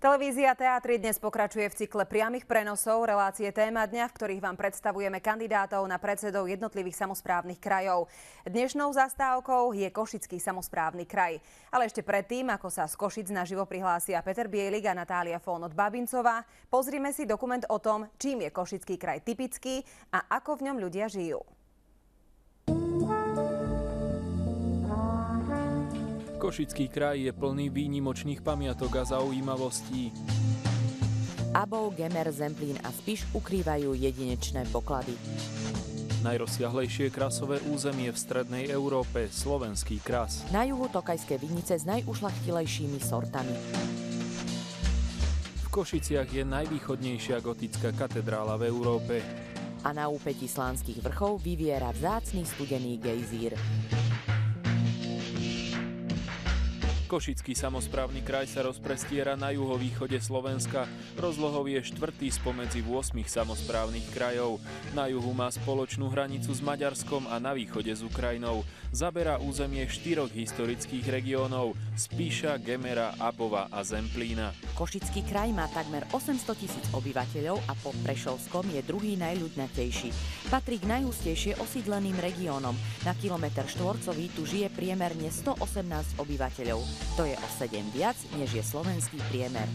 Televízia Teatry dnes pokračuje v cykle priamých prenosov relácie Téma dňa, v ktorých vám predstavujeme kandidátov na predsedov jednotlivých samozprávnych krajov. Dnešnou zastávkou je Košický samozprávny kraj. Ale ešte predtým, ako sa z Košic naživo prihlásia Peter Bielik a Natália Fón od Babincova, pozrime si dokument o tom, čím je Košický kraj typický a ako v ňom ľudia žijú. Košický kraj je plný výnimočných pamiatok a zaujímavostí. Abov, Gemer, Zemplín a Spiš ukrývajú jedinečné poklady. Najrozsiahlejšie krasové územie v strednej Európe, slovenský kras. Na juhu Tokajské vinice s najušlachtilejšími sortami. V Košiciach je najvýchodnejšia gotická katedrála v Európe. A na úpetí slánskych vrchov vyviera vzácný studený gejzír. Košický samozprávny kraj sa rozprestiera na juhovýchode Slovenska. Rozlohov je štvrtý spomedzi 8 samozprávnych krajov. Na juhu má spoločnú hranicu s Maďarskom a na východe s Ukrajinou. Zaberá územie štyroch historických regiónov Spíša, Gemera, Abova a Zemplína. Košický kraj má takmer 800 tisíc obyvateľov a po Prešovskom je druhý najľudnatejší. Patrí k najhustejšie osídleným regiónom. Na kilometr štvorcový tu žije priemerne 118 obyvateľov. To je o 7 viac, než je slovenský priemer.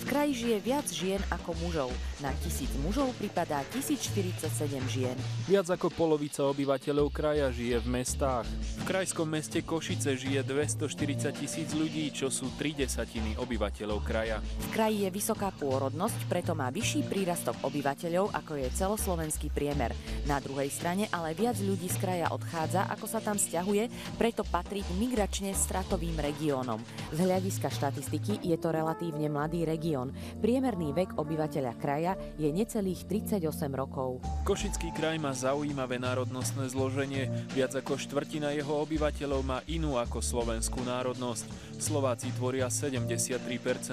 V kraji žije viac žien ako mužov. Na tisíc mužov pripadá 1047 žien. Viac ako polovica obyvateľov kraja žije v mestách. V krajskom meste Košice žije 240 tisíc ľudí, čo sú 3 desatiny obyvateľov kraja. V kraji je vysoká pôrodnosť, preto má vyšší prírastok obyvateľov, ako je celoslovenský priemer. Na druhej strane ale viac ľudí z kraja odchádza, ako sa tam stiahuje, preto patrí k migračne stratovým regiónom. Z hľadiska štatistiky je to relatívne mladý región región. Priemerný vek obyvateľa kraja je necelých 38 rokov. Košický kraj má zaujímavé národnostné zloženie. Viac ako štvrtina jeho obyvateľov má inú ako slovenskú národnosť. Slováci tvoria 73%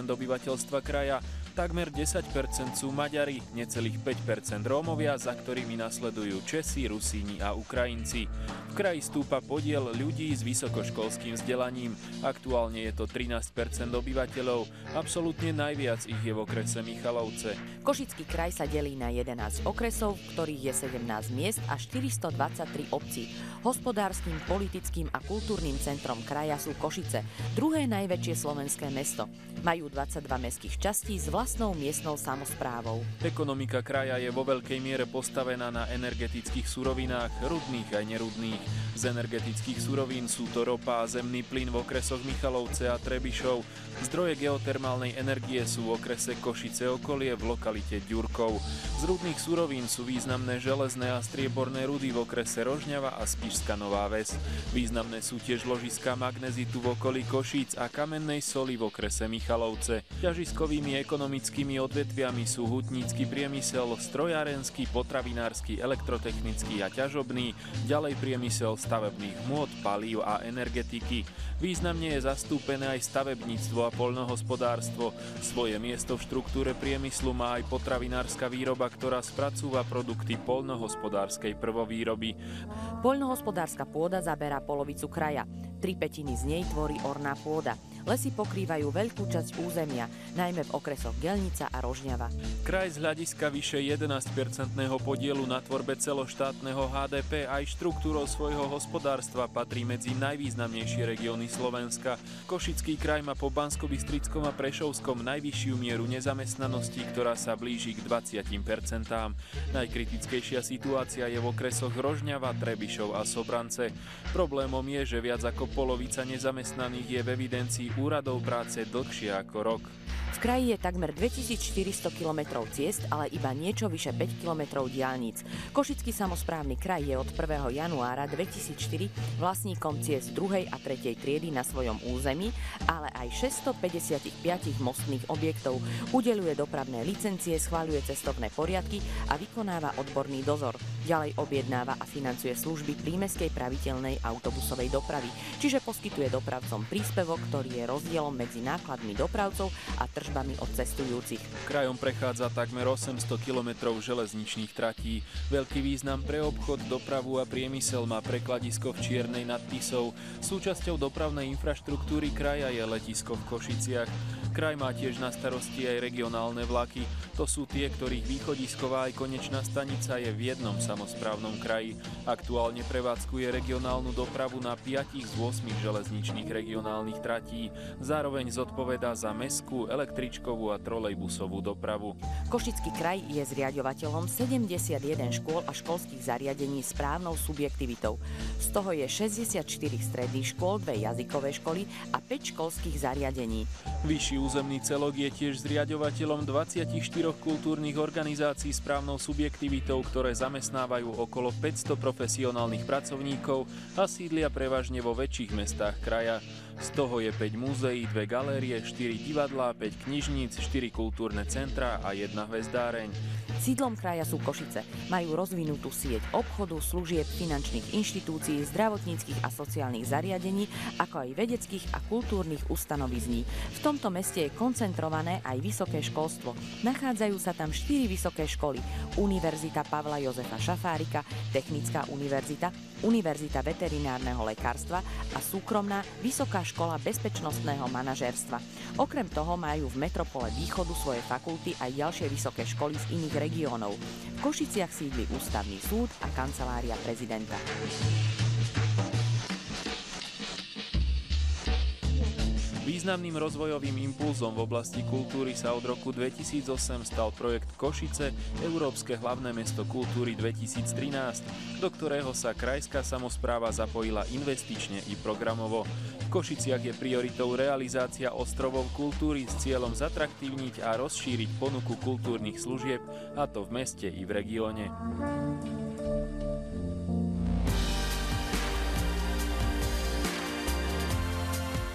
obyvateľstva kraja, takmer 10% sú Maďari, necelých 5% Rómovia, za ktorými nasledujú Česi, Rusíni a Ukrajinci. V kraji stúpa podiel ľudí s vysokoškolským vzdelaním. Aktuálne je to 13% obyvateľov, absolútne najviac ich je v okrese Michalovce. Košický kraj sa delí na 11 okresov, v ktorých je 17 miest a 423 obcí. Hospodárskym, politickým a kultúrnym centrom kraja sú Košice, druhé najväčšie slovenské mesto. Majú 22 mestských častí s vlastnou miestnou samozprávou. Ekonomika kraja je vo veľkej miere postavená na energetických surovinách, rudných aj nerudných. Z energetických surovín sú to ropa a zemný plyn v okresoch Michalovce a Trebišov. Zdroje geotermálnej energie sú v okrese Košice okolie v lokalite Ďurkov. Z rudných surovín sú významné železné a strieborné rudy v okrese Rožňava a Spišská Nová Ves. Významné sú tiež ložiská magnezitu v okolí Košíc a kamennej soli v okrese Michalovce. Ťažiskovými ekonomickými odvetviami sú hutnícky priemysel, strojárenský, potravinársky, elektrotechnický a ťažobný, ďalej priemysel stavebných môd, palív a energetiky. Významne je zastúpené aj stavebníctvo a poľnohospodárstvo. Svoj svoje miesto v štruktúre priemyslu má aj potravinárska výroba, ktorá spracúva produkty poľnohospodárskej prvovýroby. Poľnohospodárska pôda zaberá polovicu kraja. Tri petiny z nej tvorí orná pôda. Lesy pokrývajú veľkú časť územia, najmä v okresoch Gelnica a Rožňava. Kraj z hľadiska vyše 11-percentného podielu na tvorbe celoštátneho HDP aj štruktúrou svojho hospodárstva patrí medzi najvýznamnejšie regióny Slovenska. Košický kraj má po Banskobystrickom a Prešovskom najvyššiu mieru nezamestnanosti, ktorá sa blíži k 20%. Najkritickejšia situácia je v okresoch Rožňava, Trebišov a Sobrance. Problémom je, že viac ako polovica nezamestnaných je v evidencii úradov práce dlhšie ako rok. V kraji je takmer 2400 km ciest, ale iba niečo vyše 5 km diálnic. Košický samozprávny kraj je od 1. januára 2004 vlastníkom ciest 2. a 3. triedy na svojom území, ale aj 655 mostných objektov. Udeluje dopravné licencie, schváľuje cestovné poriadky a vykonáva odborný dozor. Ďalej objednáva a financuje služby prímeskej praviteľnej autobusovej dopravy, čiže poskytuje dopravcom príspevok, ktorý je rozdielom medzi nákladmi dopravcov a tržbami od cestujúcich. Krajom prechádza takmer 800 kilometrov železničných tratí. Veľký význam pre obchod, dopravu a priemysel má prekladisko v Čiernej nad Tisou. Súčasťou dopravnej infraštruktúry kraja je letisko v Košiciach. Kraj má tiež na starosti aj regionálne vlaky. To sú tie, ktorých východisková aj konečná stanica je v jednom samozprávnom kraji. Aktuálne prevádzkuje regionálnu dopravu na 5 z 8 železničných regionálnych tratí. Zároveň zodpovedá za meskú, električkovú a trolejbusovú dopravu. Košický kraj je zriadovateľom 71 škôl a školských zariadení s právnou subjektivitou. Z toho je 64 stredných škôl, dve jazykové školy a 5 školských zariadení. Vyšší územný celok je tiež zriadovateľom 24 kultúrnych organizácií s právnou subjektivitou, ktoré zamestnávajú okolo 500 profesionálnych pracovníkov a sídlia prevažne vo väčších mestách kraja. Z toho je 5 múzeí, 2 galérie, 4 divadlá, 5 knižníc, 4 kultúrne centra a jedna hvezdáreň. Sídlom kraja sú Košice. Majú rozvinutú sieť obchodu, služieb, finančných inštitúcií, zdravotníckých a sociálnych zariadení, ako aj vedeckých a kultúrnych ustanovizní. V tomto meste je koncentrované aj vysoké školstvo. Nachádzajú sa tam štyri vysoké školy. Univerzita Pavla Jozefa Šafárika, Technická univerzita, Univerzita veterinárneho lekárstva a súkromná Vysoká škola bezpečnostného manažérstva. Okrem toho majú v metropole východu svoje fakulty aj ďalšie vysoké školy z iných regiónov. V Košiciach sídli ústavný súd a kancelária prezidenta. Významným rozvojovým impulzom v oblasti kultúry sa od roku 2008 stal projekt Košice, Európske hlavné mesto kultúry 2013, do ktorého sa krajská samozpráva zapojila investične i programovo. V Košiciach je prioritou realizácia ostrovov kultúry s cieľom zatraktívniť a rozšíriť ponuku kultúrnych služieb, a to v meste i v regióne.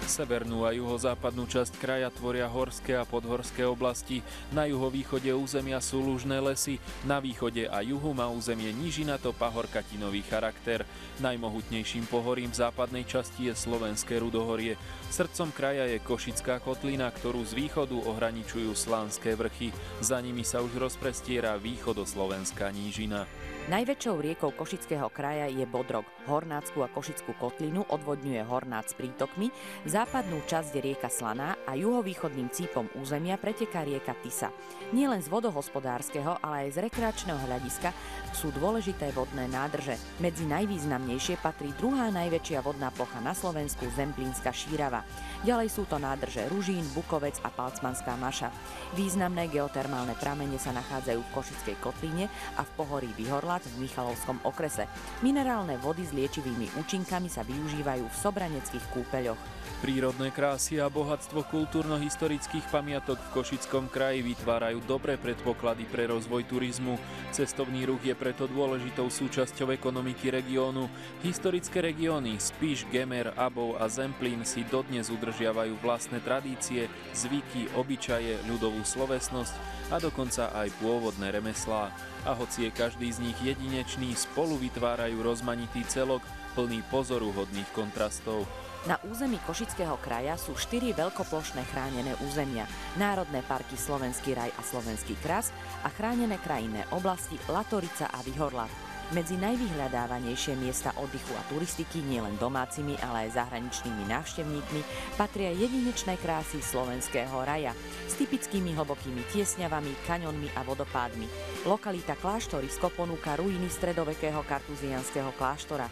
Severnú a juhozápadnú časť kraja tvoria horské a podhorské oblasti. Na juhovýchode územia sú lužné lesy, na východe a juhu má územie nížinato pahorkatinový charakter. Najmohutnejším pohorím v západnej časti je slovenské rudohorie. Srdcom kraja je Košická kotlina, ktorú z východu ohraničujú slánske vrchy. Za nimi sa už rozprestiera východoslovenská nížina. Najväčšou riekou Košického kraja je Bodrog. Hornácku a Košickú kotlinu odvodňuje Hornác s prítokmi, západnú časť rieka Slaná a juhovýchodným cípom územia preteká rieka Tisa. Nielen z vodohospodárskeho, ale aj z rekreačného hľadiska sú dôležité vodné nádrže. Medzi najvýznamnejšie patrí druhá najväčšia vodná plocha na Slovensku Zemplínska šírava. Ďalej sú to nádrže Ružín, Bukovec a Palcmanská maša. Významné geotermálne pramene sa nachádzajú v Košickej kotline a v pohorí Vyhorla Poklad v Michalovskom okrese. Minerálne vody s liečivými účinkami sa využívajú v sobraneckých kúpeľoch. Prírodné krásy a bohatstvo kultúrno-historických pamiatok v Košickom kraji vytvárajú dobré predpoklady pre rozvoj turizmu. Cestovný ruch je preto dôležitou súčasťou ekonomiky regiónu. Historické regióny Spíš, Gemer, Abov a Zemplín si dodnes udržiavajú vlastné tradície, zvyky, obyčaje, ľudovú slovesnosť a dokonca aj pôvodné remeslá a hoci je každý z nich jedinečný, spolu vytvárajú rozmanitý celok plný pozoruhodných kontrastov. Na území Košického kraja sú štyri veľkoplošné chránené územia, národné parky Slovenský raj a Slovenský kras a chránené krajinné oblasti Latorica a Vyhorlat. Medzi najvyhľadávanejšie miesta oddychu a turistiky nielen domácimi, ale aj zahraničnými návštevníkmi patria jedinečné krásy slovenského raja s typickými hlbokými tiesňavami, kaňonmi a vodopádmi. Lokalita Kláštorisko ponúka ruiny stredovekého kartuzianského kláštora,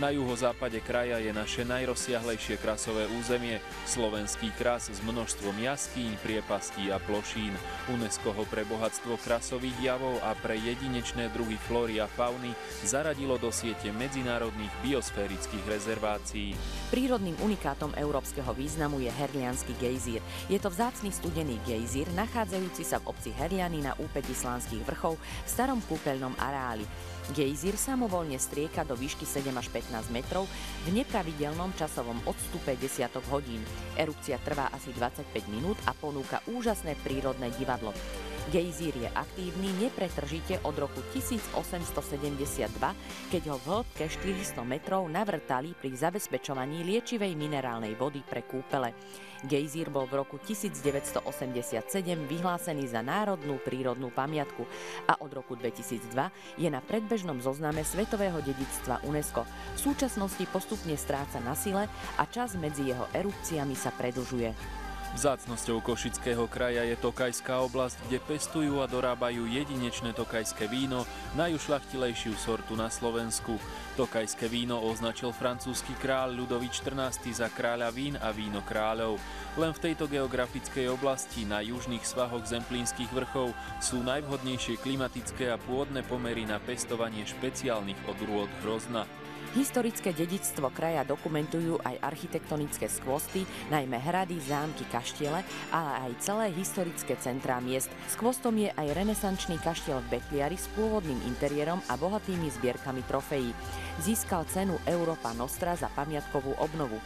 na juhozápade kraja je naše najrozsiahlejšie krasové územie, slovenský kras s množstvom jaskýň, priepastí a plošín. UNESCO ho pre bohatstvo krasových javov a pre jedinečné druhy flóry a fauny zaradilo do siete medzinárodných biosférických rezervácií. Prírodným unikátom európskeho významu je Herlianský gejzír. Je to vzácny studený gejzír, nachádzajúci sa v obci Herliany na úpeti slánskych vrchov v starom kúpeľnom areáli. Gejzír samovolne strieka do výšky 7 až 15 metrov v nepravidelnom časovom odstupe desiatok hodín. Erupcia trvá asi 25 minút a ponúka úžasné prírodné divadlo. Gejzír je aktívny nepretržite od roku 1872, keď ho v hĺbke 400 metrov navrtali pri zabezpečovaní liečivej minerálnej vody pre kúpele. Gejzír bol v roku 1987 vyhlásený za národnú prírodnú pamiatku a od roku 2002 je na predbežnom zozname Svetového dedictva UNESCO. V súčasnosti postupne stráca na sile a čas medzi jeho erupciami sa predlžuje. Vzácnosťou Košického kraja je Tokajská oblasť, kde pestujú a dorábajú jedinečné tokajské víno, najušlachtilejšiu sortu na Slovensku. Tokajské víno označil francúzsky kráľ Ľudovít XIV za kráľa vín a víno kráľov. Len v tejto geografickej oblasti na južných svahoch Zemplínskych vrchov sú najvhodnejšie klimatické a pôdne pomery na pestovanie špeciálnych odrôd hrozna. Historické dedičstvo kraja dokumentujú aj architektonické skvosty, najmä hrady, zámky, kaštiele, ale aj celé historické centrá miest. Skvostom je aj renesančný kaštiel v Bekliari s pôvodným interiérom a bohatými zbierkami trofejí. Získal cenu Európa Nostra za pamiatkovú obnovu.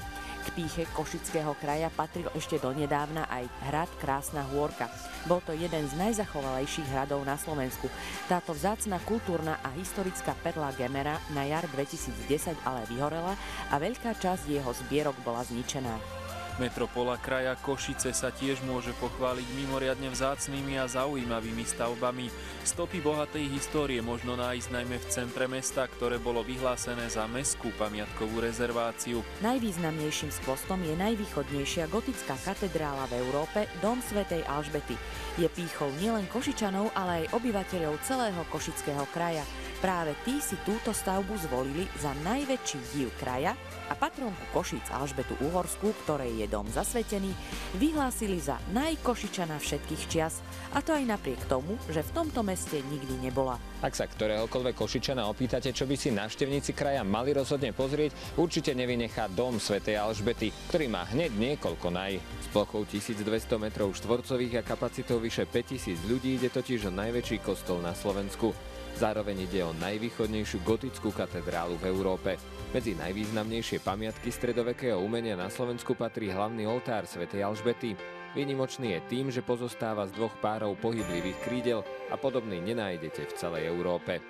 K píche Košického kraja patril ešte donedávna aj hrad Krásna Hôrka. Bol to jeden z najzachovalejších hradov na Slovensku. Táto vzácna kultúrna a historická perla Gemera na jar 2010 ale vyhorela a veľká časť jeho zbierok bola zničená. Metropola kraja Košice sa tiež môže pochváliť mimoriadne vzácnými a zaujímavými stavbami. Stopy bohatej histórie možno nájsť najmä v centre mesta, ktoré bolo vyhlásené za mestskú pamiatkovú rezerváciu. Najvýznamnejším skvostom je najvýchodnejšia gotická katedrála v Európe, Dom svätej Alžbety. Je pýchou nielen Košičanov, ale aj obyvateľov celého Košického kraja. Práve tí si túto stavbu zvolili za najväčší div kraja a patronku Košic Alžbetu Uhorskú, ktorej je dom zasvetený, vyhlásili za najkošičana všetkých čias. A to aj napriek tomu, že v tomto meste nikdy nebola. Ak sa ktoréhokoľvek Košičana opýtate, čo by si návštevníci kraja mali rozhodne pozrieť, určite nevynechá dom svätej Alžbety, ktorý má hneď niekoľko naj. S plochou 1200 m štvorcových a kapacitou vyše 5000 ľudí ide totiž o najväčší kostol na Slovensku. Zároveň ide o najvýchodnejšiu gotickú katedrálu v Európe. Medzi najvýznamnejšie pamiatky stredovekého umenia na Slovensku patrí hlavný oltár svätej Alžbety. Výnimočný je tým, že pozostáva z dvoch párov pohyblivých krídel a podobný nenájdete v celej Európe.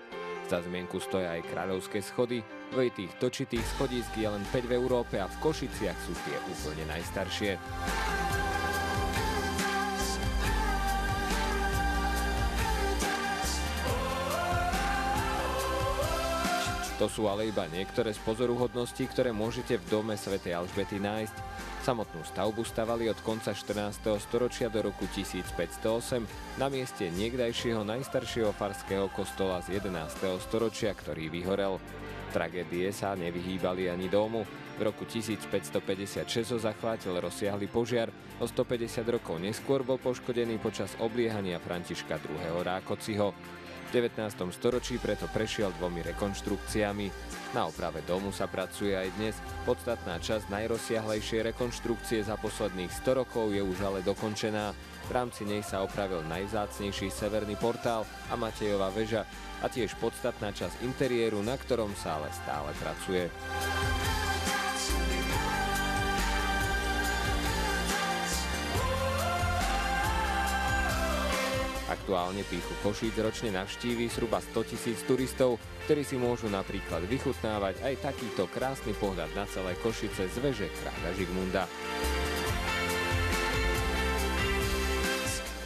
Za zmienku stoja aj kráľovské schody, dvojitých točitých schodísk je len 5 v Európe a v Košiciach sú tie úplne najstaršie. To sú ale iba niektoré z pozoruhodností, ktoré môžete v dome svätej Alžbety nájsť. Samotnú stavbu stavali od konca 14. storočia do roku 1508 na mieste niekdajšieho najstaršieho farského kostola z 11. storočia, ktorý vyhorel. Tragédie sa nevyhýbali ani domu. V roku 1556 ho zachvátil rozsiahly požiar, o 150 rokov neskôr bol poškodený počas obliehania Františka II. Rákociho. V 19. storočí preto prešiel dvomi rekonštrukciami. Na oprave domu sa pracuje aj dnes. Podstatná časť najrozsiahlejšej rekonštrukcie za posledných 100 rokov je už ale dokončená. V rámci nej sa opravil najvzácnejší severný portál a Matejová väža a tiež podstatná časť interiéru, na ktorom sa ale stále pracuje. Aktuálne píchu Košíc ročne navštíví zhruba 100 tisíc turistov, ktorí si môžu napríklad vychutnávať aj takýto krásny pohľad na celé Košice z veže kráľa Žigmunda.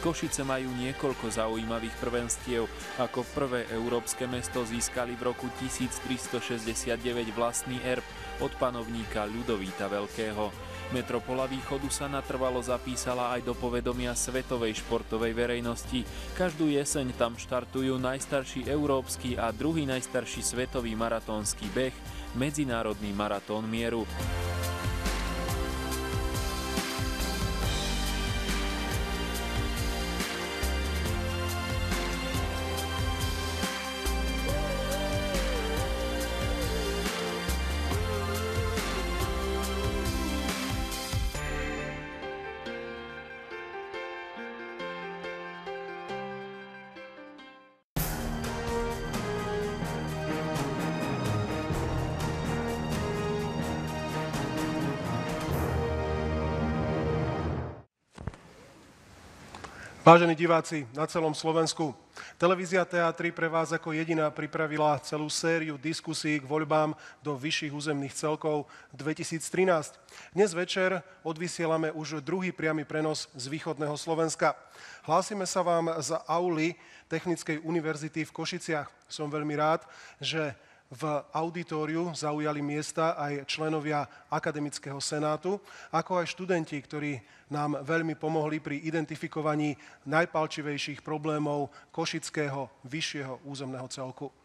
Košice majú niekoľko zaujímavých prvenstiev. Ako prvé európske mesto získali v roku 1369 vlastný erb od panovníka Ľudovíta Veľkého. Metropola východu sa natrvalo zapísala aj do povedomia svetovej športovej verejnosti. Každú jeseň tam štartujú najstarší európsky a druhý najstarší svetový maratónsky beh, Medzinárodný maratón mieru. Vážení diváci na celom Slovensku, televízia TA3 pre vás ako jediná pripravila celú sériu diskusí k voľbám do vyšších územných celkov 2013. Dnes večer odvysielame už druhý priamy prenos z východného Slovenska. Hlásime sa vám z auly Technickej univerzity v Košiciach. Som veľmi rád, že v auditóriu zaujali miesta aj členovia Akademického senátu, ako aj študenti, ktorí nám veľmi pomohli pri identifikovaní najpalčivejších problémov Košického vyššieho územného celku.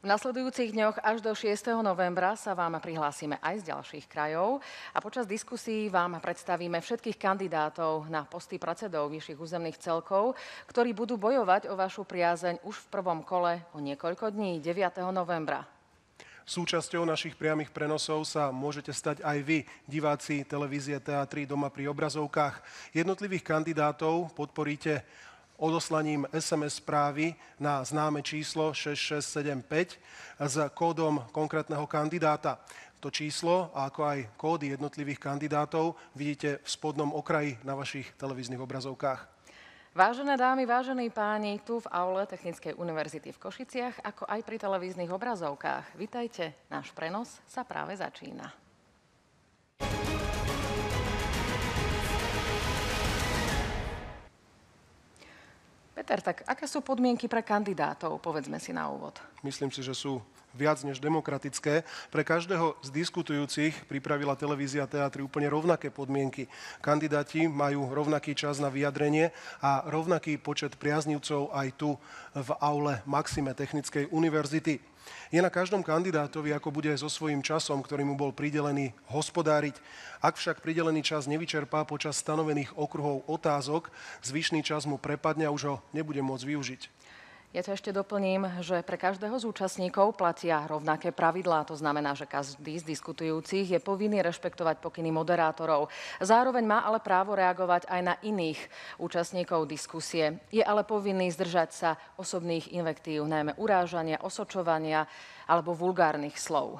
V nasledujúcich dňoch až do 6. novembra sa vám prihlásime aj z ďalších krajov a počas diskusí vám predstavíme všetkých kandidátov na posty predsedov vyšších územných celkov, ktorí budú bojovať o vašu priazeň už v prvom kole o niekoľko dní, 9. novembra. Súčasťou našich priamých prenosov sa môžete stať aj vy, diváci televízie TA3 doma pri obrazovkách. Jednotlivých kandidátov podporíte odoslaním SMS správy na známe číslo 6675 s kódom konkrétneho kandidáta. To číslo, ako aj kódy jednotlivých kandidátov vidíte v spodnom okraji na vašich televíznych obrazovkách. Vážené dámy, vážení páni, tu v aule Technickej univerzity v Košiciach, ako aj pri televíznych obrazovkách. Vitajte, náš prenos sa práve začína. Peter, tak aké sú podmienky pre kandidátov? Povedzme si na úvod. Myslím si, že sú viac než demokratické. Pre každého z diskutujúcich pripravila televízia teatry úplne rovnaké podmienky. Kandidáti majú rovnaký čas na vyjadrenie a rovnaký počet priaznivcov aj tu v aule Maxime Technickej univerzity. Je na každom kandidátovi, ako bude so svojím časom, ktorý mu bol pridelený, hospodáriť. Ak však pridelený čas nevyčerpá počas stanovených okruhov otázok, zvyšný čas mu prepadne a už ho nebude môcť využiť. Ja to ešte doplním, že pre každého z účastníkov platia rovnaké pravidlá. To znamená, že každý z diskutujúcich je povinný rešpektovať pokyny moderátorov. Zároveň má ale právo reagovať aj na iných účastníkov diskusie. Je ale povinný zdržať sa osobných invektív, najmä urážania, osočovania alebo vulgárnych slov.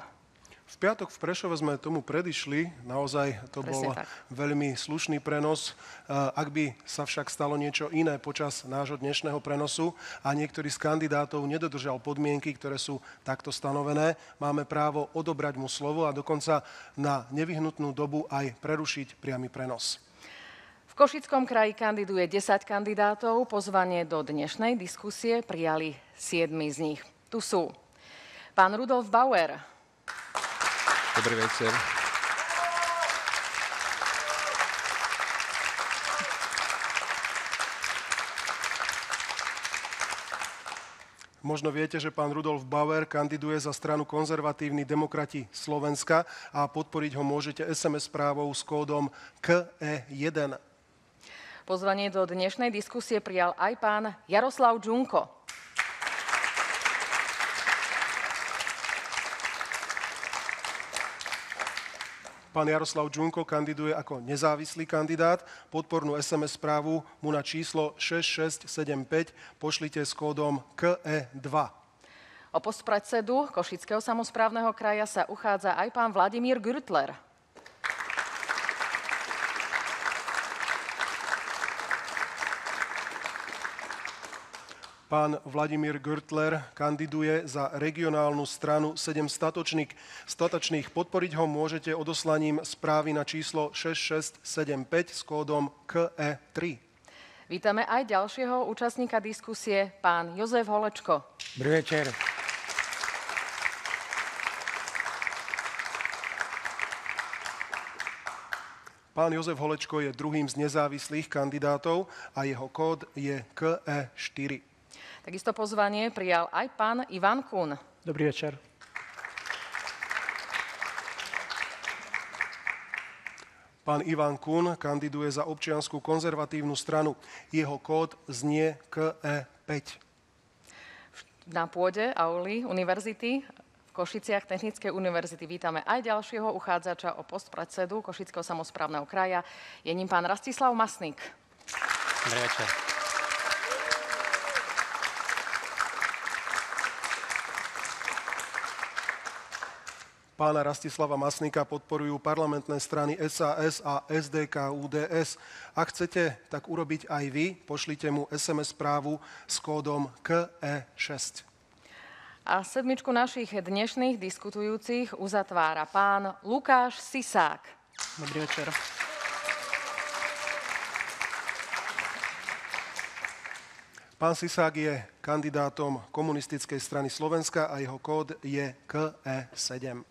V piatok v Prešove sme tomu predišli, naozaj to Presne bol tak. veľmi slušný prenos. Ak by sa však stalo niečo iné počas nášho dnešného prenosu a niektorý z kandidátov nedodržal podmienky, ktoré sú takto stanovené, máme právo odobrať mu slovo a dokonca na nevyhnutnú dobu aj prerušiť priamy prenos. V Košickom kraji kandiduje 10 kandidátov. Pozvanie do dnešnej diskusie prijali 7 z nich. Tu sú pán Rudolf Bauer, Dobrý večer. Možno viete, že pán Rudolf Bauer kandiduje za stranu konzervatívni demokrati Slovenska a podporiť ho môžete SMS správou s kódom KE1. Pozvanie do dnešnej diskusie prijal aj pán Jaroslav Džunko. Pán Jaroslav Džunko kandiduje ako nezávislý kandidát. Podpornú SMS správu mu na číslo 6675 pošlite s kódom KE2. O post Košického samozprávneho kraja sa uchádza aj pán Vladimír Gürtler. Pán Vladimír Görtler kandiduje za regionálnu stranu 7 statočných. Statočných podporiť ho môžete odoslaním správy na číslo 6675 s kódom KE3. Vítame aj ďalšieho účastníka diskusie, pán Jozef Holečko. Dobrý večer. Pán Jozef Holečko je druhým z nezávislých kandidátov a jeho kód je KE4. Takisto pozvanie prijal aj pán Ivan Kun. Dobrý večer. Pán Ivan Kun kandiduje za občianskú konzervatívnu stranu. Jeho kód znie KE5. Na pôde Auli univerzity v Košiciach Technickej univerzity vítame aj ďalšieho uchádzača o post predsedu Košického samozprávneho kraja. Je ním pán Rastislav Masník. Dobrý večer. Pána Rastislava Masnika podporujú parlamentné strany SAS a SDK UDS. Ak chcete tak urobiť aj vy, pošlite mu SMS správu s kódom KE6. A sedmičku našich dnešných diskutujúcich uzatvára pán Lukáš Sisák. Dobrý večer. Pán Sisák je kandidátom komunistickej strany Slovenska a jeho kód je KE7.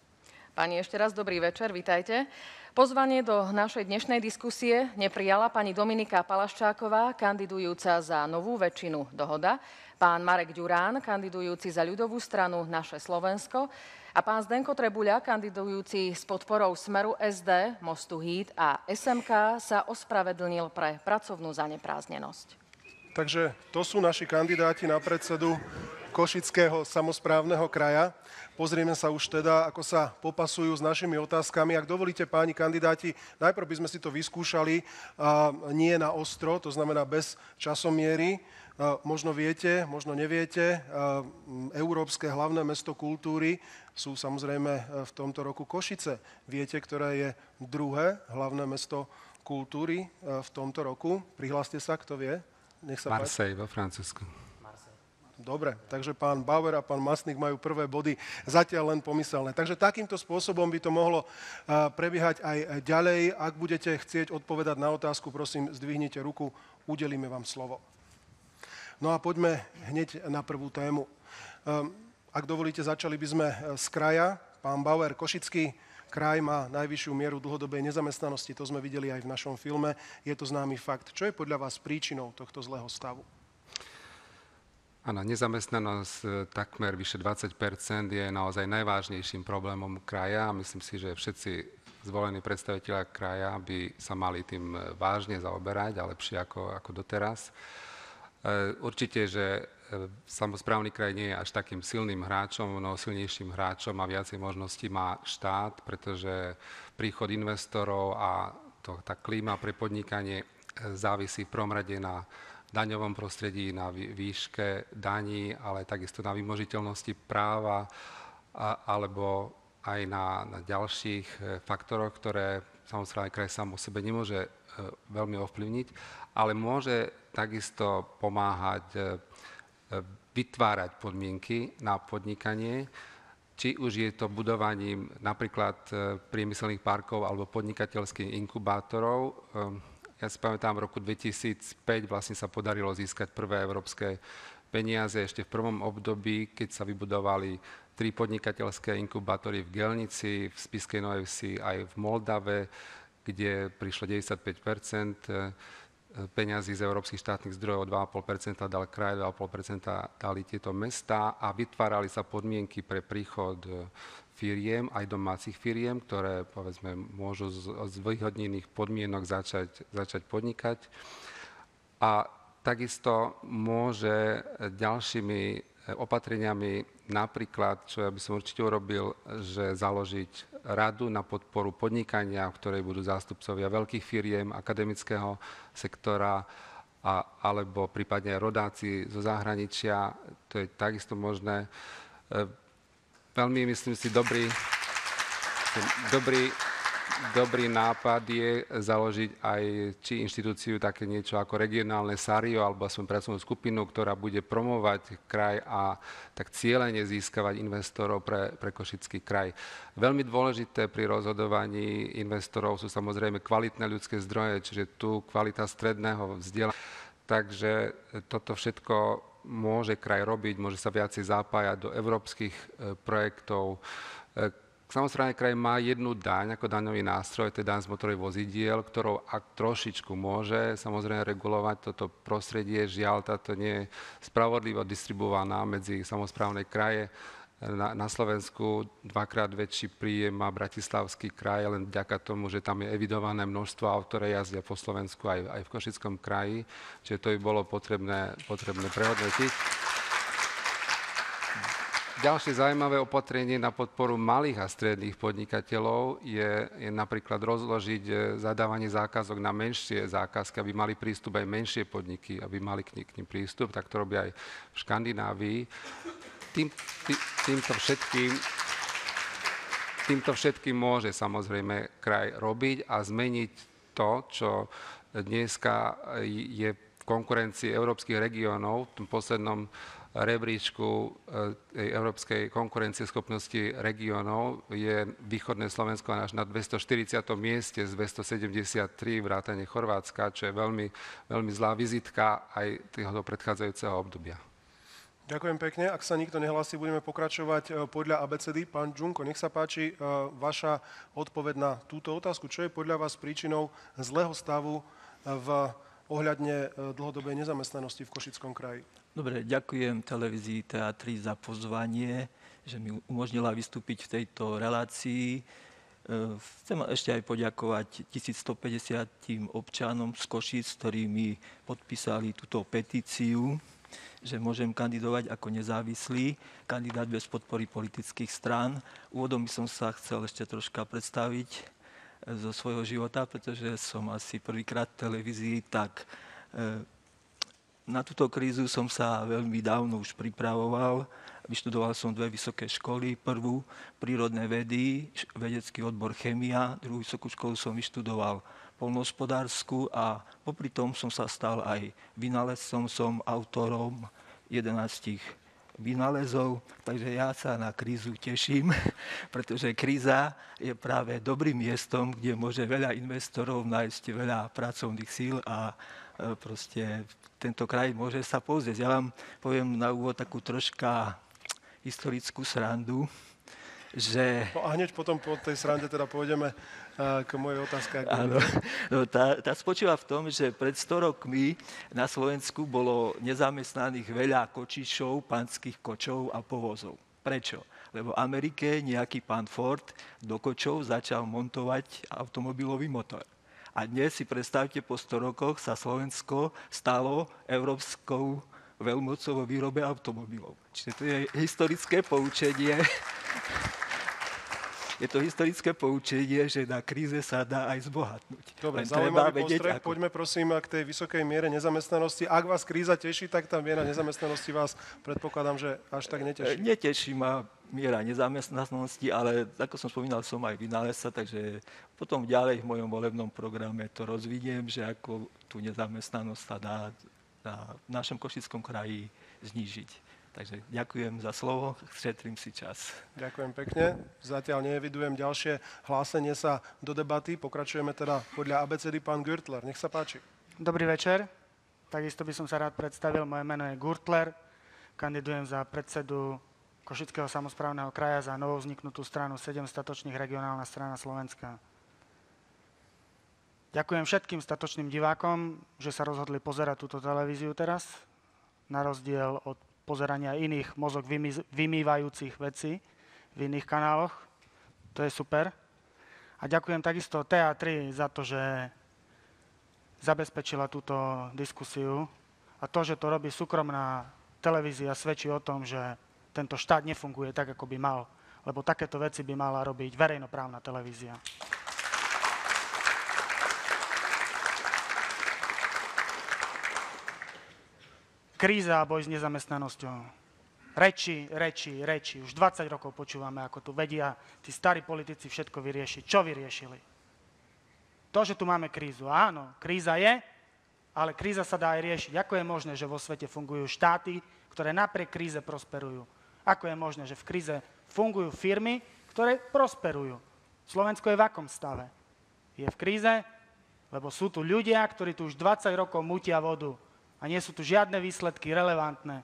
Pani, ešte raz dobrý večer, vítajte. Pozvanie do našej dnešnej diskusie neprijala pani Dominika Palaščáková, kandidujúca za novú väčšinu Dohoda pán Marek Ďurán, kandidujúci za ľudovú stranu Naše Slovensko a pán Zdenko Trebuľa, kandidujúci s podporou Smeru SD, Mostu Híd a SMK sa ospravedlnil pre pracovnú zanepráznenosť. Takže to sú naši kandidáti na predsedu Košického samozprávneho kraja. Pozrieme sa už teda, ako sa popasujú s našimi otázkami. Ak dovolíte, páni kandidáti, najprv by sme si to vyskúšali nie na ostro, to znamená bez časomiery. Možno viete, možno neviete, Európske hlavné mesto kultúry sú samozrejme v tomto roku Košice. Viete, ktoré je druhé hlavné mesto kultúry v tomto roku? Prihláste sa, kto vie. Nech sa Marseille vo Francúzsku. Dobre, takže pán Bauer a pán Masnik majú prvé body zatiaľ len pomyselné. Takže takýmto spôsobom by to mohlo e, prebiehať aj ďalej. Ak budete chcieť odpovedať na otázku, prosím, zdvihnite ruku, udelíme vám slovo. No a poďme hneď na prvú tému. Ehm, ak dovolíte, začali by sme e, z kraja. Pán Bauer, Košický kraj má najvyššiu mieru dlhodobej nezamestnanosti, to sme videli aj v našom filme, je to známy fakt. Čo je podľa vás príčinou tohto zlého stavu? Áno, nezamestnanosť e, takmer vyše 20% je naozaj najvážnejším problémom kraja a myslím si, že všetci zvolení predstaviteľa kraja by sa mali tým e, vážne zaoberať a lepšie ako, ako doteraz. E, určite, že samozprávny kraj nie je až takým silným hráčom, no silnejším hráčom a viacej možností má štát, pretože príchod investorov a to, tá klíma pre podnikanie e, závisí v prvom rade na daňovom prostredí, na výške daní, ale takisto na vymožiteľnosti práva a, alebo aj na, na ďalších faktoroch, ktoré samozrejme kraj sám o sebe nemôže veľmi ovplyvniť, ale môže takisto pomáhať e, e, vytvárať podmienky na podnikanie, či už je to budovaním napríklad e, priemyselných parkov alebo podnikateľských inkubátorov. Ja si pamätám, v roku 2005 vlastne sa podarilo získať prvé európske peniaze ešte v prvom období, keď sa vybudovali tri podnikateľské inkubátory v Gelnici, v Spiskej Novej aj v Moldave, kde prišlo 95 peňazí z európskych štátnych zdrojov 2,5% dal kraj, 2,5% dali tieto mesta a vytvárali sa podmienky pre príchod e, firiem, aj domácich firiem, ktoré povedzme môžu z, z vyhodnených podmienok začať, začať podnikať. A takisto môže ďalšími e, opatreniami napríklad, čo ja by som určite urobil, že založiť radu na podporu podnikania, v ktorej budú zástupcovia veľkých firiem, akademického sektora, a, alebo prípadne rodáci zo zahraničia. To je takisto možné. E, veľmi, myslím si, dobrý, dobrý, dobrý nápad je založiť aj či inštitúciu také niečo ako regionálne SARIO alebo aspoň pracovnú skupinu, ktorá bude promovať kraj a tak cieľene získavať investorov pre, pre Košický kraj. Veľmi dôležité pri rozhodovaní investorov sú samozrejme kvalitné ľudské zdroje, čiže tu kvalita stredného vzdelania. Takže toto všetko môže kraj robiť, môže sa viacej zapájať do európskych e, projektov, e, Samozrejme, kraj má jednu daň ako daňový nástroj, to je daň z motorových vozidiel, ktorou ak trošičku môže samozrejme regulovať toto prostredie. Žiaľ, táto nie je spravodlivo distribuovaná medzi samozprávne kraje. Na, na Slovensku dvakrát väčší príjem má Bratislavský kraj, len vďaka tomu, že tam je evidované množstvo aut, ktoré jazdia po Slovensku aj, aj v Košickom kraji. Čiže to by bolo potrebné, potrebné prehodnotiť. Ďalšie zaujímavé opatrenie na podporu malých a stredných podnikateľov je, je napríklad rozložiť e, zadávanie zákazok na menšie zákazky, aby mali prístup aj menšie podniky, aby mali k, k ním prístup. Tak to robia aj v Škandinávii. Tým, tý, týmto všetkým týmto všetkým môže samozrejme kraj robiť a zmeniť to, čo dneska je v konkurencii európskych regiónov, v tom poslednom rebríčku eh, európskej konkurencieschopnosti regiónov je východné Slovensko až na 240. mieste z 273 vrátane Chorvátska, čo je veľmi, veľmi zlá vizitka aj toho predchádzajúceho obdobia. Ďakujem pekne. Ak sa nikto nehlasí, budeme pokračovať eh, podľa ABCD. Pán Džunko, nech sa páči eh, vaša odpoveď na túto otázku. Čo je podľa vás príčinou zlého stavu v ohľadne dlhodobej nezamestnanosti v Košickom kraji? Dobre, ďakujem televízii Teatri za pozvanie, že mi umožnila vystúpiť v tejto relácii. E, chcem ešte aj poďakovať 1150 občanom z Košic, ktorí mi podpísali túto petíciu, že môžem kandidovať ako nezávislý kandidát bez podpory politických strán. Úvodom by som sa chcel ešte troška predstaviť e, zo svojho života, pretože som asi prvýkrát v televízii, tak e, na túto krízu som sa veľmi dávno už pripravoval. Vyštudoval som dve vysoké školy. Prvú prírodné vedy, vedecký odbor chemia, druhú vysokú školu som vyštudoval polnohospodársku a popri tom som sa stal aj vynálezcom, som autorom 11 vynálezov, takže ja sa na krízu teším, pretože kríza je práve dobrým miestom, kde môže veľa investorov nájsť veľa pracovných síl a e, proste tento kraj môže sa pozrieť. Ja vám poviem na úvod takú troška historickú srandu, že... No a hneď potom po tej srande teda pôjdeme k mojej otázke. Áno, no, tá, tá spočíva v tom, že pred 100 rokmi na Slovensku bolo nezamestnaných veľa kočišov, pánskych kočov a povozov. Prečo? Lebo v Amerike nejaký pán Ford do kočov začal montovať automobilový motor. A dnes si predstavte, po 100 rokoch sa Slovensko stalo európskou veľmocou vo výrobe automobilov. Čiže to je historické poučenie. Je to historické poučenie, že na kríze sa dá aj zbohatnúť. Dobre, zaujímavý postreh. Ako... Poďme prosím k tej vysokej miere nezamestnanosti. Ak vás kríza teší, tak tá miera nezamestnanosti vás predpokladám, že až tak neteší. Neteší ma miera nezamestnanosti, ale ako som spomínal, som aj vynálezca, takže potom ďalej v mojom volebnom programe to rozvidiem, že ako tú nezamestnanosť sa dá na našom Košickom kraji znížiť. Takže ďakujem za slovo, šetrím si čas. Ďakujem pekne. Zatiaľ neevidujem ďalšie hlásenie sa do debaty. Pokračujeme teda podľa ABCD. Pán Gürtler, nech sa páči. Dobrý večer. Takisto by som sa rád predstavil. Moje meno je Gürtler. Kandidujem za predsedu Košického samozprávneho kraja za novovzniknutú stranu 7 statočných regionálna strana Slovenska. Ďakujem všetkým statočným divákom, že sa rozhodli pozerať túto televíziu teraz, na rozdiel od pozerania iných mozog vymývajúcich vecí v iných kanáloch. To je super. A ďakujem takisto Teatri za to, že zabezpečila túto diskusiu. A to, že to robí súkromná televízia, svedčí o tom, že tento štát nefunguje tak, ako by mal. Lebo takéto veci by mala robiť verejnoprávna televízia. Kríza a boj s nezamestnanosťou. Reči, reči, reči. Už 20 rokov počúvame, ako tu vedia tí starí politici všetko vyriešiť. Čo vyriešili? To, že tu máme krízu. Áno, kríza je, ale kríza sa dá aj riešiť. Ako je možné, že vo svete fungujú štáty, ktoré napriek kríze prosperujú? Ako je možné, že v kríze fungujú firmy, ktoré prosperujú? Slovensko je v akom stave? Je v kríze, lebo sú tu ľudia, ktorí tu už 20 rokov mutia vodu a nie sú tu žiadne výsledky relevantné.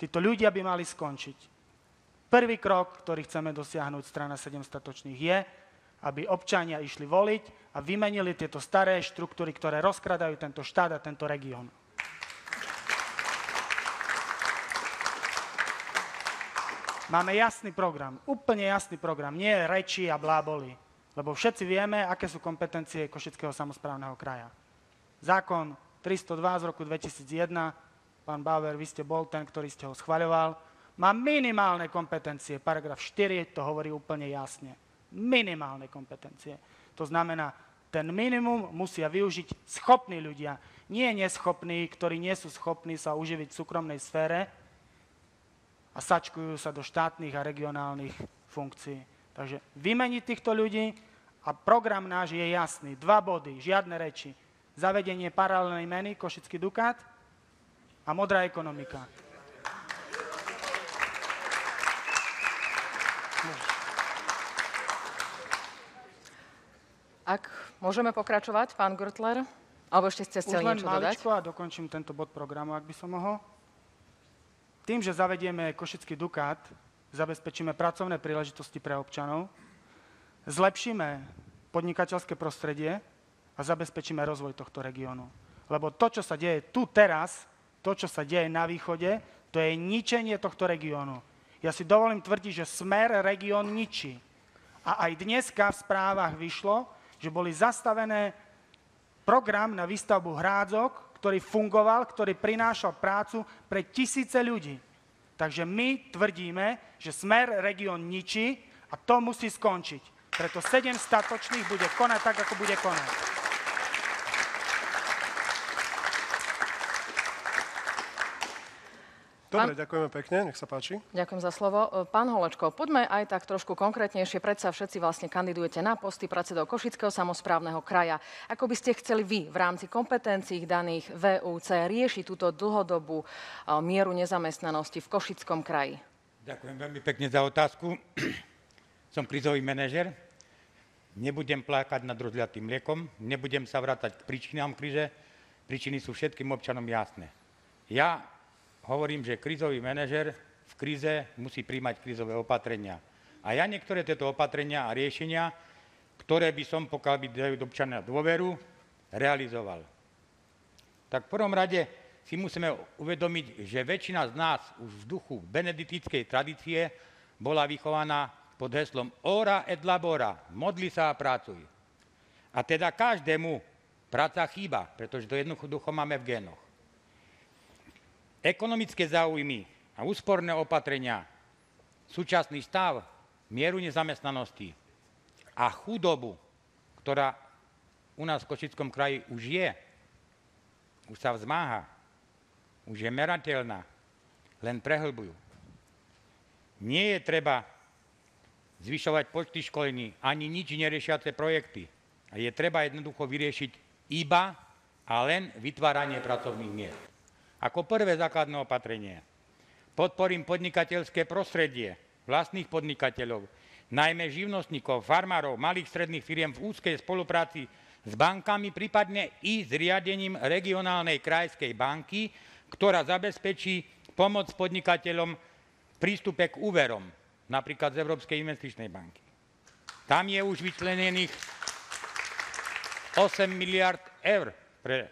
Títo ľudia by mali skončiť. Prvý krok, ktorý chceme dosiahnuť strana 7 statočných je, aby občania išli voliť a vymenili tieto staré štruktúry, ktoré rozkradajú tento štát a tento región. Máme jasný program, úplne jasný program, nie reči a bláboli, lebo všetci vieme, aké sú kompetencie Košického samozprávneho kraja. Zákon 302 z roku 2001, pán Bauer, vy ste bol ten, ktorý ste ho schvaľoval, má minimálne kompetencie. Paragraf 4 to hovorí úplne jasne. Minimálne kompetencie. To znamená, ten minimum musia využiť schopní ľudia, nie neschopní, ktorí nie sú schopní sa uživiť v súkromnej sfére, a sačkujú sa do štátnych a regionálnych funkcií. Takže vymeniť týchto ľudí a program náš je jasný. Dva body, žiadne reči. Zavedenie paralelnej meny, Košický Dukát a modrá ekonomika. Ak môžeme pokračovať, pán Gürtler? Alebo ešte ste chceli Už len niečo dodať? maličko a dokončím tento bod programu, ak by som mohol. Tým, že zavedieme Košický Dukát, zabezpečíme pracovné príležitosti pre občanov, zlepšíme podnikateľské prostredie a zabezpečíme rozvoj tohto regiónu. Lebo to, čo sa deje tu teraz, to, čo sa deje na východe, to je ničenie tohto regiónu. Ja si dovolím tvrdiť, že smer región ničí. A aj dneska v správach vyšlo, že boli zastavené program na výstavbu hrádzok, ktorý fungoval, ktorý prinášal prácu pre tisíce ľudí. Takže my tvrdíme, že smer región ničí a to musí skončiť. Preto sedem statočných bude konať tak, ako bude konať. Dobre, ďakujeme pekne, nech sa páči. Ďakujem za slovo. E, Pán Holečko, poďme aj tak trošku konkrétnejšie. Predsa všetci vlastne kandidujete na posty predsedov Košického samozprávneho kraja. Ako by ste chceli vy v rámci kompetencií daných VUC riešiť túto dlhodobú e, mieru nezamestnanosti v Košickom kraji? Ďakujem veľmi pekne za otázku. Som krizový manažer. Nebudem plakať nad rozliatým mliekom, nebudem sa vrátať k príčinám kríze. Príčiny sú všetkým občanom jasné. Ja hovorím, že krízový manažer v kríze musí príjmať krízové opatrenia. A ja niektoré tieto opatrenia a riešenia, ktoré by som, pokiaľ by dajú občania dôveru, realizoval. Tak v prvom rade si musíme uvedomiť, že väčšina z nás už v duchu beneditickej tradície bola vychovaná pod heslom ora et labora, modli sa a pracuj. A teda každému práca chýba, pretože to jednoducho máme v génoch. Ekonomické záujmy a úsporné opatrenia, súčasný stav, mieru nezamestnanosti a chudobu, ktorá u nás v Košickom kraji už je, už sa vzmáha, už je merateľná, len prehlbujú. Nie je treba zvyšovať počty školení, ani nič neriešiace projekty. A je treba jednoducho vyriešiť iba a len vytváranie pracovných miest. Ako prvé základné opatrenie. Podporím podnikateľské prostredie vlastných podnikateľov, najmä živnostníkov, farmárov, malých stredných firiem v úzkej spolupráci s bankami, prípadne i s riadením regionálnej krajskej banky, ktorá zabezpečí pomoc podnikateľom v prístupe k úverom napríklad z Európskej investičnej banky. Tam je už vyčlenených 8 miliard eur pre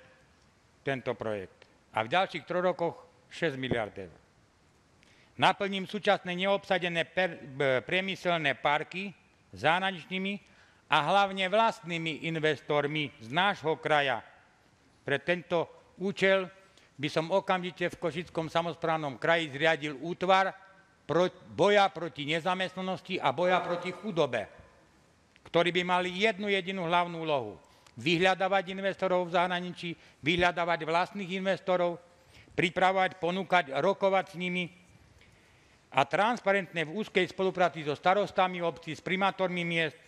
tento projekt. A v ďalších troch rokoch 6 miliard eur. Naplním súčasné neobsadené per, priemyselné parky zahraničnými a hlavne vlastnými investormi z nášho kraja. Pre tento účel by som okamžite v Košickom samozprávnom kraji zriadil útvar, boja proti nezamestnanosti a boja proti chudobe, ktorí by mali jednu jedinú hlavnú úlohu. Vyhľadávať investorov v zahraničí, vyhľadávať vlastných investorov, pripravovať, ponúkať, rokovať s nimi a transparentne v úzkej spolupráci so starostami obcí, s primátormi miest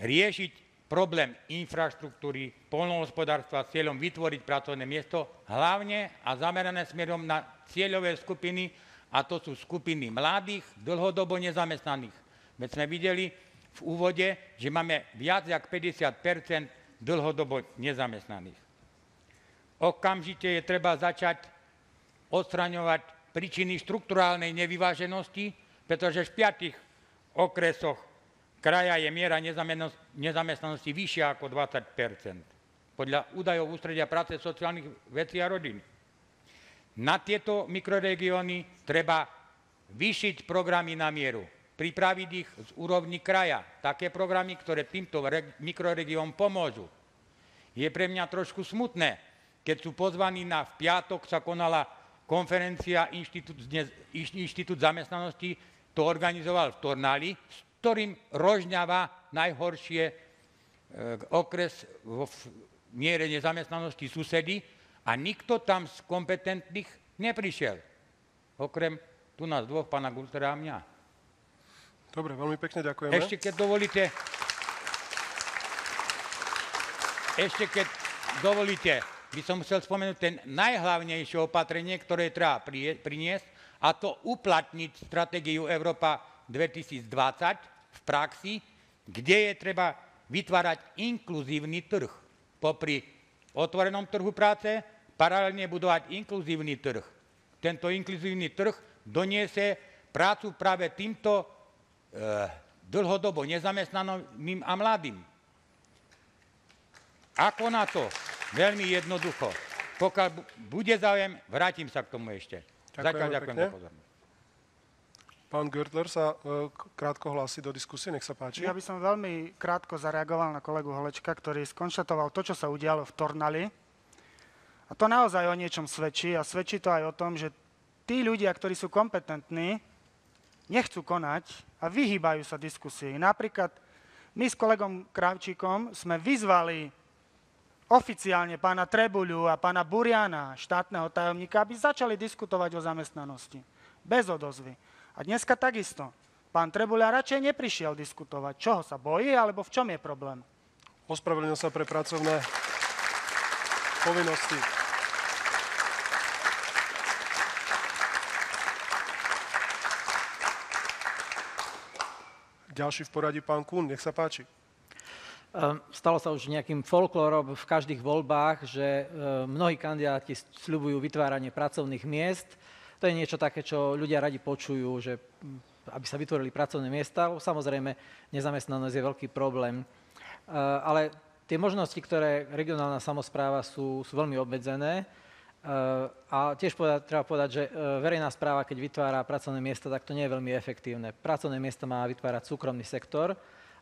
riešiť problém infraštruktúry, polnohospodárstva s cieľom vytvoriť pracovné miesto, hlavne a zamerané smerom na cieľové skupiny, a to sú skupiny mladých, dlhodobo nezamestnaných. Veď sme videli v úvode, že máme viac jak 50% dlhodobo nezamestnaných. Okamžite je treba začať odstraňovať príčiny štruktúrálnej nevyváženosti, pretože v piatých okresoch kraja je miera nezamestnanosti vyššia ako 20% podľa údajov Ústredia práce sociálnych vecí a rodiny. Na tieto mikroregióny treba vyšiť programy na mieru, pripraviť ich z úrovni kraja, také programy, ktoré týmto mikroregiónom pomôžu. Je pre mňa trošku smutné, keď sú pozvaní na v piatok sa konala konferencia Inštitút, zamestnanosti, to organizoval v Tornali, s ktorým rožňava najhoršie e, okres v miere nezamestnanosti susedy, a nikto tam z kompetentných neprišiel. Okrem tu nás dvoch, pána Gultera a mňa. Dobre, veľmi pekne ďakujeme. Ešte keď dovolíte, ešte keď dovolíte, by som chcel spomenúť ten najhlavnejšie opatrenie, ktoré treba priniesť, a to uplatniť stratégiu Európa 2020 v praxi, kde je treba vytvárať inkluzívny trh. Popri otvorenom trhu práce paralelne budovať inkluzívny trh. Tento inkluzívny trh doniesie prácu práve týmto dlhodobo nezamestnaným a mladým. Ako na to? Veľmi jednoducho. Pokiaľ bude záujem, vrátim sa k tomu ešte. Zatiaľ ďakujem za pozornosť. Pán Görtler sa e, krátko hlási do diskusie, nech sa páči. Ja by som veľmi krátko zareagoval na kolegu Holečka, ktorý skonštatoval to, čo sa udialo v Tornali. A to naozaj o niečom svedčí a svedčí to aj o tom, že tí ľudia, ktorí sú kompetentní, nechcú konať a vyhýbajú sa diskusii. Napríklad my s kolegom Kravčíkom sme vyzvali oficiálne pána Trebuľu a pána Buriana, štátneho tajomníka, aby začali diskutovať o zamestnanosti. Bez odozvy. A dneska takisto. Pán Trebuľa radšej neprišiel diskutovať. Čoho sa bojí, alebo v čom je problém? Ospravedlnil sa pre pracovné povinnosti. Ďalší v poradí pán Kuhn, nech sa páči. Ehm, stalo sa už nejakým folklórom v každých voľbách, že ehm, mnohí kandidáti sľubujú vytváranie pracovných miest. To je niečo také, čo ľudia radi počujú, že hm, aby sa vytvorili pracovné miesta. Samozrejme, nezamestnanosť je veľký problém. Ehm, ale tie možnosti, ktoré regionálna samozpráva sú, sú veľmi obmedzené. A tiež povedať, treba povedať, že verejná správa, keď vytvára pracovné miesta, tak to nie je veľmi efektívne. Pracovné miesta má vytvárať súkromný sektor,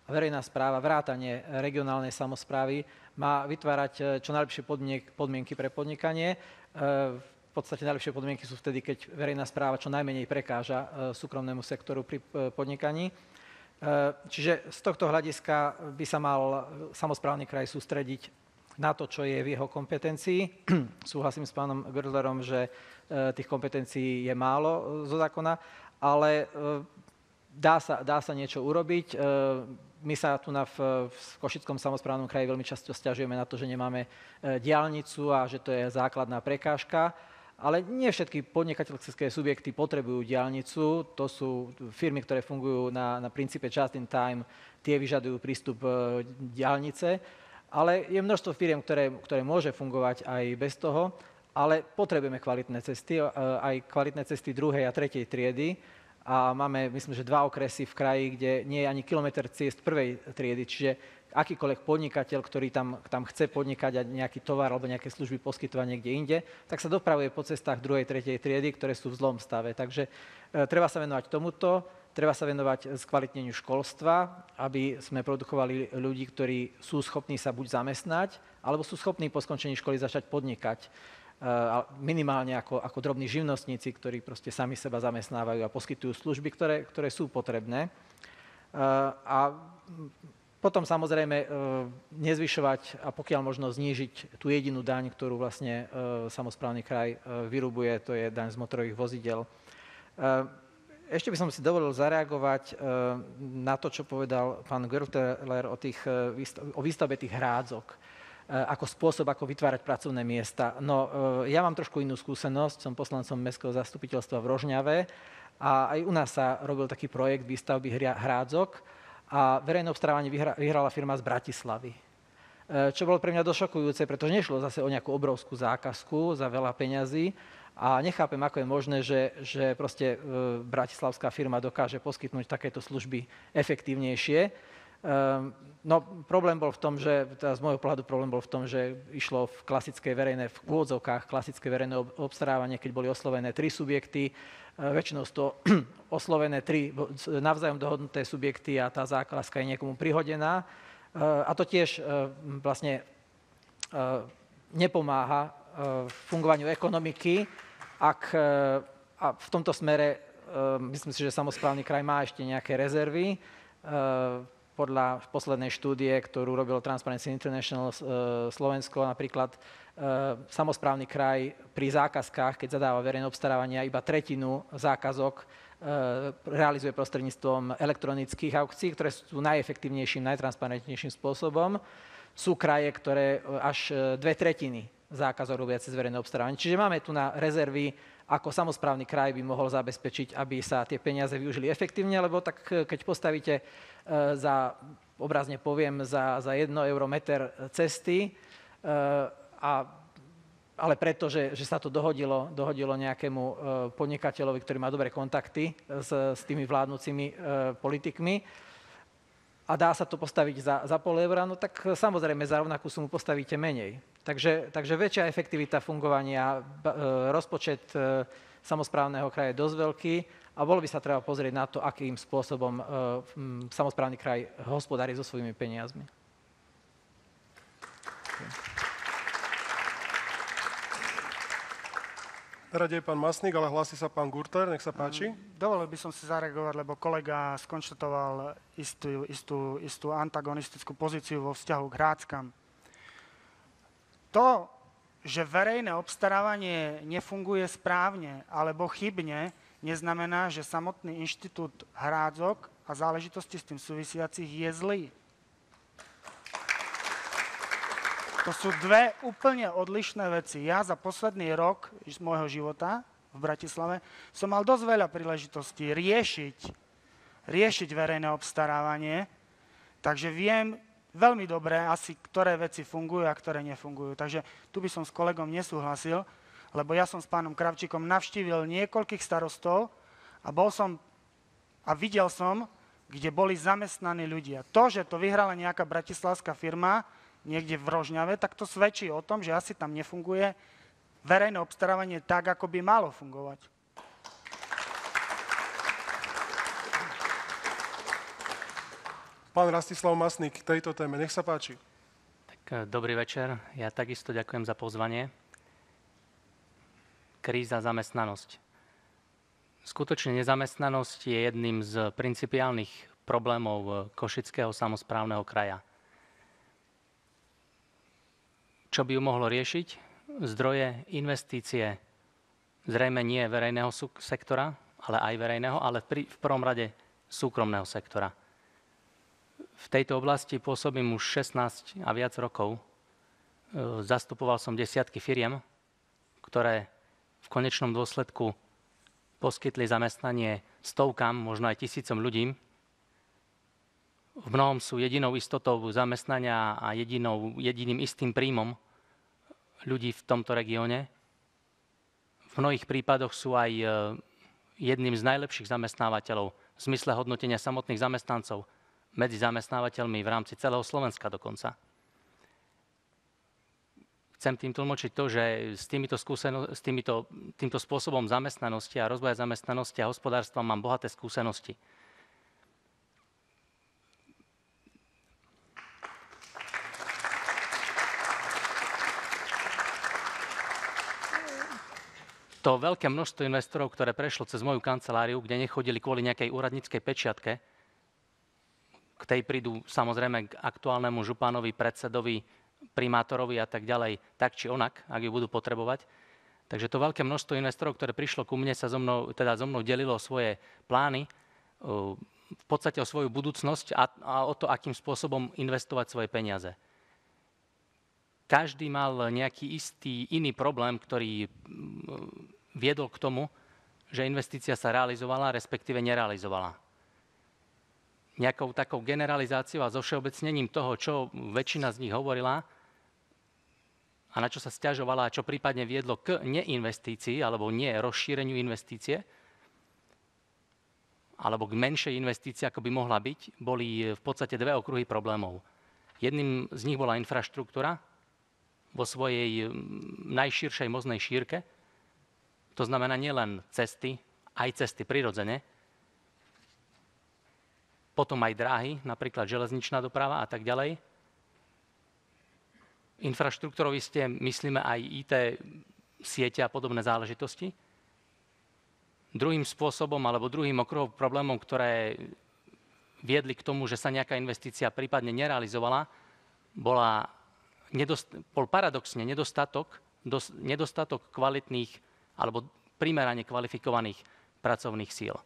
a verejná správa, vrátanie regionálnej samozprávy má vytvárať e, čo najlepšie podmienky pre podnikanie. V podstate najlepšie podmienky sú vtedy, keď verejná správa čo najmenej prekáža súkromnému sektoru pri podnikaní. Čiže z tohto hľadiska by sa mal samozprávny kraj sústrediť na to, čo je v jeho kompetencii. Súhlasím s pánom Gördlerom, že tých kompetencií je málo zo zákona, ale dá sa, dá sa niečo urobiť my sa tu na v, v Košickom samozprávnom kraji veľmi často stiažujeme na to, že nemáme e, diálnicu a že to je základná prekážka. Ale nie všetky podnikateľské subjekty potrebujú diálnicu. To sú firmy, ktoré fungujú na, na princípe just in time. Tie vyžadujú prístup e, diálnice. Ale je množstvo firiem, ktoré, ktoré môže fungovať aj bez toho. Ale potrebujeme kvalitné cesty, e, aj kvalitné cesty druhej a tretej triedy a máme, myslím, že dva okresy v kraji, kde nie je ani kilometr ciest prvej triedy, čiže akýkoľvek podnikateľ, ktorý tam, tam chce podnikať a nejaký tovar alebo nejaké služby poskytovať niekde inde, tak sa dopravuje po cestách druhej, tretej triedy, ktoré sú v zlom stave. Takže e, treba sa venovať tomuto, treba sa venovať skvalitneniu školstva, aby sme produkovali ľudí, ktorí sú schopní sa buď zamestnať, alebo sú schopní po skončení školy začať podnikať minimálne ako, ako drobní živnostníci, ktorí proste sami seba zamestnávajú a poskytujú služby, ktoré, ktoré sú potrebné. A potom samozrejme e, nezvyšovať a pokiaľ možno znížiť tú jedinú daň, ktorú vlastne e, samozprávny kraj e, vyrubuje, to je daň z motorových vozidel. Ešte by som si dovolil zareagovať na to, čo povedal pán Gertler o, tých, o výstavbe tých hrádzok. Eh, ako spôsob, ako vytvárať pracovné miesta. No, eh, ja mám trošku inú skúsenosť, som poslancom Mestského zastupiteľstva v Rožňave a aj u nás sa robil taký projekt výstavby hrádzok a verejné obstarávanie vyhrala firma z Bratislavy. Eh, čo bolo pre mňa došokujúce, pretože nešlo zase o nejakú obrovskú zákazku za veľa peňazí, a nechápem, ako je možné, že, že proste bratislavská firma dokáže poskytnúť takéto služby efektívnejšie. Ehm, no, problém bol v tom, že, teda z môjho pohľadu problém bol v tom, že išlo v klasickej verejnej, v úvodzovkách klasické verejné obstarávanie, keď boli oslovené tri subjekty, ehm, väčšinou sú to oslovené tri navzájom dohodnuté subjekty a tá zákazka je niekomu prihodená. A to tiež vlastne nepomáha fungovaniu ekonomiky, ak a v tomto smere myslím si, že samozprávny kraj má ešte nejaké rezervy podľa poslednej štúdie, ktorú robilo Transparency International Slovensko, napríklad samozprávny kraj pri zákazkách, keď zadáva verejné obstarávania, iba tretinu zákazok realizuje prostredníctvom elektronických aukcií, ktoré sú najefektívnejším, najtransparentnejším spôsobom. Sú kraje, ktoré až dve tretiny zákazov robia cez verejné obstarávanie. Čiže máme tu na rezervy ako samozprávny kraj by mohol zabezpečiť, aby sa tie peniaze využili efektívne, lebo tak e, keď postavíte e, za, obrazne poviem, za, za 1 eurometer cesty, e, a, ale preto, že, že sa to dohodilo, dohodilo nejakému podnikateľovi, ktorý má dobré kontakty s, s tými vládnúcimi politikmi, a dá sa to postaviť za, za pol eura, no tak samozrejme za rovnakú sumu postavíte menej. Takže, takže väčšia efektivita fungovania, e, rozpočet e, samozprávneho kraja je dosť veľký a bolo by sa treba pozrieť na to, akým spôsobom e, samozprávny kraj hospodári so svojimi peniazmi. Rade je pán Masník, ale hlási sa pán Gurter, nech sa páči. Dovolil by som si zareagovať, lebo kolega skonštatoval istú, istú, istú antagonistickú pozíciu vo vzťahu k hráckam. To, že verejné obstarávanie nefunguje správne alebo chybne, neznamená, že samotný inštitút hrádzok a záležitosti s tým súvisiacich je zlý. To sú dve úplne odlišné veci. Ja za posledný rok z môjho života v Bratislave som mal dosť veľa príležitostí riešiť, riešiť verejné obstarávanie, takže viem, veľmi dobre asi, ktoré veci fungujú a ktoré nefungujú. Takže tu by som s kolegom nesúhlasil, lebo ja som s pánom Kravčíkom navštívil niekoľkých starostov a bol som a videl som, kde boli zamestnaní ľudia. To, že to vyhrala nejaká bratislavská firma niekde v Rožňave, tak to svedčí o tom, že asi tam nefunguje verejné obstarávanie tak, ako by malo fungovať. Pán Rastislav Masník, k tejto téme, nech sa páči. Tak, e, dobrý večer, ja takisto ďakujem za pozvanie. Kríza, zamestnanosť. Skutočne nezamestnanosť je jedným z principiálnych problémov Košického samozprávneho kraja. Čo by ju mohlo riešiť? Zdroje, investície, zrejme nie verejného sektora, ale aj verejného, ale v prvom rade súkromného sektora v tejto oblasti pôsobím už 16 a viac rokov. E, zastupoval som desiatky firiem, ktoré v konečnom dôsledku poskytli zamestnanie stovkám, možno aj tisícom ľudí. V mnohom sú jedinou istotou zamestnania a jedinou, jediným istým príjmom ľudí v tomto regióne. V mnohých prípadoch sú aj e, jedným z najlepších zamestnávateľov v zmysle hodnotenia samotných zamestnancov medzi zamestnávateľmi v rámci celého Slovenska dokonca. Chcem tým tlmočiť to, že s, týmito skúseno- s týmito, týmto spôsobom zamestnanosti a rozvoja zamestnanosti a hospodárstva mám bohaté skúsenosti. To veľké množstvo investorov, ktoré prešlo cez moju kanceláriu, kde nechodili kvôli nejakej úradníckej pečiatke, k tej prídu samozrejme k aktuálnemu župánovi, predsedovi, primátorovi a tak ďalej, tak či onak, ak ju budú potrebovať. Takže to veľké množstvo investorov, ktoré prišlo ku mne, sa so mnou, teda so mnou delilo svoje plány, v podstate o svoju budúcnosť a, a o to, akým spôsobom investovať svoje peniaze. Každý mal nejaký istý iný problém, ktorý viedol k tomu, že investícia sa realizovala, respektíve nerealizovala nejakou takou generalizáciou a zovšeobecnením toho, čo väčšina z nich hovorila a na čo sa stiažovala a čo prípadne viedlo k neinvestícii alebo nie rozšíreniu investície, alebo k menšej investícii, ako by mohla byť, boli v podstate dve okruhy problémov. Jedným z nich bola infraštruktúra vo svojej najširšej možnej šírke. To znamená nielen cesty, aj cesty prirodzene, potom aj dráhy, napríklad železničná doprava a tak ďalej. Infraštruktúrovi ste myslíme aj IT siete a podobné záležitosti. Druhým spôsobom alebo druhým okruhom problémom, ktoré viedli k tomu, že sa nejaká investícia prípadne nerealizovala, bola nedost, bol paradoxne nedostatok, dos, nedostatok kvalitných alebo primerane kvalifikovaných pracovných síl.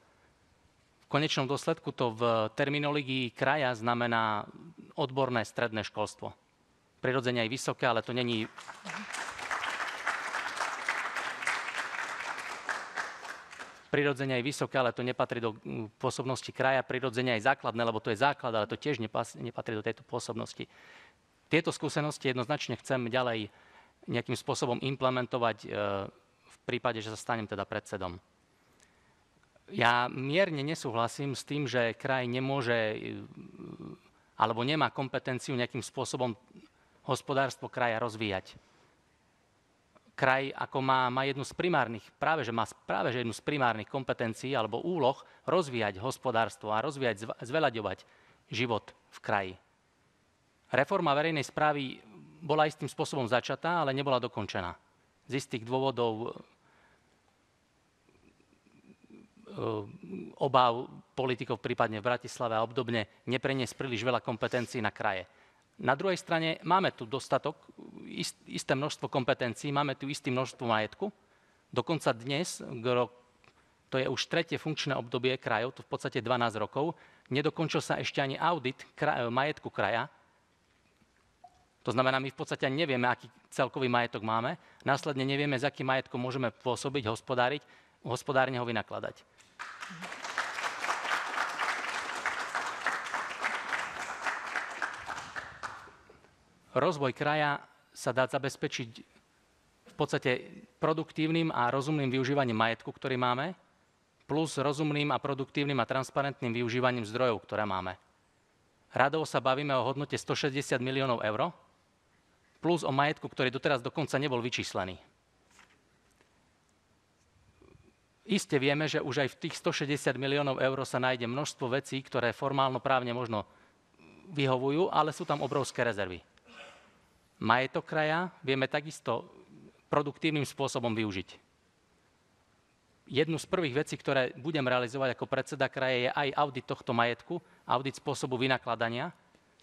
V konečnom dôsledku to v terminológii kraja znamená odborné stredné školstvo. Prirodzene aj vysoké, ale to není... Prirodzene aj vysoké, ale to nepatrí do mm, pôsobnosti kraja. Prirodzene aj základné, lebo to je základ, ale to tiež nepatrí do tejto pôsobnosti. Tieto skúsenosti jednoznačne chcem ďalej nejakým spôsobom implementovať e, v prípade, že sa stanem teda predsedom. Ja mierne nesúhlasím s tým, že kraj nemôže e, alebo nemá kompetenciu nejakým spôsobom hospodárstvo kraja rozvíjať. Kraj ako má, má jednu z primárnych, práve že má práve že jednu z primárnych kompetencií alebo úloh rozvíjať hospodárstvo a rozvíjať, zveľaďovať život v kraji. Reforma verejnej správy bola istým spôsobom začatá, ale nebola dokončená. Z istých dôvodov Eh, obáv politikov, prípadne v Bratislave a obdobne, nepreniesť príliš veľa kompetencií na kraje. Na druhej strane máme tu dostatok, ist, isté množstvo kompetencií, máme tu isté množstvo majetku. Dokonca dnes, to je už tretie funkčné obdobie krajov, to v podstate 12 rokov, nedokončil sa ešte ani audit kraj, majetku kraja. To znamená, my v podstate nevieme, aký celkový majetok máme, následne nevieme, s akým majetkom môžeme pôsobiť, hospodáriť, hospodárne ho vynakladať. Rozvoj kraja sa dá zabezpečiť v podstate produktívnym a rozumným využívaním majetku, ktorý máme, plus rozumným a produktívnym a transparentným využívaním zdrojov, ktoré máme. Radovo sa bavíme o hodnote 160 miliónov eur, plus o majetku, ktorý doteraz dokonca nebol vyčíslený. Iste vieme, že už aj v tých 160 miliónov eur sa nájde množstvo vecí, ktoré formálno právne možno vyhovujú, ale sú tam obrovské rezervy. Majetok kraja vieme takisto produktívnym spôsobom využiť. Jednu z prvých vecí, ktoré budem realizovať ako predseda kraje, je aj audit tohto majetku, audit spôsobu vynakladania.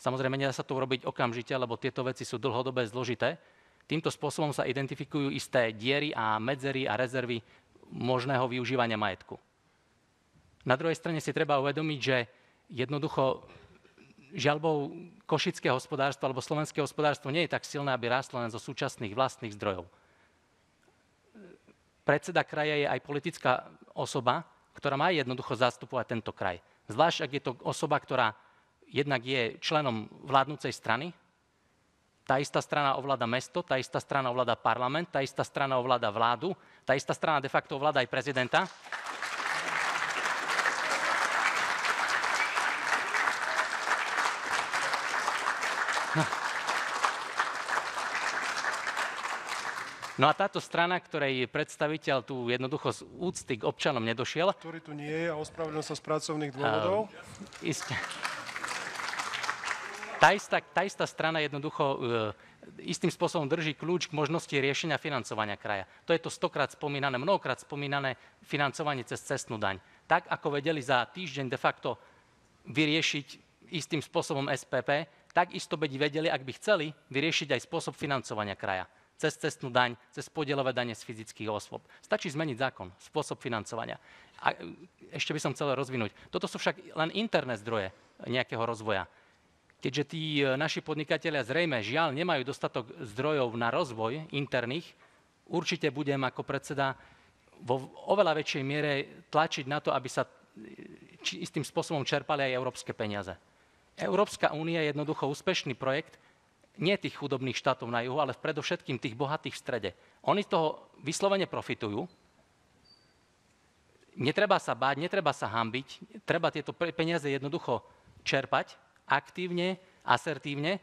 Samozrejme, nedá sa to urobiť okamžite, lebo tieto veci sú dlhodobé, zložité. Týmto spôsobom sa identifikujú isté diery a medzery a rezervy možného využívania majetku. Na druhej strane si treba uvedomiť, že jednoducho žalbou košické hospodárstvo alebo slovenské hospodárstvo nie je tak silné, aby rástlo len zo súčasných vlastných zdrojov. Predseda kraja je aj politická osoba, ktorá má jednoducho zastupovať tento kraj. Zvlášť, ak je to osoba, ktorá jednak je členom vládnúcej strany, tá istá strana ovláda mesto, tá istá strana ovláda parlament, tá istá strana ovláda vládu, tá istá strana de facto ovláda aj prezidenta. No. No a táto strana, ktorej predstaviteľ tu jednoducho z úcty k občanom nedošiel. Ktorý tu nie je a ospravedlňujem sa z pracovných dôvodov. Uh, isté tá istá, tá istá strana jednoducho e, istým spôsobom drží kľúč k možnosti riešenia financovania kraja. To je to stokrát spomínané, mnohokrát spomínané financovanie cez cestnú daň. Tak, ako vedeli za týždeň de facto vyriešiť istým spôsobom SPP, tak isto by vedeli, ak by chceli, vyriešiť aj spôsob financovania kraja. Cez cestnú daň, cez podielové dane z fyzických osôb. Stačí zmeniť zákon, spôsob financovania. A ešte by som chcel rozvinúť. Toto sú však len interné zdroje nejakého rozvoja. Keďže tí e, naši podnikatelia zrejme žiaľ nemajú dostatok zdrojov na rozvoj interných, určite budem ako predseda vo oveľa väčšej miere tlačiť na to, aby sa e, istým spôsobom čerpali aj európske peniaze. Európska únia je jednoducho úspešný projekt nie tých chudobných štátov na juhu, ale predovšetkým tých bohatých v strede. Oni z toho vyslovene profitujú. Netreba sa báť, netreba sa hambiť, treba tieto peniaze jednoducho čerpať aktívne, asertívne,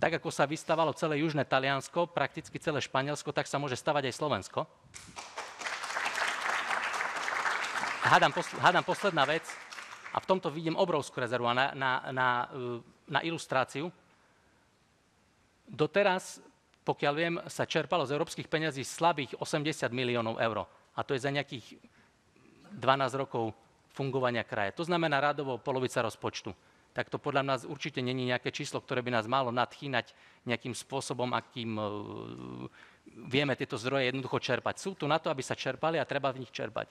tak ako sa vystavalo celé južné Taliansko, prakticky celé Španielsko, tak sa môže stavať aj Slovensko. Hádam, posl- hádam posledná vec, a v tomto vidím obrovskú rezervu na, na, na, na ilustráciu. Doteraz, pokiaľ viem, sa čerpalo z európskych peniazí slabých 80 miliónov eur. A to je za nejakých 12 rokov fungovania kraje. To znamená radovo polovica rozpočtu. Tak to podľa nás určite není nejaké číslo, ktoré by nás malo nadchýnať nejakým spôsobom, akým e, vieme tieto zdroje jednoducho čerpať. Sú tu na to, aby sa čerpali a treba v nich čerpať.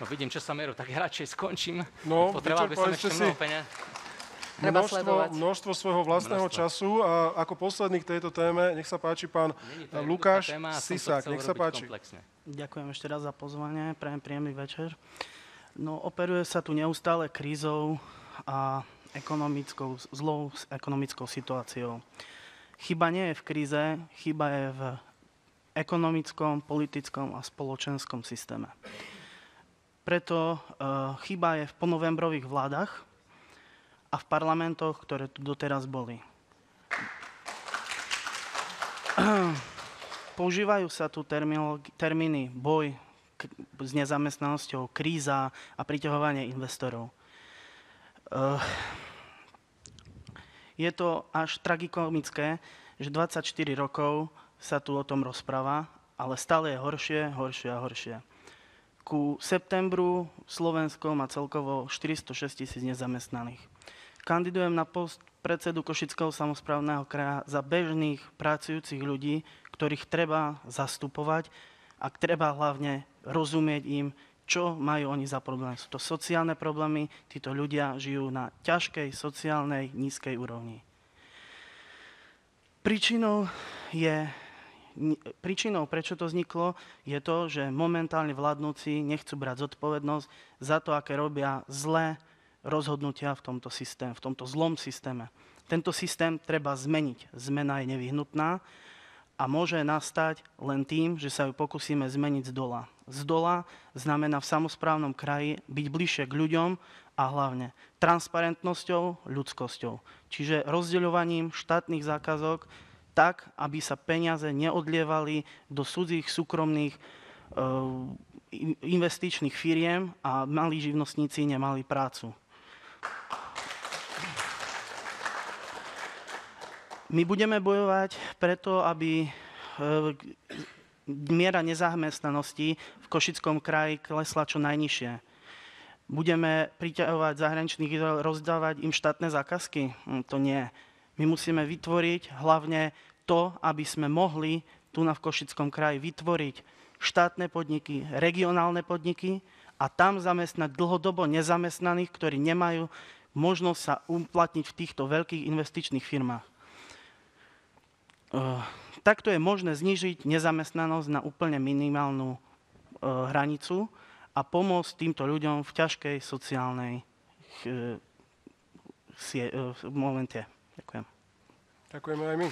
No vidím časomeru, tak ja radšej skončím. No, Potreboval by som ešte si mnoho peniaz. Množstvo, množstvo svojho vlastného Množstvo. času a ako posledný k tejto téme, nech sa páči pán Lukáš téma Sisák, nech sa páči. komplexne. Ďakujem ešte raz za pozvanie, prajem príjemný večer. No, operuje sa tu neustále krízou a ekonomickou, zlou ekonomickou situáciou. Chyba nie je v kríze, chyba je v ekonomickom, politickom a spoločenskom systéme. Preto uh, chyba je v ponovembrových vládach a v parlamentoch, ktoré tu doteraz boli. Používajú sa tu termíny boj s nezamestnanosťou, kríza a priťahovanie investorov. Eh, Je to až tragikomické, že 24 rokov sa tu o tom rozpráva, ale stále je horšie, horšie a horšie. Ku septembru Slovensko má celkovo 406 tisíc nezamestnaných. Kandidujem na post predsedu Košického samozprávneho kraja za bežných pracujúcich ľudí, ktorých treba zastupovať a treba hlavne rozumieť im, čo majú oni za problémy. Sú to sociálne problémy, títo ľudia žijú na ťažkej sociálnej nízkej úrovni. Príčinou je Príčinou, prečo to vzniklo, je to, že momentálne vládnúci nechcú brať zodpovednosť za to, aké robia zlé rozhodnutia v tomto systéme, v tomto zlom systéme. Tento systém treba zmeniť. Zmena je nevyhnutná a môže nastať len tým, že sa ju pokúsime zmeniť z dola. Z dola znamená v samozprávnom kraji byť bližšie k ľuďom a hlavne transparentnosťou, ľudskosťou. Čiže rozdeľovaním štátnych zákazok tak, aby sa peniaze neodlievali do cudzích súkromných eh, in- investičných firiem a malí živnostníci nemali prácu. My budeme bojovať preto, aby e, miera nezamestnanosti v Košickom kraji klesla čo najnižšie. Budeme priťahovať zahraničných, rozdávať im štátne zákazky? Hm, To nie. My musíme vytvoriť hlavne to, aby sme mohli tu na v Košickom kraji vytvoriť štátne podniky, regionálne podniky a tam zamestnať dlhodobo nezamestnaných, ktorí nemajú možnosť sa uplatniť v týchto veľkých investičných firmách. Takto je možné znížiť nezamestnanosť na úplne minimálnu uh, hranicu a pomôcť týmto ľuďom v ťažkej sociálnej sie, uh, momente. Ďakujem. Ďakujeme aj my.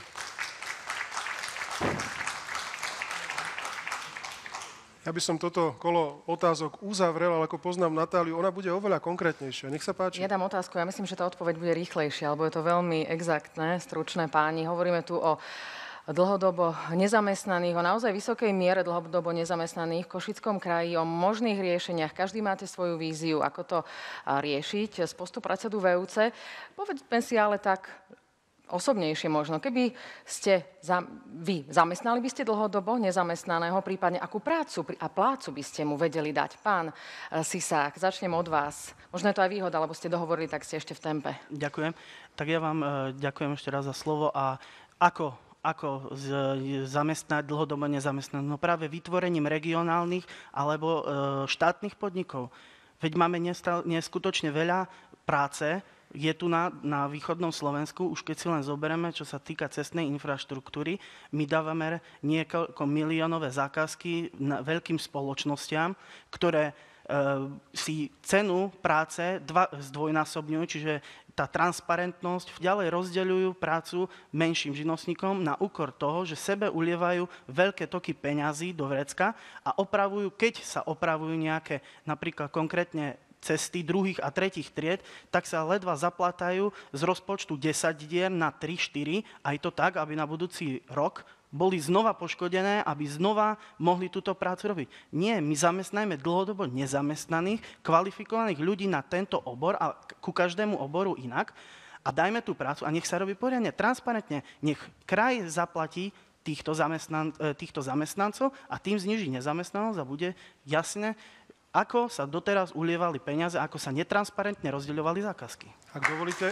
Ja by som toto kolo otázok uzavrel, ale ako poznám Natáliu, ona bude oveľa konkrétnejšia. Nech sa páči. Ja dám otázku, ja myslím, že tá odpoveď bude rýchlejšia, alebo je to veľmi exaktné, stručné páni. Hovoríme tu o dlhodobo nezamestnaných, o naozaj vysokej miere dlhodobo nezamestnaných v Košickom kraji, o možných riešeniach. Každý máte svoju víziu, ako to riešiť z postu predsedu VUC. Povedzme si ale tak osobnejšie možno. Keby ste za, vy zamestnali by ste dlhodobo nezamestnaného, prípadne akú prácu a plácu by ste mu vedeli dať? Pán e, Sisák, začnem od vás. Možno je to aj výhoda, lebo ste dohovorili, tak ste ešte v tempe. Ďakujem. Tak ja vám e, ďakujem ešte raz za slovo a ako ako zamestnať dlhodobo nezamestnaných? No práve vytvorením regionálnych alebo e, štátnych podnikov. Veď máme neskutočne veľa práce, je tu na, na východnom Slovensku, už keď si len zoberieme, čo sa týka cestnej infraštruktúry, my dávame niekoľko miliónové zákazky na veľkým spoločnostiam, ktoré si cenu práce dva, zdvojnásobňujú, čiže tá transparentnosť ďalej rozdeľujú prácu menším živnostníkom na úkor toho, že sebe ulievajú veľké toky peňazí do vrecka a opravujú, keď sa opravujú nejaké napríklad konkrétne cesty druhých a tretích tried, tak sa ledva zaplatajú z rozpočtu 10 dier na 3-4, aj to tak, aby na budúci rok boli znova poškodené, aby znova mohli túto prácu robiť. Nie, my zamestnajme dlhodobo nezamestnaných, kvalifikovaných ľudí na tento obor a ku každému oboru inak a dajme tú prácu a nech sa robí poriadne, transparentne. Nech kraj zaplatí týchto, zamestnan- týchto zamestnancov a tým zniží nezamestnanosť a bude jasne ako sa doteraz ulievali peniaze, ako sa netransparentne rozdeľovali zákazky. Ak dovolíte,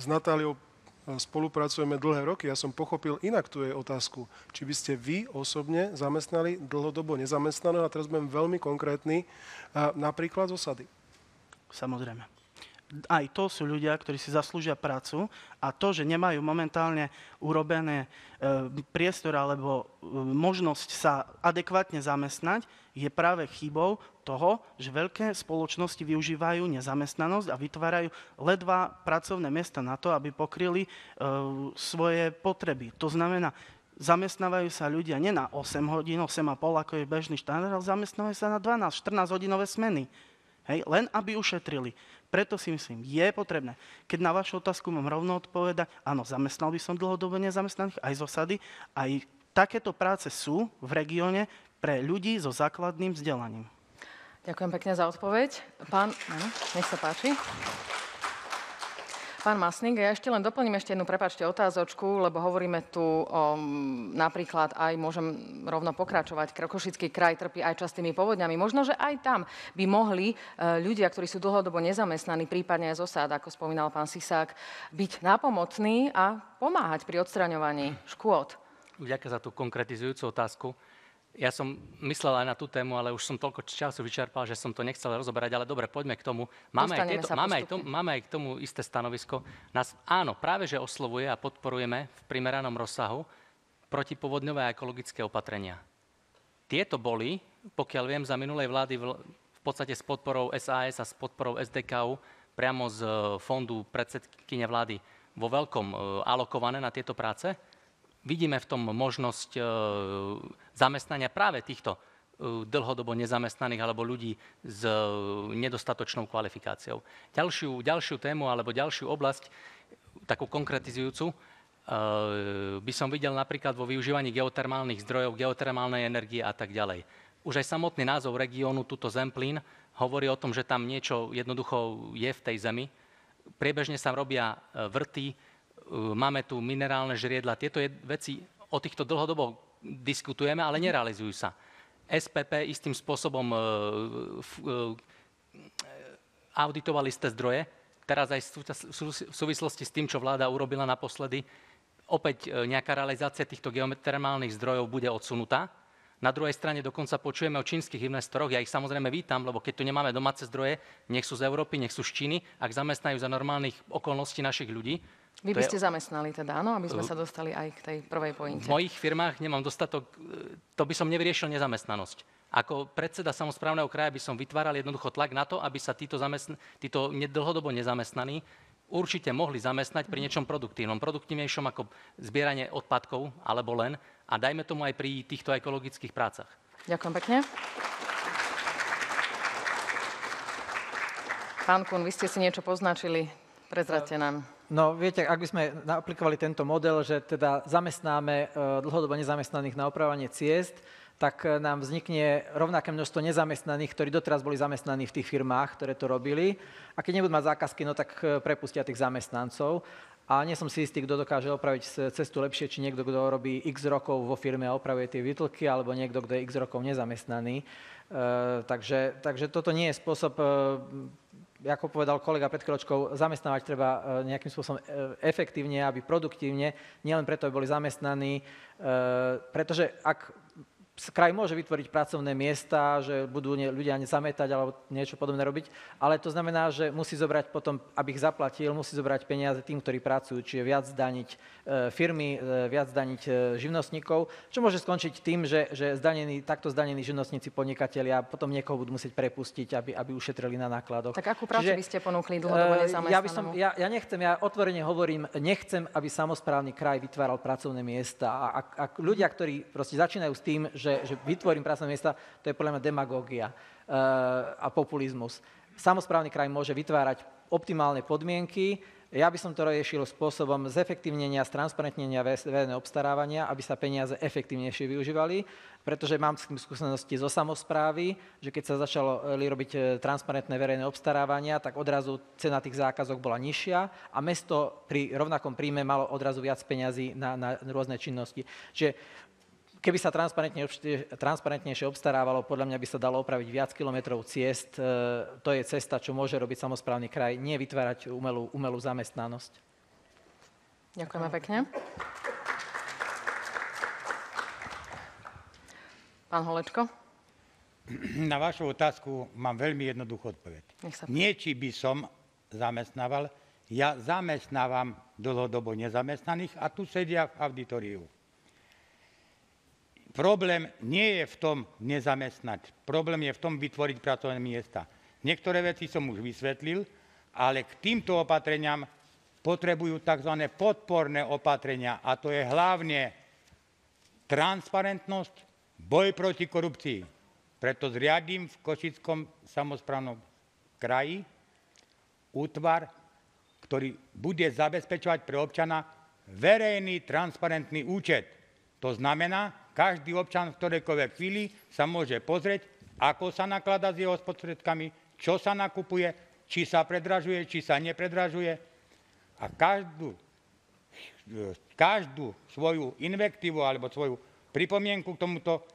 s Natáliou e, spolupracujeme dlhé roky. Ja som pochopil inak tú jej otázku. Či by ste vy osobne zamestnali dlhodobo nezamestnaného, a teraz budem veľmi konkrétny, napríklad z osady. Samozrejme aj to sú ľudia, ktorí si zaslúžia prácu a to, že nemajú momentálne urobené e, priestor alebo e, možnosť sa adekvátne zamestnať, je práve chybou toho, že veľké spoločnosti využívajú nezamestnanosť a vytvárajú ledva pracovné miesta na to, aby pokryli e, svoje potreby. To znamená, zamestnávajú sa ľudia nie na 8 hodín, 8,5 ako je bežný štandard, ale zamestnávajú sa na 12-14 hodinové smeny. Hej, len aby ušetrili. Preto si myslím, je potrebné. Keď na vašu otázku mám rovno odpovedať, áno, zamestnal by som dlhodobo nezamestnaných aj z osady. Aj takéto práce sú v regióne pre ľudí so základným vzdelaním. Ďakujem pekne za odpoveď. Pán, nech sa páči. Pán Masník, ja ešte len doplním ešte jednu, prepačte, otázočku, lebo hovoríme tu o, napríklad aj, môžem rovno pokračovať, Košický kraj trpí aj častými povodňami. Možno, že aj tam by mohli e, ľudia, ktorí sú dlhodobo nezamestnaní, prípadne aj z osád, ako spomínal pán Sisák, byť nápomocní a pomáhať pri odstraňovaní škôd. Ďakujem za tú konkretizujúcu otázku. Ja som myslel aj na tú tému, ale už som toľko času vyčerpal, že som to nechcel rozoberať, ale dobre, poďme k tomu. Máme, aj, tieto, máme, aj, tom, máme aj k tomu isté stanovisko. Nás áno, práve že oslovuje a podporujeme v primeranom rozsahu protipovodňové a ekologické opatrenia. Tieto boli, pokiaľ viem, za minulej vlády v, v podstate s podporou SAS a s podporou SDKU priamo z e, fondu predsedkyne vlády vo veľkom e, alokované na tieto práce vidíme v tom možnosť e, zamestnania práve týchto e, dlhodobo nezamestnaných alebo ľudí s e, nedostatočnou kvalifikáciou. Ďalšiu, ďalšiu tému alebo ďalšiu oblasť, takú konkretizujúcu, by som videl napríklad vo využívaní geotermálnych zdrojov, geotermálnej energie a tak ďalej. Už aj samotný názov regiónu, túto Zemplín, hovorí o tom, že tam niečo jednoducho je v tej zemi. Priebežne sa robia vrty, máme tu minerálne žriedla. Tieto veci, o týchto dlhodobo diskutujeme, ale nerealizujú sa. SPP istým spôsobom e, e, auditovali ste zdroje, teraz aj v súvislosti s tým, čo vláda urobila naposledy, opäť nejaká realizácia týchto geotermálnych zdrojov bude odsunutá. Na druhej strane dokonca počujeme o čínskych investoroch. Ja ich samozrejme vítam, lebo keď tu nemáme domáce zdroje, nech sú z Európy, nech sú z Číny, ak zamestnajú za normálnych okolností našich ľudí, vy by ste je... zamestnali teda, áno, aby sme sa dostali aj k tej prvej pointe. V mojich firmách nemám dostatok, to by som nevyriešil nezamestnanosť. Ako predseda samozprávneho kraja by som vytváral jednoducho tlak na to, aby sa títo, zamestn- títo dlhodobo nezamestnaní určite mohli zamestnať pri niečom produktívnom. Produktívnejšom ako zbieranie odpadkov, alebo len. A dajme tomu aj pri týchto ekologických prácach. Ďakujem pekne. Pán Kun, vy ste si niečo poznačili. Prezrate nám. No viete, ak by sme aplikovali tento model, že teda zamestnáme e, dlhodobo nezamestnaných na opravovanie ciest, tak e, nám vznikne rovnaké množstvo nezamestnaných, ktorí doteraz boli zamestnaní v tých firmách, ktoré to robili. A keď nebudú mať zákazky, no tak e, prepustia tých zamestnancov. A nie som si istý, kto dokáže opraviť cestu lepšie, či niekto, kto robí x rokov vo firme a opravuje tie vytlky, alebo niekto, kto je x rokov nezamestnaný. E, takže, takže toto nie je spôsob ako povedal kolega pred chvíľočkou, zamestnávať treba e, nejakým spôsobom e, efektívne, aby produktívne, nielen preto, aby boli zamestnaní, e, pretože ak kraj môže vytvoriť pracovné miesta, že budú ľudia zametať alebo niečo podobné robiť, ale to znamená, že musí zobrať potom, aby ich zaplatil, musí zobrať peniaze tým, ktorí pracujú, čiže viac zdaniť e, firmy, e, viac zdaniť e, živnostníkov, čo môže skončiť tým, že, že zdanení, takto zdanení živnostníci, podnikatelia potom niekoho budú musieť prepustiť, aby, aby ušetrili na nákladoch. Tak akú prácu čiže, by ste ponúkli dlhodobo ja, by som, ja, ja nechcem, ja otvorene hovorím, nechcem, aby samozprávny kraj vytváral pracovné miesta. A ak, ak ľudia, ktorí proste začínajú s tým, že, že vytvorím pracovné miesta, to je podľa mňa demagógia uh, a populizmus. Samozprávny kraj môže vytvárať optimálne podmienky, ja by som to riešil spôsobom zefektívnenia, stransparentnenia verejného obstarávania, aby sa peniaze efektívnejšie využívali, pretože mám skúsenosti zo samozprávy, že keď sa začalo eh, robiť eh, transparentné verejné obstarávania, tak odrazu cena tých zákazok bola nižšia a mesto pri rovnakom príjme malo odrazu viac peňazí na, na rôzne činnosti. Čiže Keby sa transparentne, transparentnejšie obstarávalo, podľa mňa by sa dalo opraviť viac kilometrov ciest. To je cesta, čo môže robiť samozprávny kraj, nie vytvárať umelú, umelú zamestnanosť. Ďakujeme pekne. Pán Holečko. Na vašu otázku mám veľmi jednoduchú odpoveď. Nie, či by som zamestnával, ja zamestnávam dlhodobo nezamestnaných a tu sedia v auditoriu. Problém nie je v tom nezamestnať. Problém je v tom vytvoriť pracovné miesta. Niektoré veci som už vysvetlil, ale k týmto opatreniam potrebujú tzv. podporné opatrenia a to je hlavne transparentnosť, boj proti korupcii. Preto zriadím v Košickom samozprávnom kraji útvar, ktorý bude zabezpečovať pre občana verejný, transparentný účet. To znamená, každý občan v ktorejkoľvek chvíli sa môže pozrieť, ako sa nakladá s jeho spotredkami, čo sa nakupuje, či sa predražuje, či sa nepredražuje. A každú, každú svoju invektívu alebo svoju pripomienku k tomuto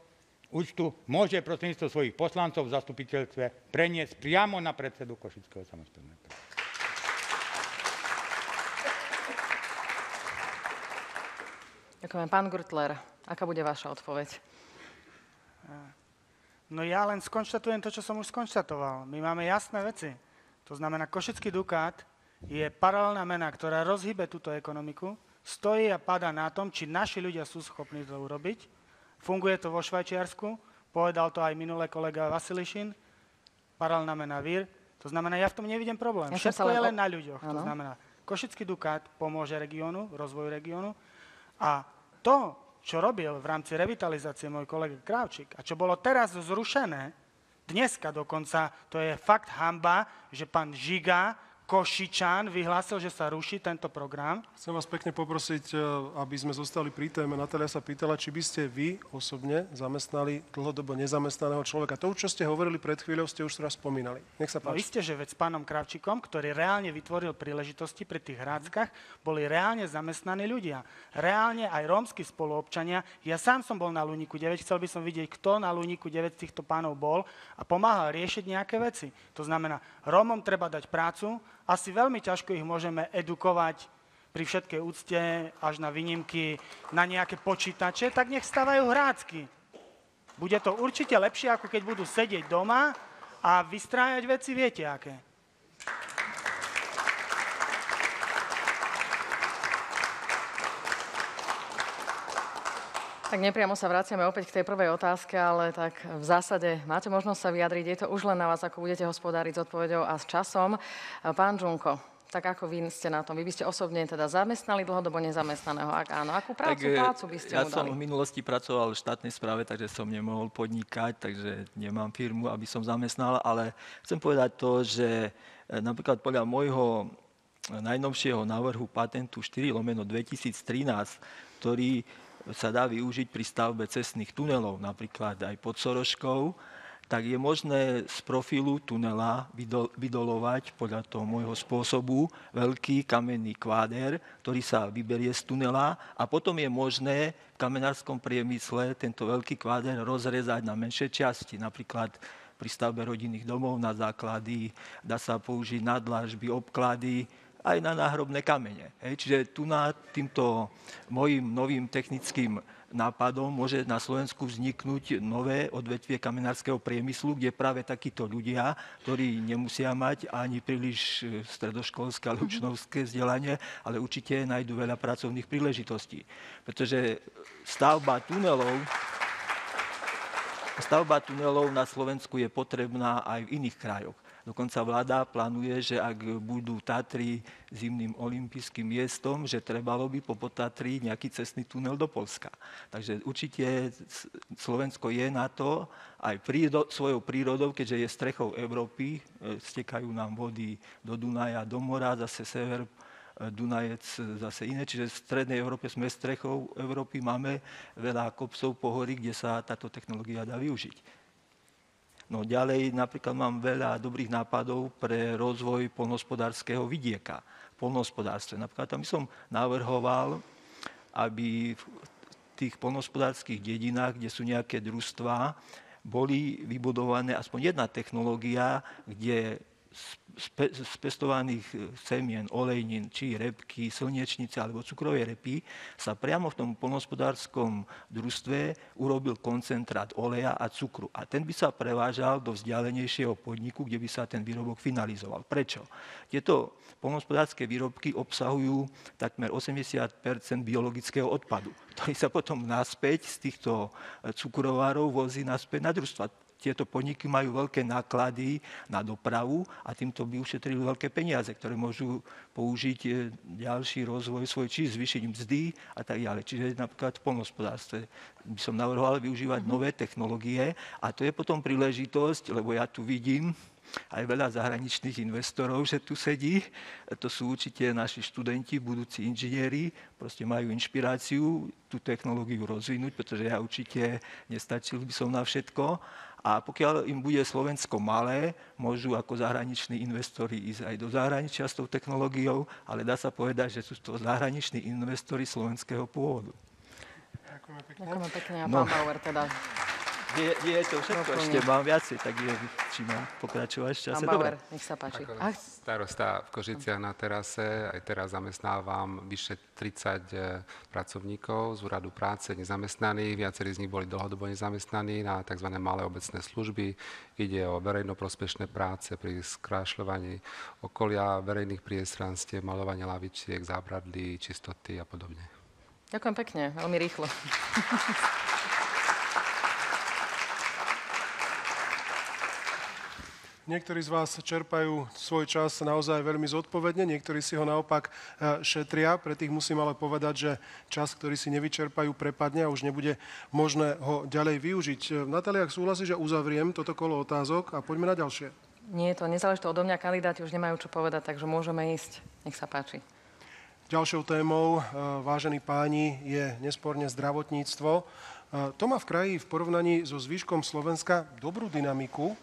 účtu môže prostredníctvom svojich poslancov v zastupiteľstve preniesť priamo na predsedu Košického samozprávneho Ďakujem. Pán Gurtler, Aká bude vaša odpoveď? No ja len skonštatujem to, čo som už skonštatoval. My máme jasné veci. To znamená, Košický Dukát je paralelná mena, ktorá rozhybe túto ekonomiku, stojí a pada na tom, či naši ľudia sú schopní to urobiť. Funguje to vo Švajčiarsku, povedal to aj minulé kolega Vasilišin, paralelná mena VIR. To znamená, ja v tom nevidím problém. Ja Všetko je len na ľuďoch. Ano. To znamená, Košický Dukát pomôže regiónu, rozvoju regiónu a to, čo robil v rámci revitalizácie môj kolega Krávčik a čo bolo teraz zrušené, dneska dokonca, to je fakt hamba, že pán Žiga Košičan vyhlásil, že sa ruší tento program. Chcem vás pekne poprosiť, e, aby sme zostali pri téme. Natália sa pýtala, či by ste vy osobne zamestnali dlhodobo nezamestnaného človeka. To, čo ste hovorili pred chvíľou, ste už raz spomínali. Nech sa no, páči. No, ste, že veď s pánom Kravčikom, ktorý reálne vytvoril príležitosti pri tých hráckach, boli reálne zamestnaní ľudia. Reálne aj rómsky spoluobčania. Ja sám som bol na Luníku 9, chcel by som vidieť, kto na Luníku 9 týchto pánov bol a pomáhal riešiť nejaké veci. To znamená, Rómom treba dať prácu, asi veľmi ťažko ich môžeme edukovať pri všetkej úcte až na výnimky na nejaké počítače, tak nech stávajú hrácky. Bude to určite lepšie, ako keď budú sedieť doma a vystrájať veci, viete aké. Tak nepriamo sa vraciame opäť k tej prvej otázke, ale tak v zásade máte možnosť sa vyjadriť. Je to už len na vás, ako budete hospodáriť s odpovedou a s časom. Pán Žunko, tak ako vy ste na tom? Vy by ste osobne teda zamestnali dlhodobo nezamestnaného? Ak áno, akú prácu, tak, prácu by ste ja mu dali? som v minulosti pracoval v štátnej správe, takže som nemohol podnikať, takže nemám firmu, aby som zamestnal, ale chcem povedať to, že e, napríklad podľa môjho najnovšieho návrhu patentu 4 lomeno 2013, ktorý sa dá využiť pri stavbe cestných tunelov, napríklad aj pod Soroškou, tak je možné z profilu tunela vydolovať podľa toho môjho spôsobu veľký kamenný kváder, ktorý sa vyberie z tunela a potom je možné v kamenárskom priemysle tento veľký kváder rozrezať na menšie časti, napríklad pri stavbe rodinných domov na základy, dá sa použiť nadlážby, obklady, aj na náhrobné kamene. Hej. Čiže tu na týmto mojim novým technickým nápadom môže na Slovensku vzniknúť nové odvetvie kamenárskeho priemyslu, kde práve takíto ľudia, ktorí nemusia mať ani príliš e, stredoškolské a učňovské vzdelanie, ale určite nájdú veľa pracovných príležitostí. Pretože stavba tunelov Stavba tunelov na Slovensku je potrebná aj v iných krajoch. Dokonca vláda plánuje, že ak budú Tatry zimným olympijským miestom, že trebalo by po Tatry nejaký cestný tunel do Polska. Takže určite Slovensko je na to aj príro, svojou prírodou, keďže je strechou Európy, e, stekajú nám vody do Dunaja, do mora, zase sever e, Dunajec zase iné, čiže v strednej Európe sme strechou Európy, máme veľa kopcov, pohorí, kde sa táto technológia dá využiť. No ďalej napríklad mám veľa dobrých nápadov pre rozvoj polnospodárskeho vidieka v polnospodárstve. Napríklad tam som navrhoval, aby tých polnospodárských dedinách, kde sú nejaké družstvá, boli vybudované aspoň jedna technológia, kde spe, spestovaných e, semien, olejnín, či repky, slnečnice alebo cukrovej repy, sa priamo v tom polnospodárskom družstve urobil koncentrát oleja a cukru. A ten by sa prevážal do vzdialenejšieho podniku, kde by sa ten výrobok finalizoval. Prečo? Tieto polnospodárske výrobky obsahujú takmer 80% biologického odpadu, ktorý sa potom naspäť z týchto e, cukrovárov vozí naspäť na družstva tieto podniky majú veľké náklady na dopravu a týmto by ušetrili veľké peniaze, ktoré môžu použiť e, ďalší rozvoj svoj, či zvýšiť mzdy a tak ďalej. Čiže napríklad v polnospodárstve by som navrhoval využívať mm-hmm. nové technológie a to je potom príležitosť, lebo ja tu vidím aj veľa zahraničných investorov, že tu sedí. To sú určite naši študenti, budúci inžinieri, proste majú inšpiráciu tú technológiu rozvinúť, pretože ja určite nestačil by som na všetko. A pokiaľ im bude Slovensko malé, môžu ako zahraniční investori ísť aj do zahraničia s tou technológiou, ale dá sa povedať, že sú to zahraniční investori slovenského pôvodu. Ďakujeme pekne. Ďakujeme pekne a no. pán Bauer teda nie, nie je to všetko, ešte mám viacej, tak je, či mám pokračovať v čase. Bauer, nech sa páči. Ako starosta v Kožiciach na terase, aj teraz zamestnávam vyše 30 e, pracovníkov z úradu práce nezamestnaných. Viacerí z nich boli dlhodobo nezamestnaní na tzv. malé obecné služby. Ide o verejnoprospešné práce pri skrášľovaní okolia, verejných priestranstiev, malovanie lavičiek, zábradlí, čistoty a podobne. Ďakujem pekne, veľmi rýchlo. Niektorí z vás čerpajú svoj čas naozaj veľmi zodpovedne, niektorí si ho naopak e, šetria. Pre tých musím ale povedať, že čas, ktorý si nevyčerpajú, prepadne a už nebude možné ho ďalej využiť. E, Natália, ak súhlasí, že uzavriem toto kolo otázok a poďme na ďalšie. Nie, to nezáleží to odo mňa, kandidáti už nemajú čo povedať, takže môžeme ísť. Nech sa páči. Ďalšou témou, e, vážení páni, je nesporne zdravotníctvo. To má v kraji v porovnaní so zvyškom Slovenska dobrú dynamiku.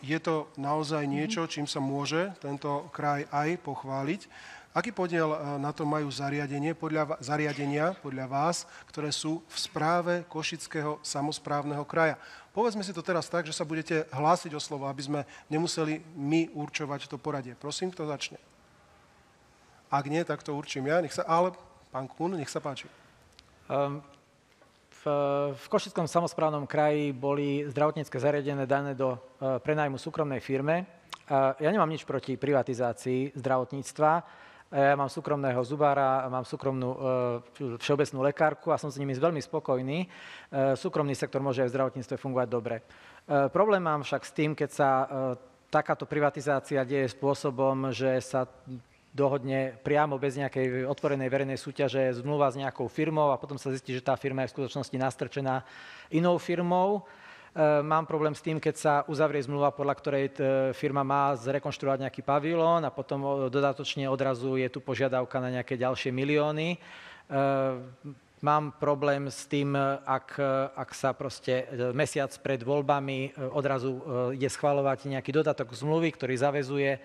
Je to naozaj niečo, čím sa môže tento kraj aj pochváliť. Aký podiel na to majú zariadenie, podľa, zariadenia podľa vás, ktoré sú v správe Košického samozprávneho kraja? Povedzme si to teraz tak, že sa budete hlásiť o slovo, aby sme nemuseli my určovať to poradie. Prosím, kto začne? Ak nie, tak to určím ja. Nech sa, ale pán Kun, nech sa páči. Um, v Košickom samozprávnom kraji boli zdravotnícke zariadené dané do e, prenajmu súkromnej firme. Ja nemám nič proti privatizácii zdravotníctva. Ja mám súkromného zubára, mám súkromnú e, všeobecnú lekárku a som s nimi veľmi spokojný. E, súkromný sektor môže aj v zdravotníctve fungovať dobre. Problém mám však s tým, keď sa takáto privatizácia deje spôsobom, že sa dohodne priamo bez nejakej otvorenej verejnej súťaže zmluva s nejakou firmou a potom sa zistí, že tá firma je v skutočnosti nastrčená inou firmou. E, mám problém s tým, keď sa uzavrie zmluva, podľa ktorej firma má zrekonštruovať nejaký pavilón a potom dodatočne odrazu je tu požiadavka na nejaké ďalšie milióny. E, mám problém s tým, ak, ak sa proste mesiac pred voľbami odrazu ide schvalovať nejaký dodatok zmluvy, ktorý zavezuje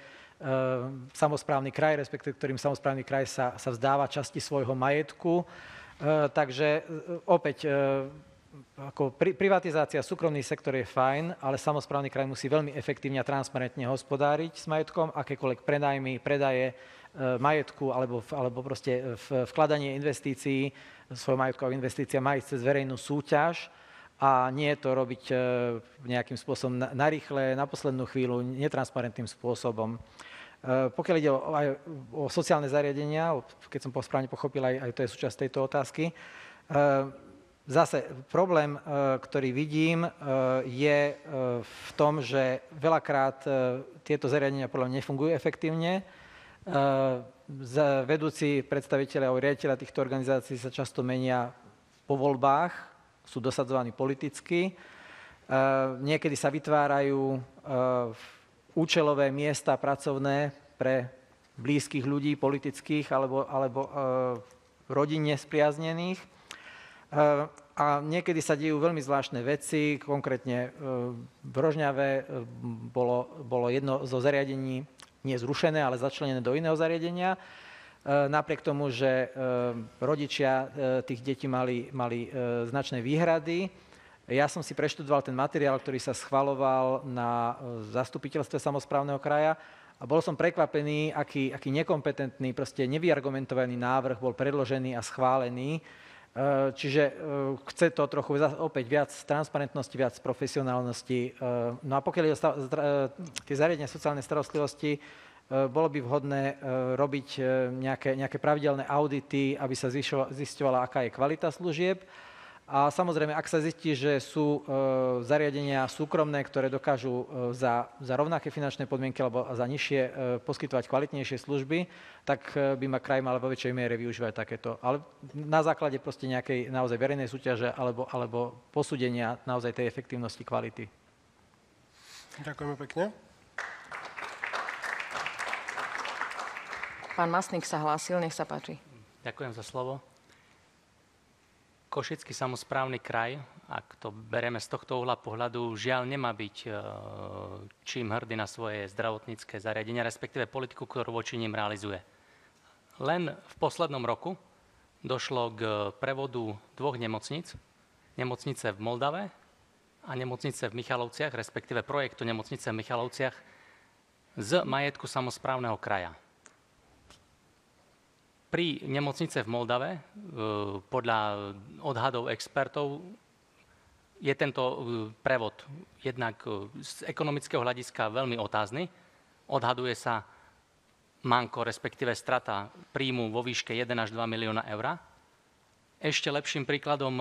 samozprávny kraj, respektíve ktorým samozprávny kraj sa, sa vzdáva časti svojho majetku. Ehm, takže e, opäť e, ako pri, privatizácia, súkromný sektor je fajn, ale samozprávny kraj musí veľmi efektívne a transparentne hospodáriť s majetkom, akékoľvek prenajmy, predaje e, majetku alebo, alebo proste vkladanie investícií, svojho majetku a investícia má cez verejnú súťaž a nie to robiť nejakým spôsobom narýchle, na poslednú chvíľu, netransparentným spôsobom. Eh, pokiaľ ide o, aj o sociálne zariadenia, keď som správne pochopil, aj, aj to je súčasť tejto otázky, eh, Zase problém, ktorý vidím, je v tom, že veľakrát tieto zariadenia podľa mňa nefungujú efektívne. Vedúci predstaviteľe alebo riaditeľa týchto organizácií sa často menia po voľbách, sú dosadzovaní politicky. Niekedy sa vytvárajú účelové miesta pracovné pre blízkych ľudí, politických alebo, alebo e, rodinne spriaznených. E, a niekedy sa dejú veľmi zvláštne veci, konkrétne e, v Rožňave e, bolo, bolo jedno zo zariadení nie zrušené, ale začlenené do iného zariadenia. Napriek tomu, že rodičia tých detí mali, mali značné výhrady. Ja som si preštudoval ten materiál, ktorý sa schvaloval na zastupiteľstve samozprávneho kraja a bol som prekvapený, aký, aký nekompetentný, proste nevyargumentovaný návrh bol predložený a schválený. E, čiže e, chce to trochu opäť viac transparentnosti, viac profesionálnosti. E, no a pokiaľ je tie zariadenia sociálnej starostlivosti, bolo by vhodné robiť nejaké, nejaké pravidelné audity, aby sa zisťovala, aká je kvalita služieb a samozrejme, ak sa zistí, že sú zariadenia súkromné, ktoré dokážu za, za rovnaké finančné podmienky alebo za nižšie poskytovať kvalitnejšie služby, tak by ma kraj mal vo väčšej miere využívať takéto. Ale na základe proste nejakej naozaj verejnej súťaže alebo, alebo posúdenia naozaj tej efektívnosti kvality. Ďakujeme pekne. Pán Masník sa hlásil, nech sa páči. Ďakujem za slovo. Košický samozprávny kraj, ak to bereme z tohto uhla pohľadu, žiaľ nemá byť e, čím hrdý na svoje zdravotnícke zariadenia, respektíve politiku, ktorú voči ním realizuje. Len v poslednom roku došlo k prevodu dvoch nemocnic. Nemocnice v Moldave a nemocnice v Michalovciach, respektíve projektu nemocnice v Michalovciach z majetku samozprávneho kraja. Pri nemocnice v Moldave, e, podľa odhadov expertov, je tento e, prevod jednak e, z ekonomického hľadiska veľmi otázny. Odhaduje sa manko, respektíve strata príjmu vo výške 1 až 2 milióna eur. Ešte lepším príkladom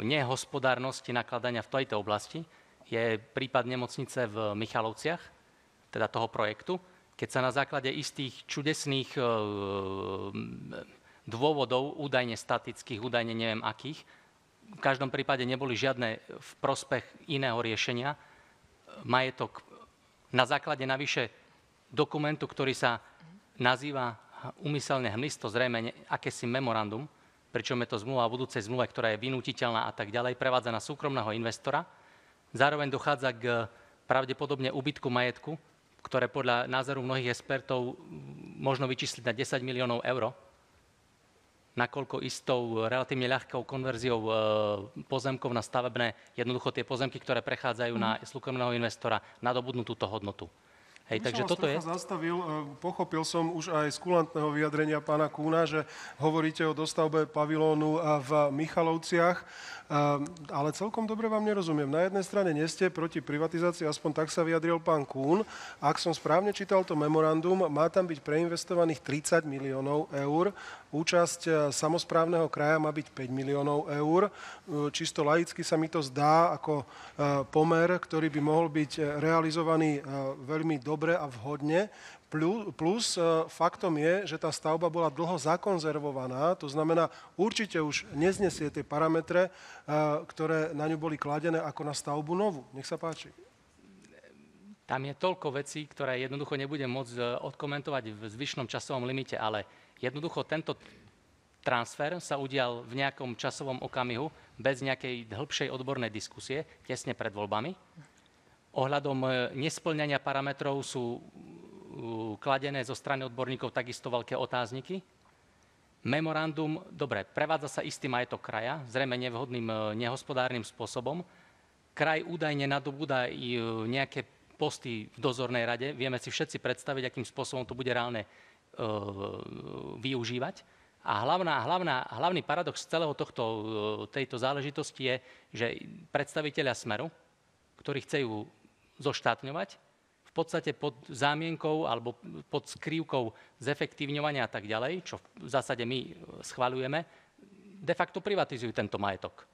nehospodárnosti nakladania v tejto oblasti je prípad nemocnice v Michalovciach, teda toho projektu, keď sa na základe istých čudesných e, dôvodov, údajne statických, údajne neviem akých, v každom prípade neboli žiadne v prospech iného riešenia, majetok na základe navyše dokumentu, ktorý sa nazýva umyselne hmlisto, zrejme akési memorandum, pričom je to zmluva o budúcej zmluve, ktorá je vynutiteľná a tak ďalej, prevádza na súkromného investora. Zároveň dochádza k pravdepodobne úbytku majetku, ktoré podľa názoru mnohých expertov možno vyčísliť na 10 miliónov eur, nakoľko istou relatívne ľahkou konverziou e, pozemkov na stavebné, jednoducho tie pozemky, ktoré prechádzajú mm. na súkromného investora, nadobudnú túto hodnotu. Hej, takže toto je... zastavil, e, pochopil som už aj z kulantného vyjadrenia pána Kúna, že hovoríte o dostavbe pavilónu v Michalovciach, ale celkom dobre vám nerozumiem. Na jednej strane nie ste proti privatizácii, aspoň tak sa vyjadril pán Kún. Ak som správne čítal to memorandum, má tam byť preinvestovaných 30 miliónov eur Účasť e, samozprávneho kraja má byť 5 miliónov eur. E, čisto laicky sa mi to zdá ako e, pomer, ktorý by mohol byť realizovaný veľmi dobre a vhodne. Plus faktom je, že tá stavba bola dlho zakonzervovaná, to znamená, určite už neznesie tie parametre, ktoré na ňu boli kladené ako na stavbu novú. Nech sa páči. Tam je toľko vecí, ktoré jednoducho nebudem môcť odkomentovať v zvyšnom časovom limite, ale Jednoducho tento transfer sa udial v nejakom časovom okamihu bez nejakej hĺbšej odbornej diskusie, tesne pred voľbami. Ohľadom e, nesplňania parametrov sú kladené zo strany odborníkov takisto veľké otázniky. Memorandum, dobre, prevádza sa istý majetok kraja, zrejme nevhodným, e, nehospodárnym spôsobom. Kraj údajne nadobúda e, nejaké posty v dozornej rade. Vieme si všetci predstaviť, akým spôsobom to bude reálne E, využívať. A hlavná, hlavná, hlavný paradox celého tohto, tejto záležitosti je, že predstaviteľia Smeru, ktorí chcú zoštátňovať, podstate pod zámienkou alebo pod skrývkou zefektívňovania a tak ďalej, čo v zásade my schvaľujeme, de facto privatizujú tento majetok.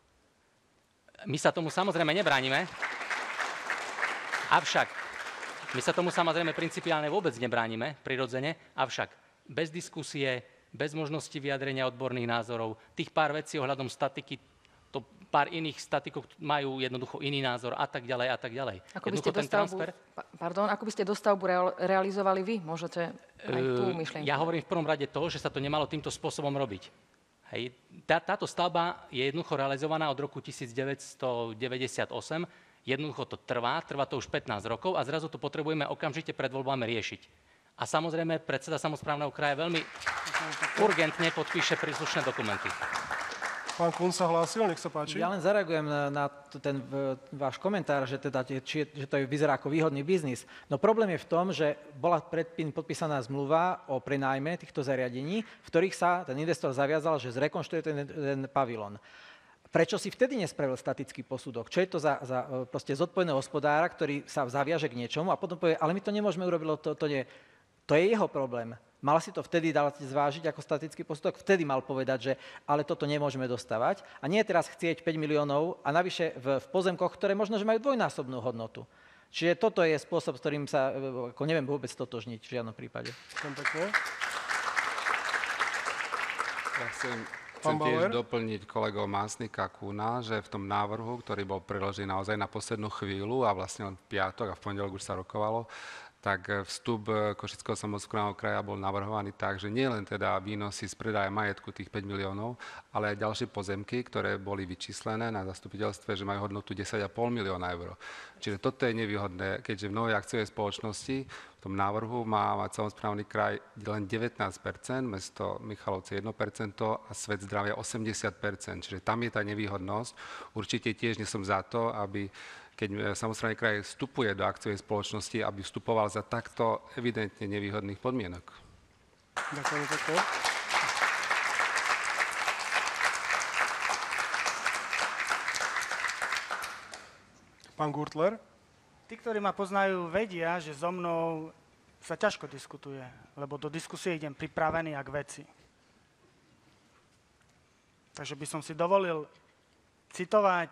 My sa tomu samozrejme nebránime, avšak my sa tomu samozrejme principiálne vôbec nebránime, prirodzene, avšak bez diskusie, bez možnosti vyjadrenia odborných názorov, tých pár vecí ohľadom statiky, pár iných statikov majú jednoducho iný názor a tak ďalej a tak ďalej. Ako by ste ten dostavbu, transfer... Pardon, ako by ste dostavbu realizovali vy? Môžete aj tú myšlienku. Ja hovorím v prvom rade to, že sa to nemalo týmto spôsobom robiť. Hej. Tá, táto stavba je jednoducho realizovaná od roku 1998 Jednoducho to trvá, trvá to už 15 rokov a zrazu to potrebujeme okamžite pred voľbami riešiť. A samozrejme, predseda samozprávneho kraja veľmi urgentne podpíše príslušné dokumenty. Pán Kun sa hlásil, nech sa páči. Ja len zareagujem na, ten váš komentár, že, teda, či, že to vyzerá ako výhodný biznis. No problém je v tom, že bola predtým podpísaná zmluva o prenájme týchto zariadení, v ktorých sa ten investor zaviazal, že zrekonštruuje ten, ten pavilon. Prečo si vtedy nespravil statický posudok? Čo je to za, za proste zodpovedného hospodára, ktorý sa zaviaže k niečomu a potom povie, ale my to nemôžeme urobiť, to, to nie. To je jeho problém. Mal si to vtedy dať zvážiť ako statický posudok, vtedy mal povedať, že ale toto nemôžeme dostávať. A nie teraz chcieť 5 miliónov a navyše v, v pozemkoch, ktoré možno, že majú dvojnásobnú hodnotu. Čiže toto je spôsob, s ktorým sa, e, ako neviem vôbec totožniť v žiadnom prípade. Ďakujem pekne. Ja chcem, chcem tiež doplniť kolegov Másnika Kúna, že v tom návrhu, ktorý bol preložený naozaj na poslednú chvíľu a vlastne len v piatok a v pondelok už sa rokovalo, tak eh, vstup eh, Košického samozprávneho kraja bol navrhovaný tak, že nie len teda výnosy z predaja majetku tých 5 miliónov, ale aj ďalšie pozemky, ktoré boli vyčíslené na zastupiteľstve, že majú hodnotu 10,5 milióna eur. Čiže toto je nevýhodné, keďže v novej akciovej spoločnosti v tom návrhu má mať samozprávny kraj len 19%, mesto Michalovce 1% a Svet zdravia 80%. Čiže tam je tá nevýhodnosť. Určite tiež nie som za to, aby keď e, samozrejme kraj vstupuje do akciovej spoločnosti, aby vstupoval za takto evidentne nevýhodných podmienok. Ďakujem pekne. Pán Gurtler? Tí, ktorí ma poznajú, vedia, že so mnou sa ťažko diskutuje, lebo do diskusie idem pripravený ak veci. Takže by som si dovolil citovať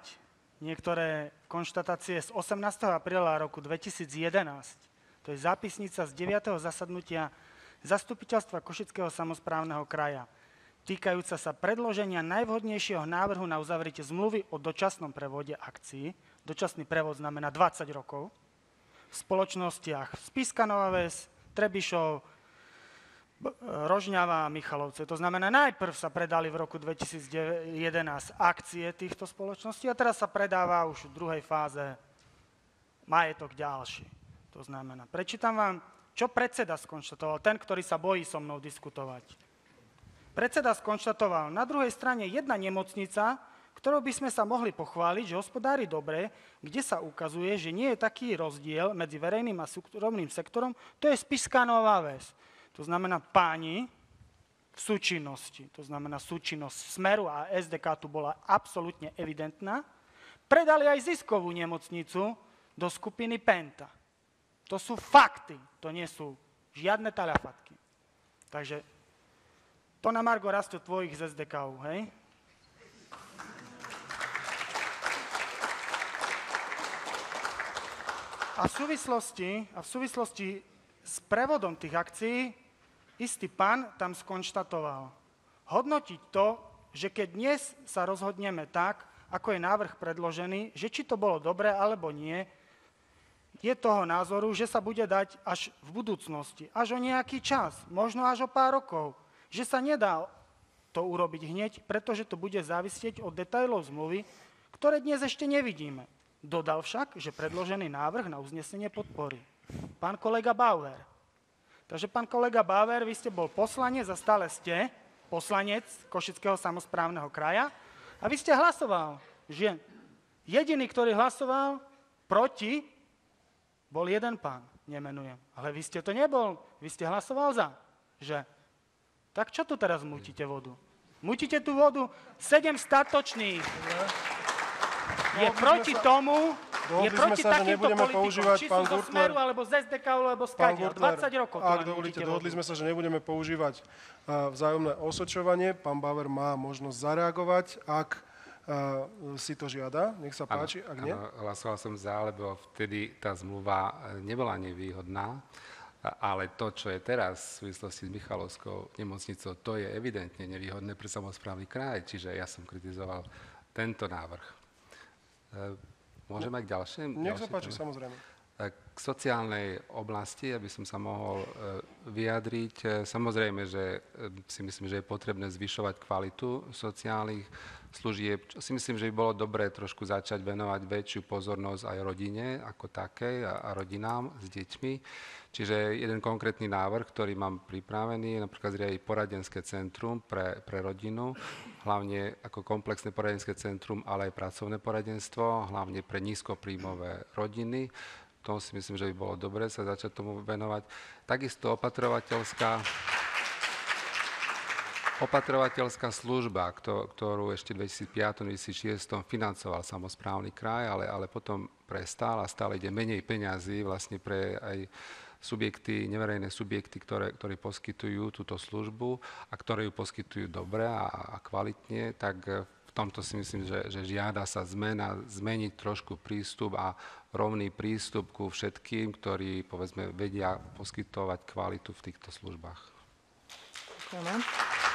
niektoré konštatácie z 18. apríla roku 2011. To je zápisnica z 9. zasadnutia Zastupiteľstva Košického samozprávneho kraja, týkajúca sa predloženia najvhodnejšieho návrhu na uzavretie zmluvy o dočasnom prevode akcií. Dočasný prevod znamená 20 rokov. V spoločnostiach Spiska Nová Ves, Trebišov, Rožňava a Michalovce. To znamená, najprv sa predali v roku 2011 akcie týchto spoločností a teraz sa predáva už v druhej fáze majetok ďalší. To znamená, prečítam vám, čo predseda skonštatoval, ten, ktorý sa bojí so mnou diskutovať. Predseda skonštatoval, na druhej strane jedna nemocnica, ktorou by sme sa mohli pochváliť, že hospodári dobre, kde sa ukazuje, že nie je taký rozdiel medzi verejným a súkromným sektorom, to je Spiská Nová Ves. To znamená páni v súčinnosti, to znamená súčinnosť Smeru a SDK tu bola absolútne evidentná, predali aj ziskovú nemocnicu do skupiny Penta. To sú fakty, to nie sú žiadne talafatky. Takže to na Margo rastu tvojich z SDK, hej? A v súvislosti, a v súvislosti s prevodom tých akcií istý pán tam skonštatoval. Hodnotiť to, že keď dnes sa rozhodneme tak, ako je návrh predložený, že či to bolo dobré alebo nie, je toho názoru, že sa bude dať až v budúcnosti, až o nejaký čas, možno až o pár rokov, že sa nedá to urobiť hneď, pretože to bude závisieť od detajlov zmluvy, ktoré dnes ešte nevidíme. Dodal však, že predložený návrh na uznesenie podporí pán kolega Bauer. Takže pán kolega Bauer, vy ste bol poslanec a stále ste poslanec Košického samozprávneho kraja a vy ste hlasoval, že jediný, ktorý hlasoval proti, bol jeden pán, nemenujem. Ale vy ste to nebol, vy ste hlasoval za. Že? Tak čo tu teraz mutíte vodu? Mutíte tú vodu sedem statočných. Je proti tomu, je proti sa, že nebudeme používať, či pán sú zo Gurtler, Smeru, alebo z SDK, alebo z. Gurtler, 20 rokov. ak dovolíte, dohodli sme sa, že nebudeme používať uh, vzájomné osočovanie. Pán Bauer má možnosť zareagovať, ak uh, si to žiada. Nech sa páči, ano, ak nie. Ano, hlasoval som za, lebo vtedy tá zmluva e, nebola nevýhodná. Ale to, čo je teraz v súvislosti s Michalovskou nemocnicou, to je evidentne nevýhodné pre samozprávny kraj. Čiže ja som kritizoval tento návrh. Môžeme aj k ďalším? Nech sa páči, samozrejme. K sociálnej oblasti, aby som sa mohol vyjadriť, samozrejme, že si myslím, že je potrebné zvyšovať kvalitu sociálnych služieb. Si myslím, že by bolo dobré trošku začať venovať väčšiu pozornosť aj rodine ako takej a rodinám s deťmi. Čiže jeden konkrétny návrh, ktorý mám pripravený, je napríklad zriadiť poradenské centrum pre, pre rodinu, hlavne ako komplexné poradenské centrum, ale aj pracovné poradenstvo, hlavne pre nízkopríjmové rodiny. To si myslím, že by bolo dobré sa začať tomu venovať. Takisto opatrovateľská opatrovateľská služba, ktorú ešte v 2005-2006 financoval samozprávny kraj, ale, ale potom prestal a stále ide menej peňazí vlastne pre aj subjekty, neverejné subjekty, ktoré, ktoré poskytujú túto službu a ktoré ju poskytujú dobre a, a kvalitne, tak eh, v tomto si myslím, že, že žiada sa zmena, zmeniť trošku prístup a rovný prístup ku všetkým, ktorí povedzme vedia poskytovať kvalitu v týchto službách. Ďakujem.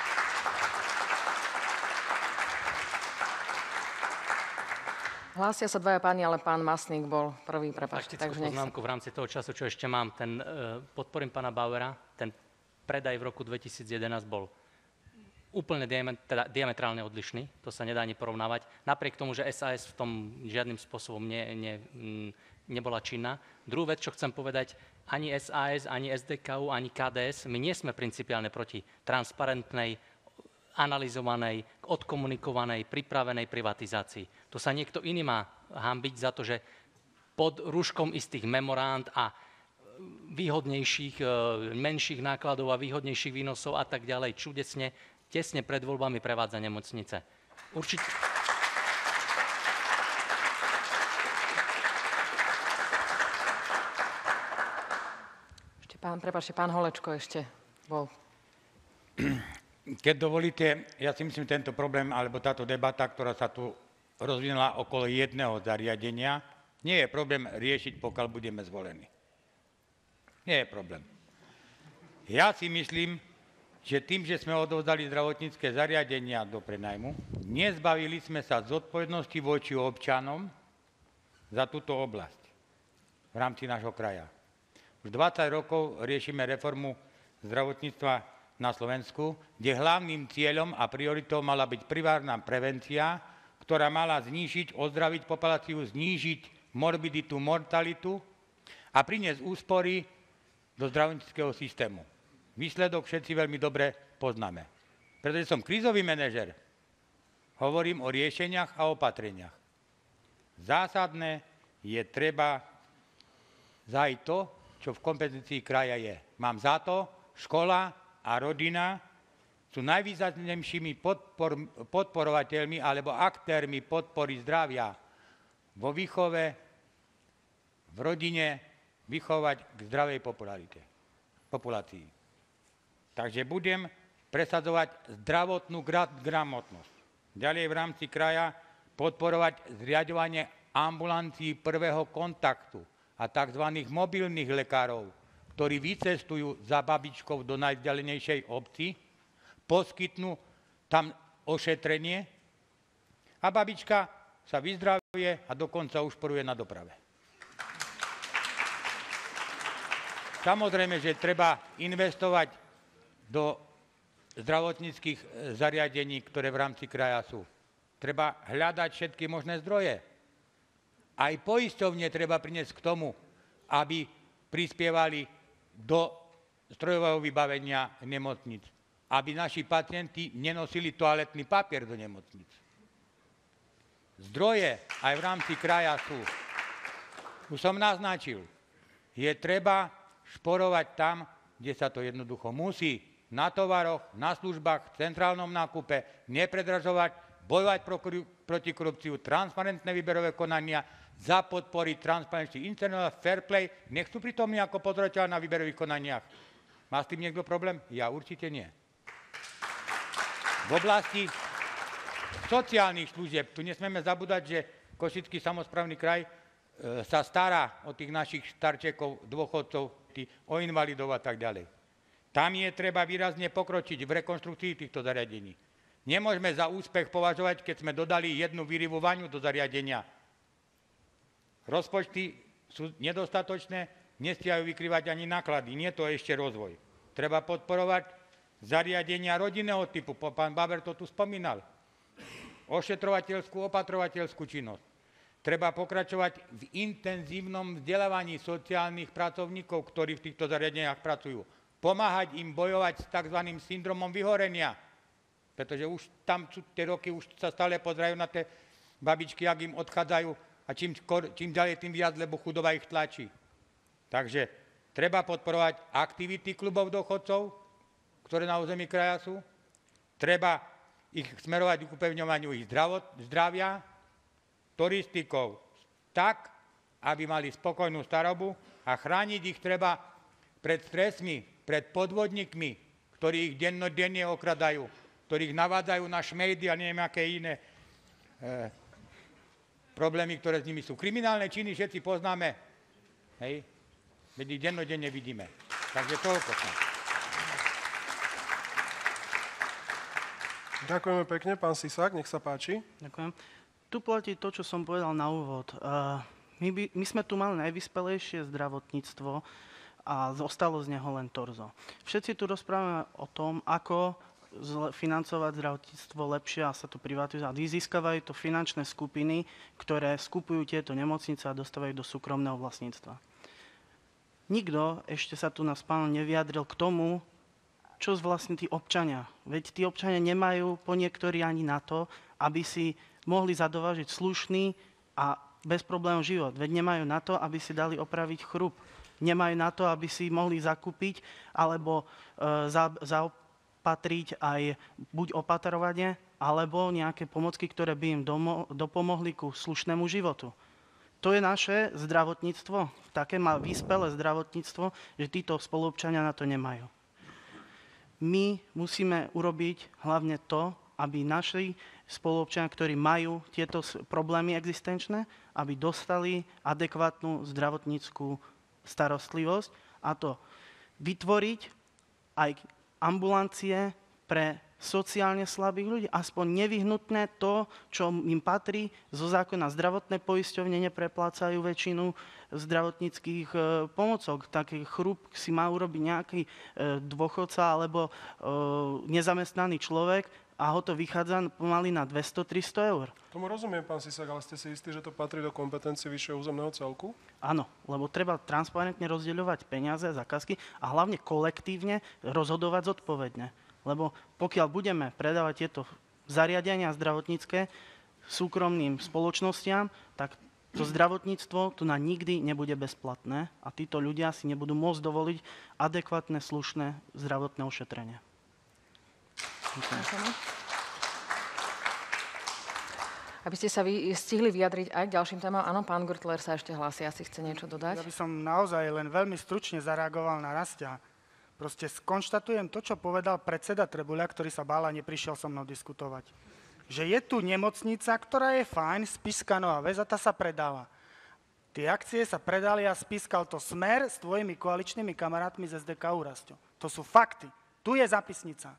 Hlásia sa dvaja páni, ale pán Masník bol prvý, prepáčte. Takže poznámku v rámci toho času, čo ešte mám. Ten, uh, podporím pána Bauera. Ten predaj v roku 2011 bol úplne teda diametrálne odlišný, to sa nedá ani porovnávať. Napriek tomu, že SAS v tom žiadnym spôsobom ne, ne, mm, nebola činná. Druhú vec, čo chcem povedať, ani SAS, ani SDKU, ani KDS, my nie sme principiálne proti transparentnej, analyzovanej, odkomunikovanej, pripravenej privatizácii. To sa niekto iný má hambiť za to, že pod rúškom istých memoránd a výhodnejších, e, menších nákladov a výhodnejších výnosov a tak ďalej čudesne, tesne pred voľbami prevádza nemocnice. Určite... Ešte pán, prepáčte, pán Holečko ešte bol keď dovolíte, ja si myslím, tento problém, alebo táto debata, ktorá sa tu rozvinula okolo jedného zariadenia, nie je problém riešiť, pokiaľ budeme zvolení. Nie je problém. Ja si myslím, že tým, že sme odovzdali zdravotnícke zariadenia do prenajmu, nezbavili sme sa zodpovednosti voči občanom za túto oblasť v rámci nášho kraja. Už 20 rokov riešime reformu zdravotníctva na Slovensku, kde hlavným cieľom a prioritou mala byť privárna prevencia, ktorá mala znížiť, ozdraviť populáciu, znížiť morbiditu, mortalitu a priniesť úspory do zdravotníckého systému. Výsledok všetci veľmi dobre poznáme. Pretože som krízový manažer, hovorím o riešeniach a opatreniach. Zásadné je treba zajiť to, čo v kompetencii kraja je. Mám za to, škola, a rodina sú najvýznamnejšími podpor, podporovateľmi alebo aktérmi podpory zdravia vo výchove, v rodine, vychovať k zdravej populácii. Takže budem presadzovať zdravotnú gramotnosť. Ďalej v rámci kraja podporovať zriadovanie ambulancií prvého kontaktu a tzv. mobilných lekárov, ktorí vycestujú za babičkou do najvzdialenejšej obci, poskytnú tam ošetrenie a babička sa vyzdravuje a dokonca ušporuje na doprave. Samozrejme, že treba investovať do zdravotníckých e, zariadení, ktoré v rámci kraja sú. Treba hľadať všetky možné zdroje. Aj poisťovne treba priniesť k tomu, aby prispievali do strojového vybavenia nemocnic, aby naši pacienti nenosili toaletný papier do nemocnic. Zdroje aj v rámci kraja sú. Už som naznačil, je treba šporovať tam, kde sa to jednoducho musí. Na tovaroch, na službách, v centrálnom nákupe, nepredražovať, bojovať proti korupciu, transparentné výberové konania, za podpory transparentnosti internet, fair play, nech sú pritomní ako pozorovateľ na výberových konaniach. Má s tým niekto problém? Ja určite nie. V oblasti sociálnych služieb, tu nesmieme zabúdať, že Košický samozprávny kraj e, sa stará o tých našich starčekov, dôchodcov, tý, o invalidov a tak ďalej. Tam je treba výrazne pokročiť v rekonštrukcii týchto zariadení. Nemôžeme za úspech považovať, keď sme dodali jednu výrivu vaňu do zariadenia, Rozpočty sú nedostatočné, nestiajú vykrývať ani náklady. Nie to je ešte rozvoj. Treba podporovať zariadenia rodinného typu. Pán Baber to tu spomínal. Ošetrovateľskú, opatrovateľskú činnosť. Treba pokračovať v intenzívnom vzdelávaní sociálnych pracovníkov, ktorí v týchto zariadeniach pracujú. Pomáhať im bojovať s tzv. syndromom vyhorenia. Pretože už tam sú tie roky, už sa stále pozerajú na tie babičky, ak im odchádzajú a čím, čím ďalej, tým viac, lebo chudoba ich tlačí. Takže treba podporovať aktivity klubov dochodcov, ktoré na území kraja sú. Treba ich smerovať k upevňovaniu ich zdravia, turistikou, tak, aby mali spokojnú starobu a chrániť ich treba pred stresmi, pred podvodníkmi, ktorí ich dennodenne okradajú, ktorých navádzajú na šmejdy a neviem aké iné e, problémy, ktoré s nimi sú. Kriminálne činy všetci poznáme, hej, veď ich dennodenne vidíme. Takže toľko. Ďakujeme pekne, pán Sisák, nech sa páči. Ďakujem. Tu platí to, čo som povedal na úvod. My, by, my sme tu mali najvyspelejšie zdravotníctvo a zostalo z neho len torzo. Všetci tu rozprávame o tom, ako financovať zdravotníctvo lepšie a sa to privatizuje. A získavajú to finančné skupiny, ktoré skupujú tieto nemocnice a dostávajú do súkromného vlastníctva. Nikto ešte sa tu na spánu nevyjadril k tomu, čo vlastne tí občania. Veď tí občania nemajú po niektorí ani na to, aby si mohli zadovážiť slušný a bez problémov život. Veď nemajú na to, aby si dali opraviť chrup. Nemajú na to, aby si mohli zakúpiť alebo e, za, zaopatriť aj buď opatrovanie, alebo nejaké pomocky, ktoré by im domo, dopomohli ku slušnému životu. To je naše zdravotníctvo, také má vyspelé zdravotníctvo, že títo spolupčania na to nemajú. My musíme urobiť hlavne to, aby naši spoluobčania, ktorí majú tieto problémy existenčné, aby dostali adekvátnu zdravotníckú starostlivosť a to vytvoriť aj ambulancie pre sociálne slabých ľudí. Aspoň nevyhnutné to, čo im patrí. Zo zákona zdravotné poisťovne nepreplácajú väčšinu zdravotníckých e, pomocok. Taký chrup si má urobiť nejaký e, dôchodca alebo e, nezamestnaný človek a ho to vychádza pomaly na 200-300 eur. Tomu rozumiem, pán Sisak, ale ste si istí, že to patrí do kompetencie vyššieho územného celku? Áno, lebo treba transparentne rozdeľovať peniaze, zákazky a hlavne kolektívne rozhodovať zodpovedne. Lebo pokiaľ budeme predávať tieto zariadenia zdravotnícke súkromným spoločnostiam, tak to zdravotníctvo tu na nikdy nebude bezplatné a títo ľudia si nebudú môcť dovoliť adekvátne, slušné zdravotné ošetrenie. Aby ste sa vy stihli vyjadriť aj k ďalším témam. Áno, pán Gurtler sa ešte hlási, asi chce niečo dodať. Ja by som naozaj len veľmi stručne zareagoval na Rastia. Proste skonštatujem to, čo povedal predseda Trebulia, ktorý sa bála a neprišiel so mnou diskutovať. Že je tu nemocnica, ktorá je fajn, Spiska Nová Väz a tá sa predáva. Tie akcie sa predali a spískal to Smer s tvojimi koaličnými kamarátmi z SDK Urasťo. To sú fakty. Tu je zapisnica.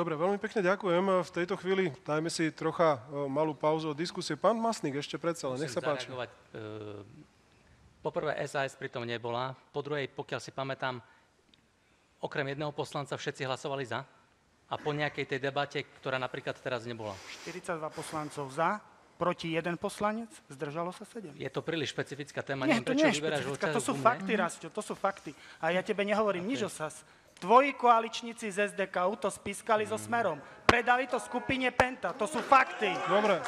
Dobre, veľmi pekne ďakujem. V tejto chvíli dajme si trocha e, malú pauzu od diskusie. Pán Masník, ešte predsa, nech sa páči. Zareagovať. E, poprvé SAS pritom nebola. Po druhej, pokiaľ si pamätám, okrem jedného poslanca všetci hlasovali za. A po nejakej tej debate, ktorá napríklad teraz nebola. 42 poslancov za, proti jeden poslanec, zdržalo sa 7. Je to príliš špecifická téma, nie, neviem, prečo nie vyberáš To sú fakty, Rastio, to sú fakty. A ja tebe nehovorím okay. nič o SAS. Tvoji koaličníci z SDK to spískali so Smerom. Predali to skupine Penta. To sú fakty. Dobre.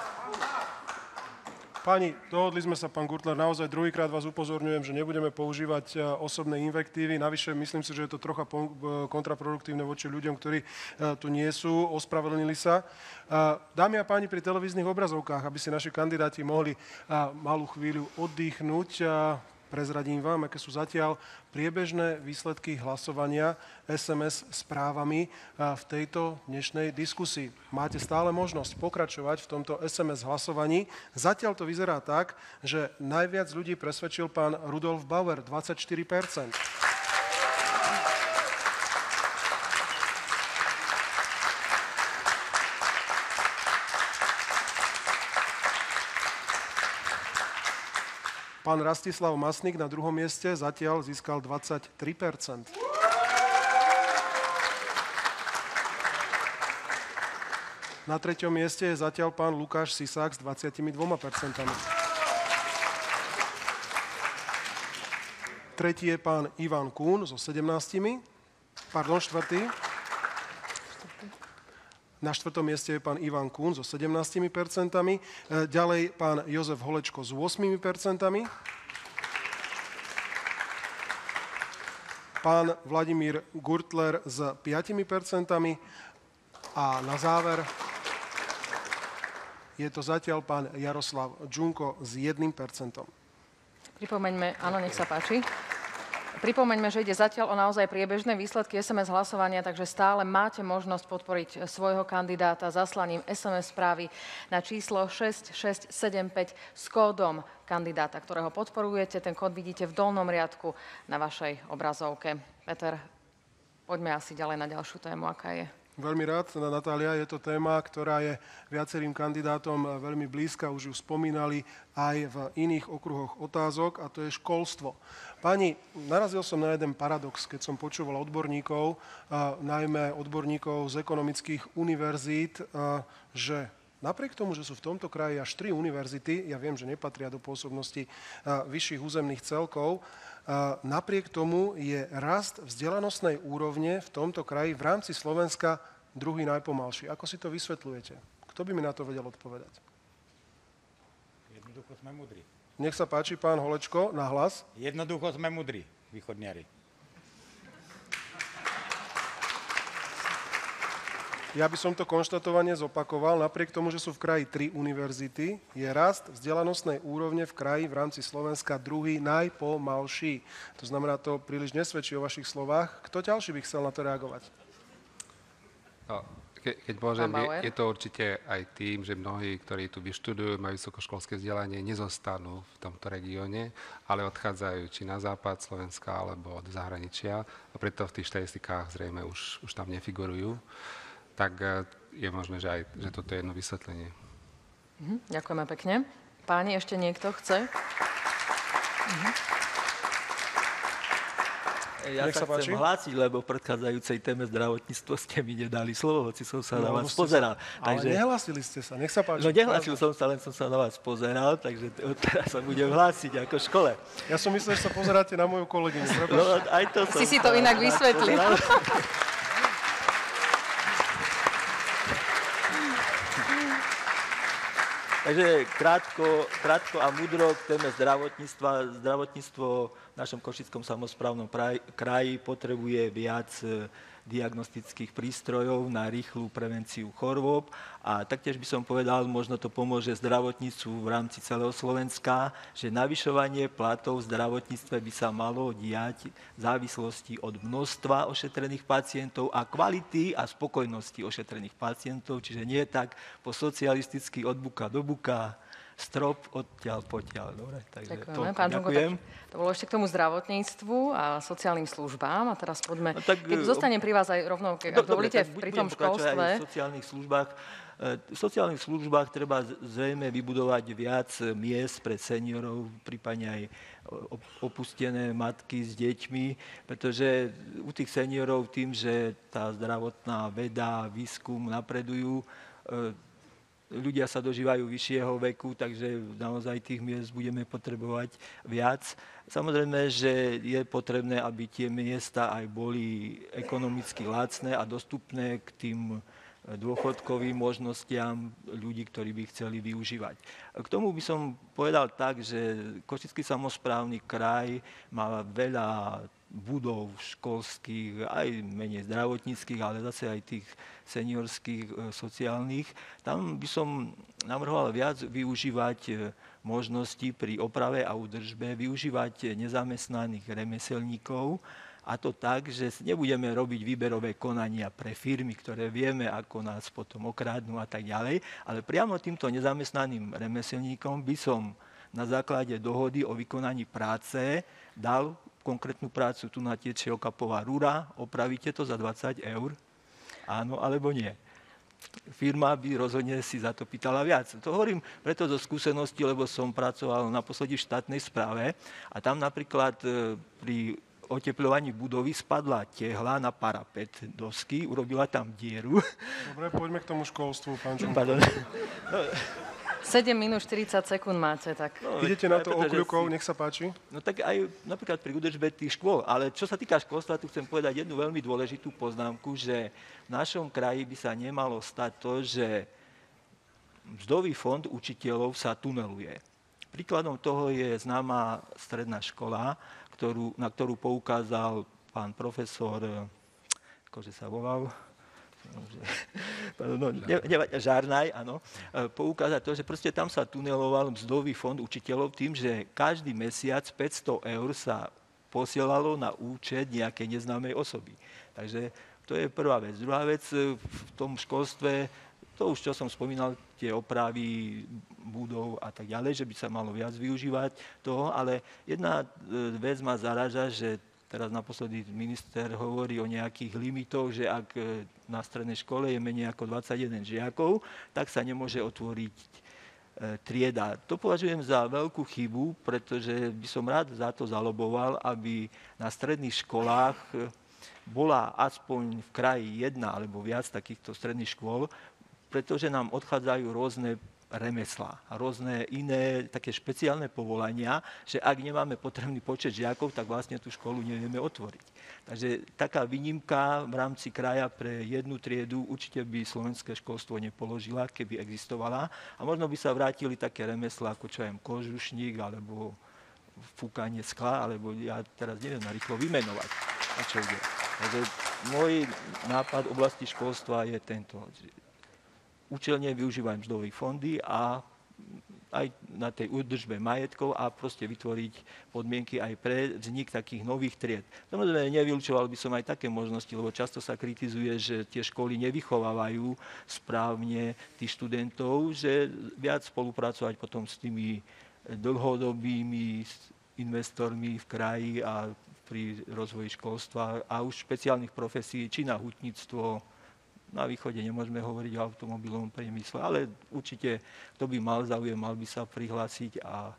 Pani, dohodli sme sa, pán Gurtler, naozaj druhýkrát vás upozorňujem, že nebudeme používať e, osobné invektívy. Navyše, myslím si, že je to trocha e, kontraproduktívne voči ľuďom, ktorí e, tu nie sú. Ospravedlnili sa. Dámy a páni, pri televíznych obrazovkách, aby si naši kandidáti mohli malú chvíľu oddychnúť, Prezradím vám, aké sú zatiaľ priebežné výsledky hlasovania SMS správami v tejto dnešnej diskusii. Máte stále možnosť pokračovať v tomto SMS hlasovaní. Zatiaľ to vyzerá tak, že najviac ľudí presvedčil pán Rudolf Bauer, 24 Pán Rastislav Masnik na druhom mieste zatiaľ získal 23% Na treťom mieste je zatiaľ pán Lukáš Sisák s 22% Tretí je pán Ivan Kún so 17. Pardon, štvrtý. Na štvrtom mieste je pán Ivan Kún so 17 percentami. E, ďalej pán Jozef Holečko s 8 percentami. Pán Vladimír Gurtler s 5 percentami. A na záver je to zatiaľ pán Jaroslav Džunko s 1%. Pripomeňme, áno, nech sa páči. Pripomeňme, že ide zatiaľ o naozaj priebežné výsledky SMS hlasovania, takže stále máte možnosť podporiť svojho kandidáta zaslaním SMS správy na číslo 6675 s kódom kandidáta, ktorého podporujete. Ten kód vidíte v dolnom riadku na vašej obrazovke. Peter, poďme asi ďalej na ďalšiu tému, aká je. Veľmi rád, Natália, je to téma, ktorá je viacerým kandidátom veľmi blízka, už ju spomínali aj v iných okruhoch otázok, a to je školstvo. Pani, narazil som na jeden paradox, keď som počúval odborníkov, najmä odborníkov z ekonomických univerzít, že Napriek tomu, že sú v tomto kraji až tri univerzity, ja viem, že nepatria do pôsobnosti vyšších územných celkov, Napriek tomu je rast vzdelanostnej úrovne v tomto kraji v rámci Slovenska druhý najpomalší. Ako si to vysvetľujete? Kto by mi na to vedel odpovedať? Jednoducho sme mudrí. Nech sa páči, pán Holečko, na hlas. Jednoducho sme mudrí, východniari. Ja by som to konštatovanie zopakoval. Napriek tomu, že sú v kraji tri univerzity, je rast vzdelanostnej úrovne v kraji v rámci Slovenska druhý najpomalší. To znamená, to príliš nesvedčí o vašich slovách. Kto ďalší by chcel na to reagovať? No, ke, keď môžem, je, je to určite aj tým, že mnohí, ktorí tu vyštudujú, majú vysokoškolské vzdelanie, nezostanú v tomto regióne, ale odchádzajú či na západ Slovenska alebo do zahraničia a preto v tých štatistikách zrejme už, už tam nefigurujú tak e, je možné, že, aj, že toto je jedno vysvetlenie. Mhm, ďakujeme pekne. Páni, ešte niekto chce? Mhm. Ja Nech sa, sa chcem hlásiť, lebo v predchádzajúcej téme zdravotníctvo ste mi nedali slovo, hoci som sa no, na vás pozeral. Sa, takže... Ale nehlasili ste sa, nech sa páči. No nehlasil som sa, len som sa na vás pozeral, takže teraz sa budem hlásiť ako škole. Ja som myslel, že sa pozeráte na moju kolegyňu. No, aj to som si si to inak vysvetlil. Takže krátko, krátko a mudro k téme zdravotníctva. Zdravotníctvo v našom Košickom samozprávnom kraji potrebuje viac diagnostických prístrojov na rýchlu prevenciu chorôb. A taktiež by som povedal, možno to pomôže zdravotníctvu v rámci celého Slovenska, že navyšovanie platov v zdravotníctve by sa malo diať v závislosti od množstva ošetrených pacientov a kvality a spokojnosti ošetrených pacientov, čiže nie tak po socialisticky od buka do buka, strop odtiaľ potiaľ. Dobre, takže Ďakujeme. Pán ďakujem. to bolo ešte k tomu zdravotníctvu a sociálnym službám. A teraz poďme, no, tak, keď e, zostanem pri vás aj rovno, keď do, dovolíte, pri tom školstve. v sociálnych službách. E, v sociálnych službách treba zrejme vybudovať viac miest pre seniorov, prípadne aj opustené matky s deťmi, pretože u tých seniorov tým, že tá zdravotná veda, výskum napredujú, ľudia sa dožívajú vyššieho veku, takže naozaj tých miest budeme potrebovať viac. Samozrejme, že je potrebné, aby tie miesta aj boli ekonomicky lacné a dostupné k tým dôchodkovým možnostiam ľudí, ktorí by chceli využívať. K tomu by som povedal tak, že Košický samozprávny kraj má veľa budov školských, aj menej zdravotníckých, ale zase aj tých seniorských, e, sociálnych. Tam by som navrhoval viac využívať e, možnosti pri oprave a údržbe, využívať nezamestnaných remeselníkov, a to tak, že nebudeme robiť výberové konania pre firmy, ktoré vieme, ako nás potom okradnú a tak ďalej, ale priamo týmto nezamestnaným remeselníkom by som na základe dohody o vykonaní práce dal konkrétnu prácu, tu na tieče okapová rúra, opravíte to za 20 eur? Áno alebo nie? firma by rozhodne si za to pýtala viac. To hovorím preto zo skúsenosti, lebo som pracoval naposledy v štátnej správe a tam napríklad e, pri oteplovaní budovy spadla tehla na parapet dosky, urobila tam dieru. Dobre, poďme k tomu školstvu, pán Čumko. Pardon. 7 minút 40 sekúnd máte, tak... No, Idete na to okľukov, nech sa páči. No tak aj napríklad pri údržbe tých škôl. Ale čo sa týka školstva, tu chcem povedať jednu veľmi dôležitú poznámku, že v našom kraji by sa nemalo stať to, že mzdový fond učiteľov sa tuneluje. Príkladom toho je známa stredná škola, ktorú, na ktorú poukázal pán profesor, akože sa volal, no, ne, ne, Žarnaj, áno, e, poukázať to, že proste tam sa tuneloval mzdový fond učiteľov tým, že každý mesiac 500 eur sa posielalo na účet nejakej neznámej osoby. Takže to je prvá vec. Druhá vec, e, v tom školstve, to už čo som spomínal, tie opravy budov a tak ďalej, že by sa malo viac využívať toho, ale jedna e, vec ma zaraža, že Teraz naposledy minister hovorí o nejakých limitoch, že ak e, na strednej škole je menej ako 21 žiakov, tak sa nemôže otvoriť e, trieda. To považujem za veľkú chybu, pretože by som rád za to zaloboval, aby na stredných školách e, bola aspoň v kraji jedna alebo viac takýchto stredných škôl, pretože nám odchádzajú rôzne remesla a rôzne iné také špeciálne povolania, že ak nemáme potrebný počet žiakov, tak vlastne tú školu nevieme otvoriť. Takže taká výnimka v rámci kraja pre jednu triedu určite by slovenské školstvo nepoložila, keby existovala. A možno by sa vrátili také remesla, ako čo aj kožušník, alebo fúkanie skla, alebo ja teraz neviem narýchlo vymenovať. A čo ide. Takže môj nápad oblasti školstva je tento účelne využívať mzdové fondy a aj na tej údržbe majetkov a proste vytvoriť podmienky aj pre vznik takých nových tried. Samozrejme, nevylučoval by som aj také možnosti, lebo často sa kritizuje, že tie školy nevychovávajú správne tých študentov, že viac spolupracovať potom s tými dlhodobými investormi v kraji a pri rozvoji školstva a už špeciálnych profesí, či na hutníctvo, na východe nemôžeme hovoriť o automobilovom priemysle, ale určite, kto by mal záujem, mal by sa prihlásiť a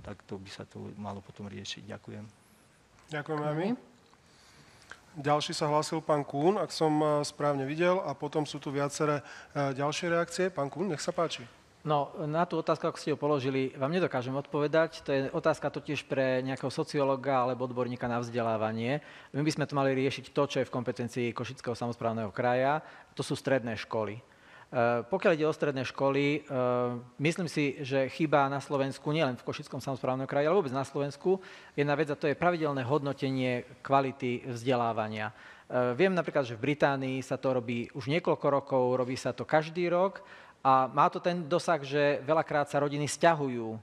takto by sa to malo potom riešiť. Ďakujem. Ďakujem my. Ďalší sa hlásil pán Kún, ak som eh, správne videl, a potom sú tu viaceré eh, ďalšie reakcie. Pán Kún, nech sa páči. No, na tú otázku, ako ste ju položili, vám nedokážem odpovedať. To je otázka totiž pre nejakého sociológa alebo odborníka na vzdelávanie. My by sme to mali riešiť to, čo je v kompetencii Košického samozprávneho kraja. To sú stredné školy. E, pokiaľ ide o stredné školy, e, myslím si, že chyba na Slovensku, nielen v Košickom samozprávnom kraji, ale vôbec na Slovensku, jedna vec a to je pravidelné hodnotenie kvality vzdelávania. E, viem napríklad, že v Británii sa to robí už niekoľko rokov, robí sa to každý rok a má to ten dosah, že veľakrát sa rodiny stiahujú e,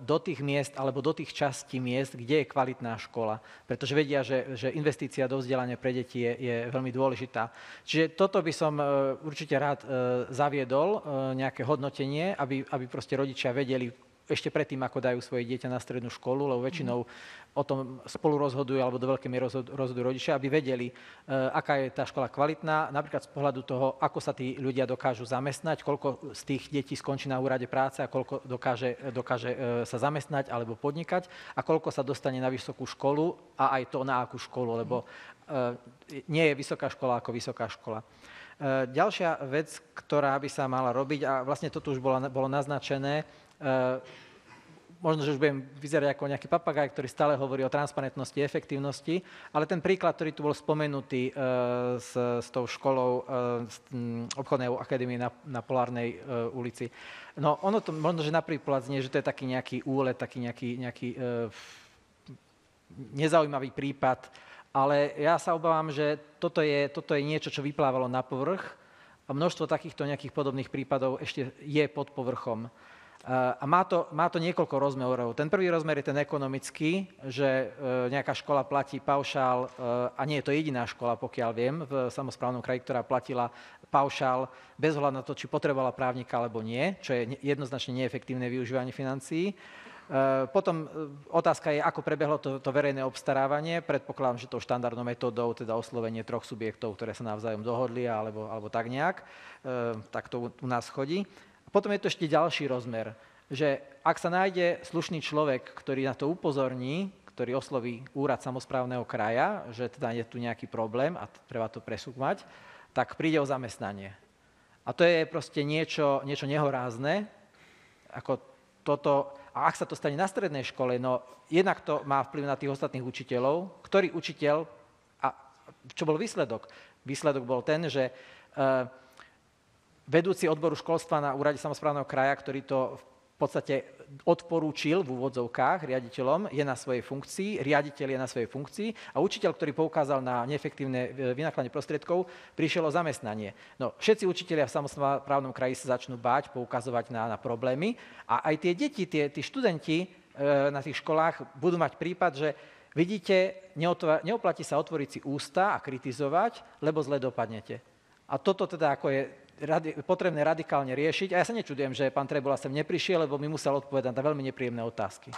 do tých miest alebo do tých častí miest, kde je kvalitná škola. Pretože vedia, že, že investícia do vzdelania pre deti je, je veľmi dôležitá. Čiže toto by som e, určite rád e, zaviedol, nejaké hodnotenie, aby, aby proste rodičia vedeli, ešte predtým, ako dajú svoje dieťa na strednú školu, lebo väčšinou o tom spolu rozhodujú alebo do veľkej miery rozhodujú rodičia, aby vedeli, e, aká je tá škola kvalitná, napríklad z pohľadu toho, ako sa tí ľudia dokážu zamestnať, koľko z tých detí skončí na úrade práce a koľko dokáže, dokáže e, sa zamestnať alebo podnikať a koľko sa dostane na vysokú školu a aj to na akú školu, lebo e, nie je vysoká škola ako vysoká škola. Ďalšia vec, ktorá by sa mala robiť, a vlastne toto už bolo, naznačené, Eh, možno, že už budem vyzerať ako nejaký papagaj, ktorý stále hovorí o transparentnosti, efektívnosti, ale ten príklad, ktorý tu bol spomenutý e, s, s tou školou e, s, m, obchodnej akadémie na, na Polárnej e, ulici, no ono to možno, že na príklad znie, že to je taký nejaký úlet, taký nejaký, nejaký e, nezaujímavý prípad, ale ja sa obávam, že toto je, toto je niečo, čo vyplávalo na povrch a množstvo takýchto nejakých podobných prípadov ešte je pod povrchom. A má to, má to niekoľko rozmerov. Ten prvý rozmer je ten ekonomický, že e, nejaká škola platí paušál, e, a nie je to jediná škola, pokiaľ viem, v samozprávnom kraji, ktorá platila paušál bez ohľadu na to, či potrebovala právnika alebo nie, čo je jednoznačne neefektívne využívanie financií. Potom otázka je, ako prebehlo to, to verejné obstarávanie. Predpokladám, že to štandardnou metódou, teda oslovenie troch subjektov, ktoré sa navzájom dohodli, alebo, alebo tak nejak. Tak to u nás chodí. Potom je to ešte ďalší rozmer, že ak sa nájde slušný človek, ktorý na to upozorní, ktorý osloví úrad samozprávneho kraja, že teda je tu nejaký problém a treba to presúvať, tak príde o zamestnanie. A to je proste niečo, niečo nehorázne, ako toto, a ak sa to stane na strednej škole, no jednak to má vplyv na tých ostatných učiteľov, ktorý učiteľ, a čo bol výsledok? Výsledok bol ten, že e, vedúci odboru školstva na úrade samozprávneho kraja, ktorý to v podstate odporúčil v úvodzovkách riaditeľom, je na svojej funkcii, riaditeľ je na svojej funkcii a učiteľ, ktorý poukázal na neefektívne vynakladanie prostriedkov, prišiel o zamestnanie. No, všetci učiteľia v samozprávnom kraji sa začnú báť, poukazovať na, na problémy a aj tie deti, tie, tí študenti e, na tých školách budú mať prípad, že vidíte, neoplatí sa otvoriť si ústa a kritizovať, lebo zle dopadnete. A toto teda ako je radi- potrebné radikálne riešiť. A ja sa nečudujem, že pán Trebola sem neprišiel, lebo mi musel odpovedať na veľmi nepríjemné otázky.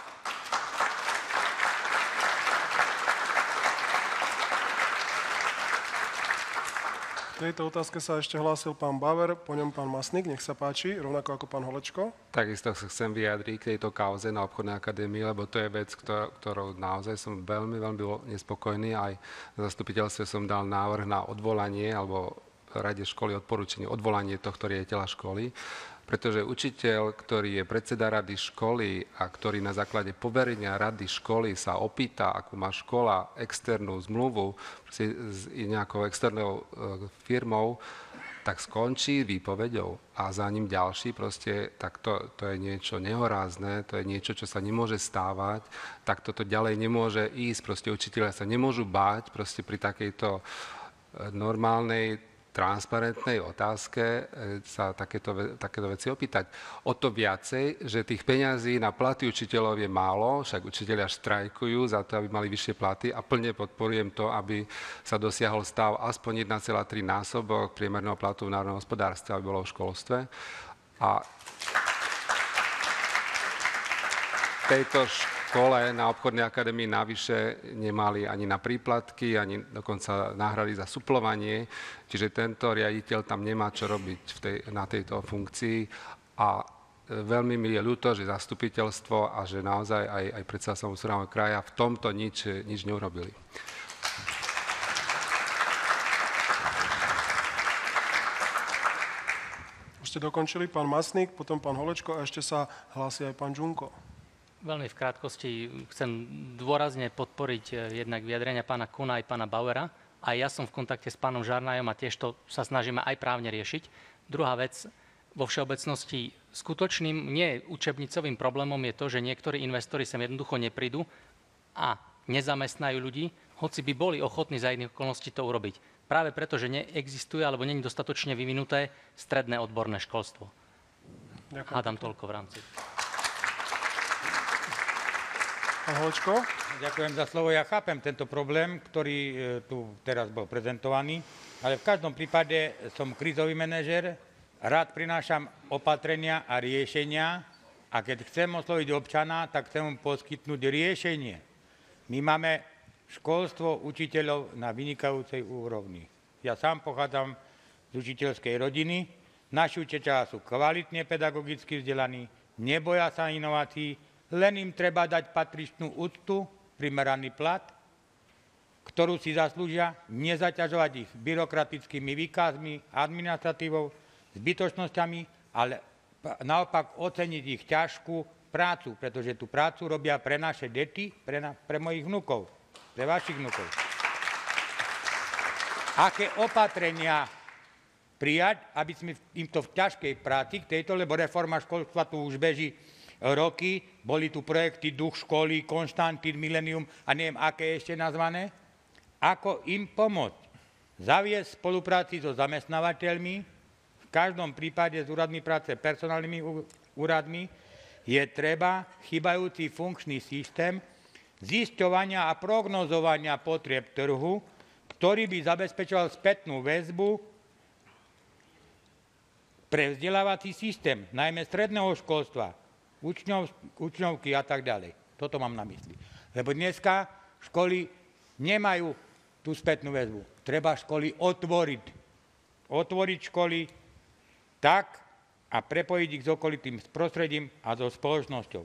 V tejto otázke sa ešte hlásil pán Bauer, po ňom pán Masnik, nech sa páči, rovnako ako pán Holečko. Takisto sa chcem vyjadriť k tejto kauze na obchodnej akadémii, lebo to je vec, ktorou naozaj som veľmi, veľmi nespokojný. Aj na zastupiteľstve som dal návrh na odvolanie alebo rade školy odporúčanie odvolanie tohto riaditeľa školy, pretože učiteľ, ktorý je predseda rady školy a ktorý na základe poverenia rady školy sa opýta, akú má škola externú zmluvu s nejakou externou e, firmou, tak skončí výpovedou. A za ním ďalší proste, tak to, to je niečo nehorázne, to je niečo, čo sa nemôže stávať, tak toto ďalej nemôže ísť, proste učiteľia sa nemôžu báť proste pri takejto e, normálnej transparentnej otázke e, sa takéto, takéto veci opýtať. O to viacej, že tých peňazí na platy učiteľov je málo, však učiteľia štrajkujú za to, aby mali vyššie platy a plne podporujem to, aby sa dosiahol stav aspoň 1,3 násobok priemerného platu v národnom hospodárstve, aby bolo v školstve. A tejto škole na obchodnej akadémii navyše nemali ani na príplatky, ani dokonca náhrady za suplovanie, čiže tento riaditeľ tam nemá čo robiť tej, na tejto funkcii a e, veľmi mi je ľúto, že zastupiteľstvo a že naozaj aj, aj predseda samozprávneho kraja v tomto nič, nič neurobili. Už ste dokončili pán Masník, potom pán Holečko a ešte sa hlási aj pán Žunko. Veľmi v krátkosti chcem dôrazne podporiť eh, jednak vyjadrenia pána Kuna aj pána Bauera. A ja som v kontakte s pánom Žarnajom a tiež to sa snažíme aj právne riešiť. Druhá vec, vo všeobecnosti skutočným, nie učebnicovým problémom je to, že niektorí investori sem jednoducho neprídu a nezamestnajú ľudí, hoci by boli ochotní za iných okolností to urobiť. Práve preto, že neexistuje alebo není dostatočne vyvinuté stredné odborné školstvo. Ďakujem. Hádam toľko v rámci. Pán Holčko. Ďakujem za slovo. Ja chápem tento problém, ktorý e, tu teraz bol prezentovaný, ale v každom prípade som krízový manažer, rád prinášam opatrenia a riešenia a keď chcem osloviť občana, tak chcem mu poskytnúť riešenie. My máme školstvo učiteľov na vynikajúcej úrovni. Ja sám pochádzam z učiteľskej rodiny. Naši učiteľa sú kvalitne pedagogicky vzdelaní, neboja sa inovácií, len im treba dať patričnú úctu, primeraný plat, ktorú si zaslúžia, nezaťažovať ich byrokratickými výkazmi, administratívou, zbytočnosťami, ale naopak oceniť ich ťažkú prácu, pretože tú prácu robia pre naše deti, pre, na, pre mojich vnúkov, pre vašich vnúkov. Aké opatrenia prijať, aby sme im to v ťažkej práci k tejto, lebo reforma školstva tu už beží roky, boli tu projekty Duch školy, Konštantín, Millennium a neviem, aké ešte nazvané. Ako im pomôcť? Zaviesť spolupráci so zamestnávateľmi, v každom prípade s úradmi práce, personálnymi úradmi, je treba chybajúci funkčný systém zisťovania a prognozovania potrieb trhu, ktorý by zabezpečoval spätnú väzbu pre vzdelávací systém, najmä stredného školstva, učňov, učňovky a tak ďalej. Toto mám na mysli. Lebo dneska školy nemajú tú spätnú väzbu. Treba školy otvoriť. Otvoriť školy tak a prepojiť ich s okolitým prostredím a so spoločnosťou.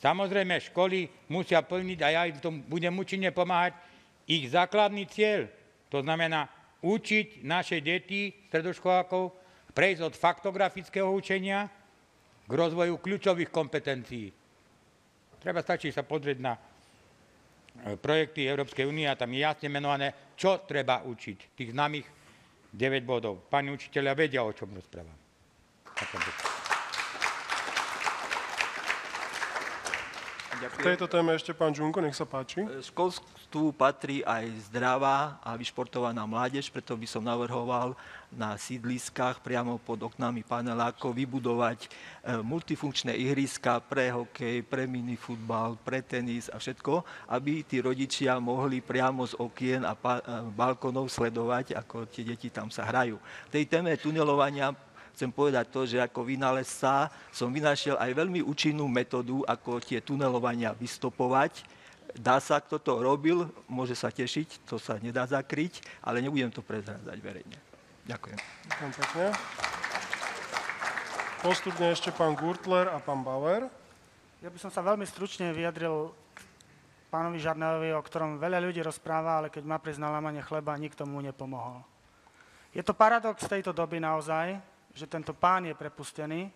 Samozrejme, školy musia plniť, a ja im tom budem účinne pomáhať, ich základný cieľ. To znamená učiť naše deti, stredoškolákov, prejsť od faktografického učenia k rozvoju kľúčových kompetencií. Treba stačí sa pozrieť na e, projekty Európskej únie a tam je jasne menované, čo treba učiť. Tých známych 9 bodov. Pani učiteľia vedia, o čom rozprávam. K tejto téme ešte pán Žunko, nech sa páči. Školstvu patrí aj zdravá a vyšportovaná mládež, preto by som navrhoval na sídliskách priamo pod oknami panelákov vybudovať e, multifunkčné ihriska pre hokej, pre minifutbal, pre tenis a všetko, aby tí rodičia mohli priamo z okien a e, balkonov sledovať, ako tie deti tam sa hrajú. V tej téme tunelovania chcem povedať to, že ako vynálezca som vynašiel aj veľmi účinnú metódu, ako tie tunelovania vystopovať. Dá sa, kto to robil, môže sa tešiť, to sa nedá zakryť, ale nebudem to prezrádzať verejne. Ďakujem. Ďakujem pekne. Postupne ešte pán Gurtler a pán Bauer. Ja by som sa veľmi stručne vyjadril k pánovi Žarnelovi, o ktorom veľa ľudí rozpráva, ale keď má prísť na lámanie chleba, nikto mu nepomohol. Je to paradox tejto doby naozaj, že tento pán je prepustený.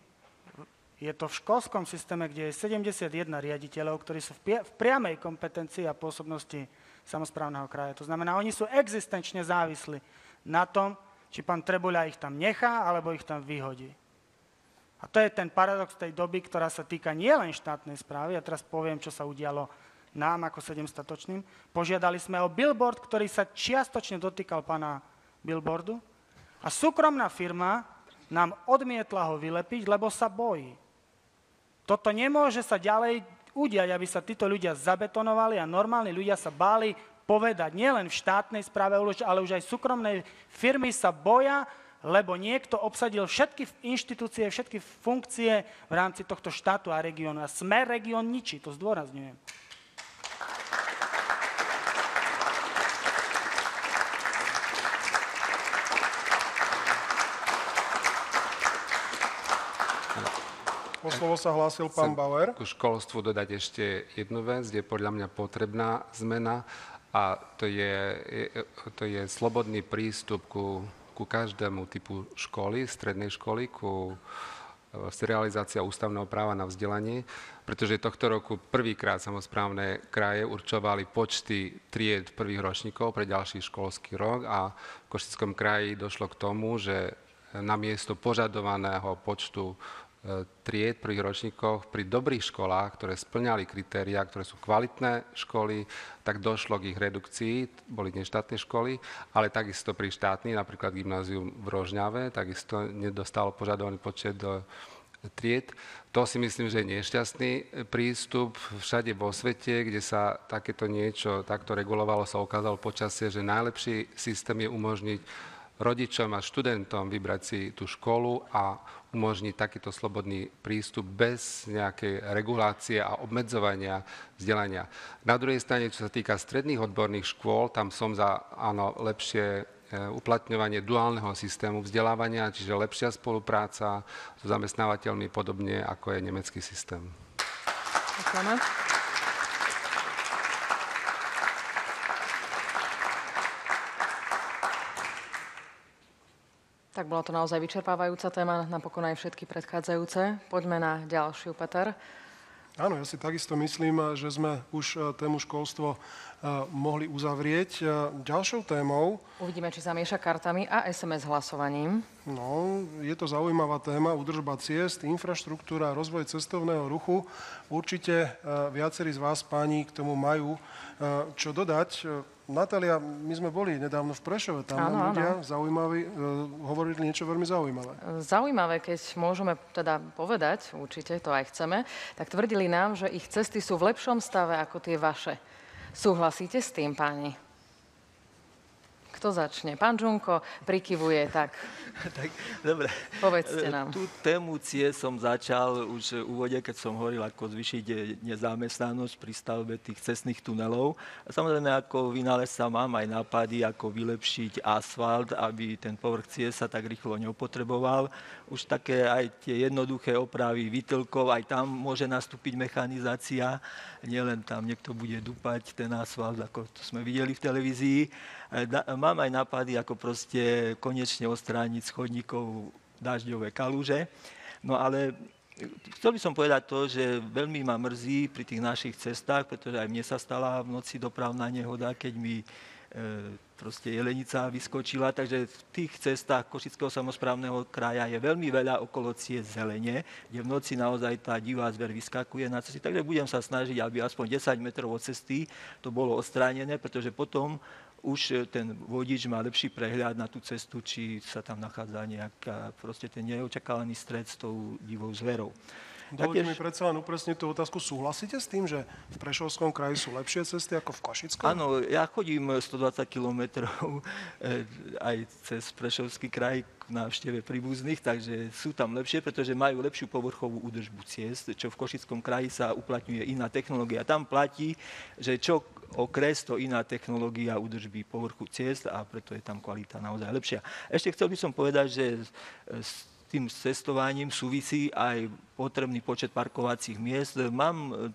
Je to v školskom systéme, kde je 71 riaditeľov, ktorí sú v, priamej kompetencii a pôsobnosti samozprávneho kraja. To znamená, oni sú existenčne závislí na tom, či pán Trebuľa ich tam nechá, alebo ich tam vyhodí. A to je ten paradox tej doby, ktorá sa týka nielen štátnej správy. Ja teraz poviem, čo sa udialo nám ako 700-točným. Požiadali sme o billboard, ktorý sa čiastočne dotýkal pána billboardu. A súkromná firma nám odmietla ho vylepiť, lebo sa bojí. Toto nemôže sa ďalej udiať, aby sa títo ľudia zabetonovali a normálni ľudia sa báli povedať nielen v štátnej správe, ale už aj súkromnej firmy sa boja, lebo niekto obsadil všetky inštitúcie, všetky funkcie v rámci tohto štátu a regiónu. A smer región ničí, to zdôrazňujem. O slovo sa hlásil pán Bauer. Ku školstvu dodať ešte jednu vec, kde je podľa mňa potrebná zmena a to je, to je slobodný prístup ku, ku každému typu školy, strednej školy, ku e, realizácia ústavného práva na vzdelanie, pretože tohto roku prvýkrát samozprávne kraje určovali počty tried prvých ročníkov pre ďalší školský rok a v Košickom kraji došlo k tomu, že namiesto požadovaného počtu tried prvých ročníkoch pri dobrých školách, ktoré splňali kritéria, ktoré sú kvalitné školy, tak došlo k ich redukcii, boli neštátne školy, ale takisto pri štátnych, napríklad gymnázium v Rožňave, takisto nedostalo požadovaný počet do tried. To si myslím, že je nešťastný prístup. Všade vo svete, kde sa takéto niečo takto regulovalo, sa ukázalo počasie, že najlepší systém je umožniť rodičom a študentom vybrať si tú školu a umožniť takýto slobodný prístup bez nejakej regulácie a obmedzovania vzdelania. Na druhej strane, čo sa týka stredných odborných škôl, tam som za áno, lepšie e, uplatňovanie duálneho systému vzdelávania, čiže lepšia spolupráca so zamestnávateľmi podobne ako je nemecký systém. Ďakujem. Tak bola to naozaj vyčerpávajúca téma, napokon aj všetky predchádzajúce. Poďme na ďalšiu, Peter. Áno, ja si takisto myslím, že sme už e, tému školstvo e, mohli uzavrieť. E, ďalšou témou... Uvidíme, či zamieša kartami a SMS hlasovaním. No, je to zaujímavá téma, udržba ciest, infraštruktúra, rozvoj cestovného ruchu. Určite viacerí z vás, páni, k tomu majú čo dodať. Natália, my sme boli nedávno v Prešove, tam áno, ľudia áno. zaujímaví, uh, hovorili niečo veľmi zaujímavé. Zaujímavé, keď môžeme teda povedať, určite to aj chceme, tak tvrdili nám, že ich cesty sú v lepšom stave ako tie vaše. Súhlasíte s tým, páni? Kto začne? Pán Žunko prikyvuje, tak tak, dobre. Povedzte nám. Tú tému CIE som začal už v úvode, keď som hovoril, ako zvyšiť nezamestnanosť pri stavbe tých cestných tunelov. A samozrejme, ako vynálezca mám aj nápady, ako vylepšiť asfalt, aby ten povrch CIE sa tak rýchlo neopotreboval. Už také aj tie jednoduché opravy výtlkov, aj tam môže nastúpiť mechanizácia. Nielen tam niekto bude dupať ten asfalt, ako to sme videli v televízii. E, mám aj nápady, ako proste konečne odstrániť z chodníkov dažďové kalúže. No ale chcel by som povedať to, že veľmi ma mrzí pri tých našich cestách, pretože aj mne sa stala v noci dopravná nehoda, keď mi e, proste jelenica vyskočila, takže v tých cestách Košického samozprávneho kraja je veľmi veľa okolo ciest zelene, kde v noci naozaj tá divá zver vyskakuje na cesty, takže budem sa snažiť, aby aspoň 10 metrov od cesty to bolo ostránené, pretože potom už e, ten vodič má lepší prehľad na tú cestu, či sa tam nachádza nejaká, proste ten neočakávaný stred s tou divou zverou. Dovolte mi predsa len upresniť tú otázku. Súhlasíte s tým, že v Prešovskom kraji sú lepšie cesty ako v Košickom? Áno, ja chodím 120 kilometrov e, aj cez Prešovský kraj k návšteve príbuzných, takže sú tam lepšie, pretože majú lepšiu povrchovú údržbu ciest, čo v Košickom kraji sa uplatňuje iná technológia. Tam platí, že čo okres, to iná technológia údržby povrchu ciest a preto je tam kvalita naozaj lepšia. Ešte chcel by som povedať, že tým cestovaním súvisí aj potrebný počet parkovacích miest. Mám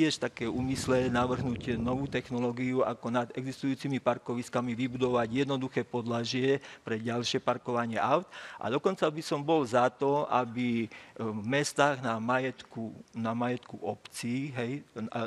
tiež také úmysle navrhnúť novú technológiu, ako nad existujúcimi parkoviskami vybudovať jednoduché podlažie pre ďalšie parkovanie aut. A dokonca by som bol za to, aby v mestách na majetku, na majetku obcí, hej,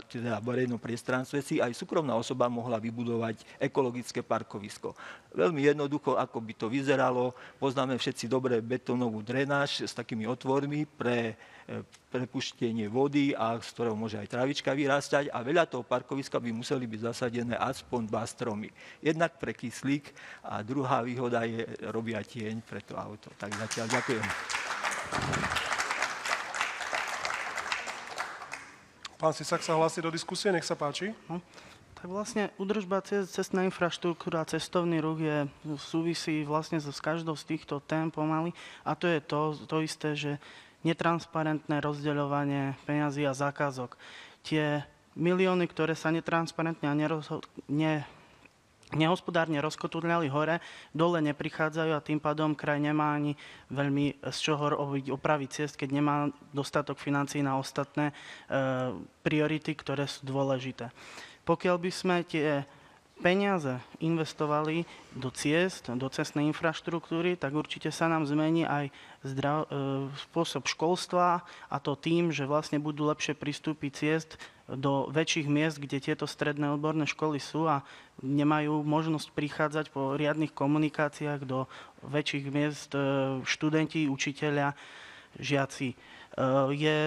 teda v verejnom priestranstve si aj súkromná osoba mohla vybudovať ekologické parkovisko. Veľmi jednoducho, ako by to vyzeralo. Poznáme všetci dobre betónovú drenáž s takými otvormi pre E, prepuštenie vody a z ktorého môže aj travička vyrastať a veľa toho parkoviska by museli byť zasadené aspoň dva stromy. Jednak pre kyslík a druhá výhoda je robia tieň pre to auto. Tak zatiaľ ďakujem. Pán Sisak sa hlási do diskusie, nech sa páči. No, tak vlastne udržba cestná infraštruktúra, cestovný ruch je, súvisí vlastne s každou z týchto tém pomaly a to je to, to isté, že netransparentné rozdeľovanie peňazí a zákazok. Tie milióny, ktoré sa netransparentne a nerozho- ne, nehospodárne rozkotúrňali hore, dole neprichádzajú a tým pádom kraj nemá ani veľmi z čoho opravy ciest, keď nemá dostatok financií na ostatné e, priority, ktoré sú dôležité. Pokiaľ by sme tie peniaze investovali do ciest, do cestnej infraštruktúry, tak určite sa nám zmení aj zdrav, e, spôsob školstva a to tým, že vlastne budú lepšie pristúpiť ciest do väčších miest, kde tieto stredné odborné školy sú a nemajú možnosť prichádzať po riadnych komunikáciách do väčších miest e, študenti, učiteľia, žiaci. E, je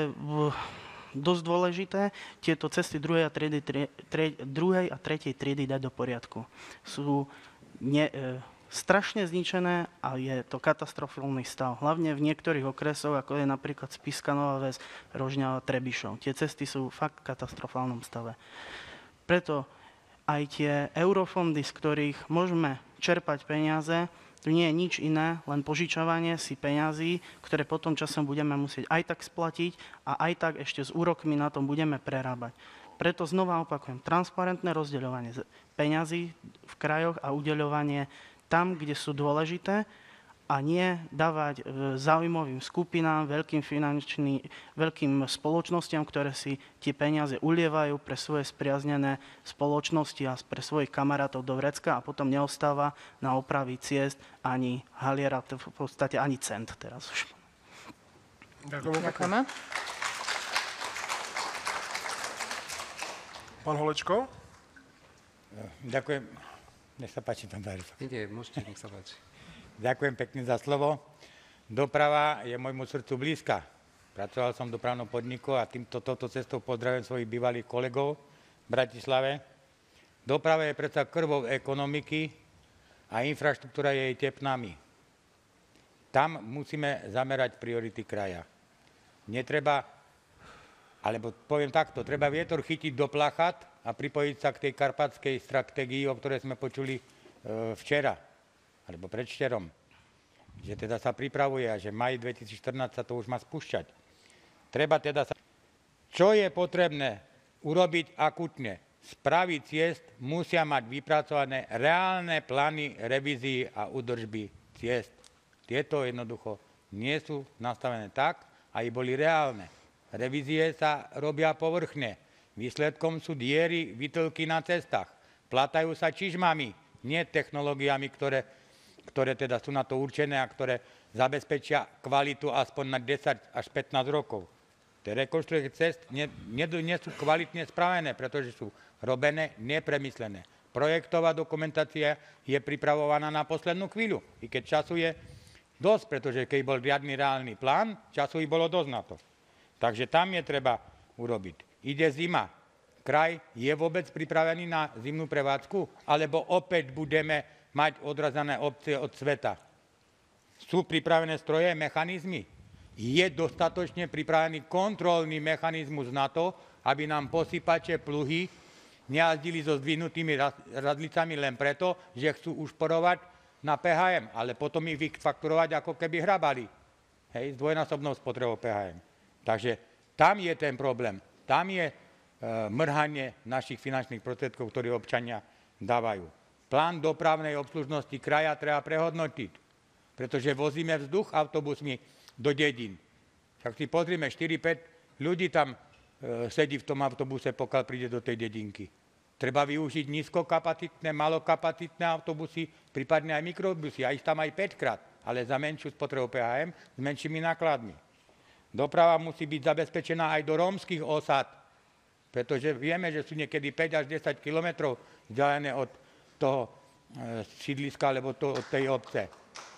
dosť dôležité tieto cesty druhej a, triedy, tre, tre, druhej a tretej triedy dať do poriadku. Sú ne, e, strašne zničené a je to katastrofálny stav. Hlavne v niektorých okresoch, ako je napríklad Spiska Nová Ves, Rožňava, Trebišov. Tie cesty sú fakt v katastrofálnom stave. Preto aj tie eurofondy, z ktorých môžeme čerpať peniaze, to nie je nič iné, len požičovanie si peňazí, ktoré potom časom budeme musieť aj tak splatiť a aj tak ešte s úrokmi na tom budeme prerábať. Preto znova opakujem, transparentné rozdeľovanie peňazí v krajoch a udeľovanie tam, kde sú dôležité, a nie dávať e, zaujímavým skupinám, veľkým, finančný, veľkým spoločnostiam, ktoré si tie peniaze ulievajú pre svoje spriaznené spoločnosti a pre svojich kamarátov do vrecka a potom neostáva na opravy ciest ani haliera, v podstate ani cent teraz už. Ďakujeme. Ďakujeme. Pán Holečko? Ďakujem. Nech sa páči, pán Bariso. Nie, môžete, nech sa páči. Ďakujem pekne za slovo. Doprava je môjmu srdcu blízka. Pracoval som v dopravnom podniku a týmto touto cestou pozdravujem svojich bývalých kolegov v Bratislave. Doprava je predsa krvou ekonomiky a infraštruktúra je jej tepnami. Tam musíme zamerať priority kraja. Netreba, alebo poviem takto, treba vietor chytiť do plachat a pripojiť sa k tej karpatskej stratégii, o ktorej sme počuli včera, alebo predšterom, že teda sa pripravuje a že v maji 2014 sa to už má spúšťať. Treba teda sa... Čo je potrebné urobiť akutne? Správy ciest musia mať vypracované reálne plány revízií a údržby ciest. Tieto jednoducho nie sú nastavené tak, aby boli reálne. Revízie sa robia povrchne. Výsledkom sú diery, vytlky na cestách. Platajú sa čižmami, nie technológiami, ktoré, ktoré teda sú na to určené a ktoré zabezpečia kvalitu aspoň na 10 až 15 rokov. Tie rekonštrukcie cest nie, nie, nie sú kvalitne spravené, pretože sú robené nepremyslené. Projektová dokumentácia je pripravovaná na poslednú chvíľu, i keď času je dosť, pretože keď bol riadny reálny plán, času i bolo dosť na to. Takže tam je treba urobiť. Ide zima. Kraj je vôbec pripravený na zimnú prevádzku? Alebo opäť budeme mať odrazané obce od sveta? Sú pripravené stroje, mechanizmy? je dostatočne pripravený kontrolný mechanizmus na to, aby nám posypače pluhy nejazdili so zdvihnutými radlicami len preto, že chcú ušporovať na PHM, ale potom ich vyfakturovať ako keby hrabali. Hej, s dvojnásobnou spotrebou PHM. Takže tam je ten problém. Tam je e, mrhanie našich finančných prostriedkov, ktoré občania dávajú. Plán dopravnej obslužnosti kraja treba prehodnotiť, pretože vozíme vzduch autobusmi do dedín. Tak si pozrime, 4-5 ľudí tam e, sedí v tom autobuse, pokiaľ príde do tej dedinky. Treba využiť nízkokapacitné, malokapacitné autobusy, prípadne aj mikrobusy, a ísť tam aj 5 krát, ale za menšiu spotrebu PHM s menšími nákladmi. Doprava musí byť zabezpečená aj do rómskych osad, pretože vieme, že sú niekedy 5 až 10 kilometrov vzdialené od toho e, sídliska alebo to, tej obce.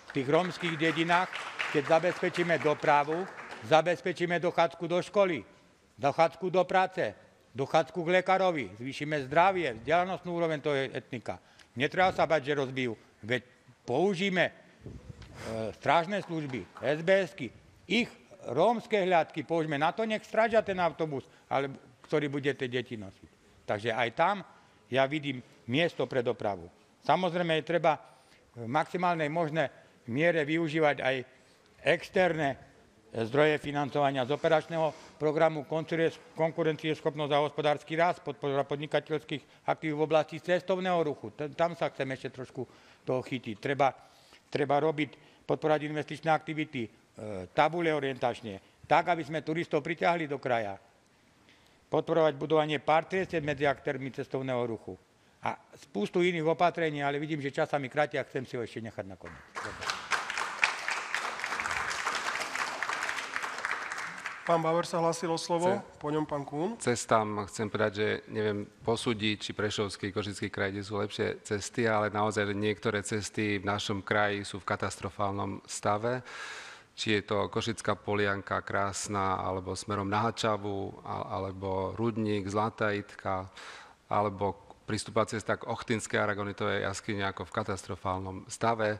V tých rómskych dedinách keď zabezpečíme dopravu, zabezpečíme dochádzku do školy, dochádzku do práce, dochádzku k lekárovi, zvýšime zdravie, vzdelanostnú úroveň toho etnika. Netreba sa bať, že rozbijú. Veď použijeme e, strážne služby, SBSky, ich rómske hľadky použijeme na to, nech strážia ten autobus, ale, ktorý bude tie deti nosiť. Takže aj tam ja vidím miesto pre dopravu. Samozrejme je treba v maximálnej možné miere využívať aj externé zdroje financovania z operačného programu Konkurencieschopnosť a hospodársky rast, podpora podnikateľských aktív v oblasti cestovného ruchu. Tam sa chceme ešte trošku toho chytiť. Treba, treba robiť, podporať investičné aktivity, e, tabule orientačne, tak, aby sme turistov priťahli do kraja. Podporovať budovanie partnerstiev medzi aktérmi cestovného ruchu. A spustu iných opatrení, ale vidím, že čas sa mi kráti a chcem si ho ešte nechať na koniec. Pán Bauer sa hlasil o slovo, Chce. po ňom pán Kún. Cestám chcem povedať, že neviem posúdiť, či Prešovský, Košický kraj, kde sú lepšie cesty, ale naozaj niektoré cesty v našom kraji sú v katastrofálnom stave. Či je to Košická polianka krásna, alebo smerom na Hačavu, alebo Rudník, Zlatá Itka, alebo prístupná cesta k Ochtinskej aragonitovej jaskyni ako v katastrofálnom stave.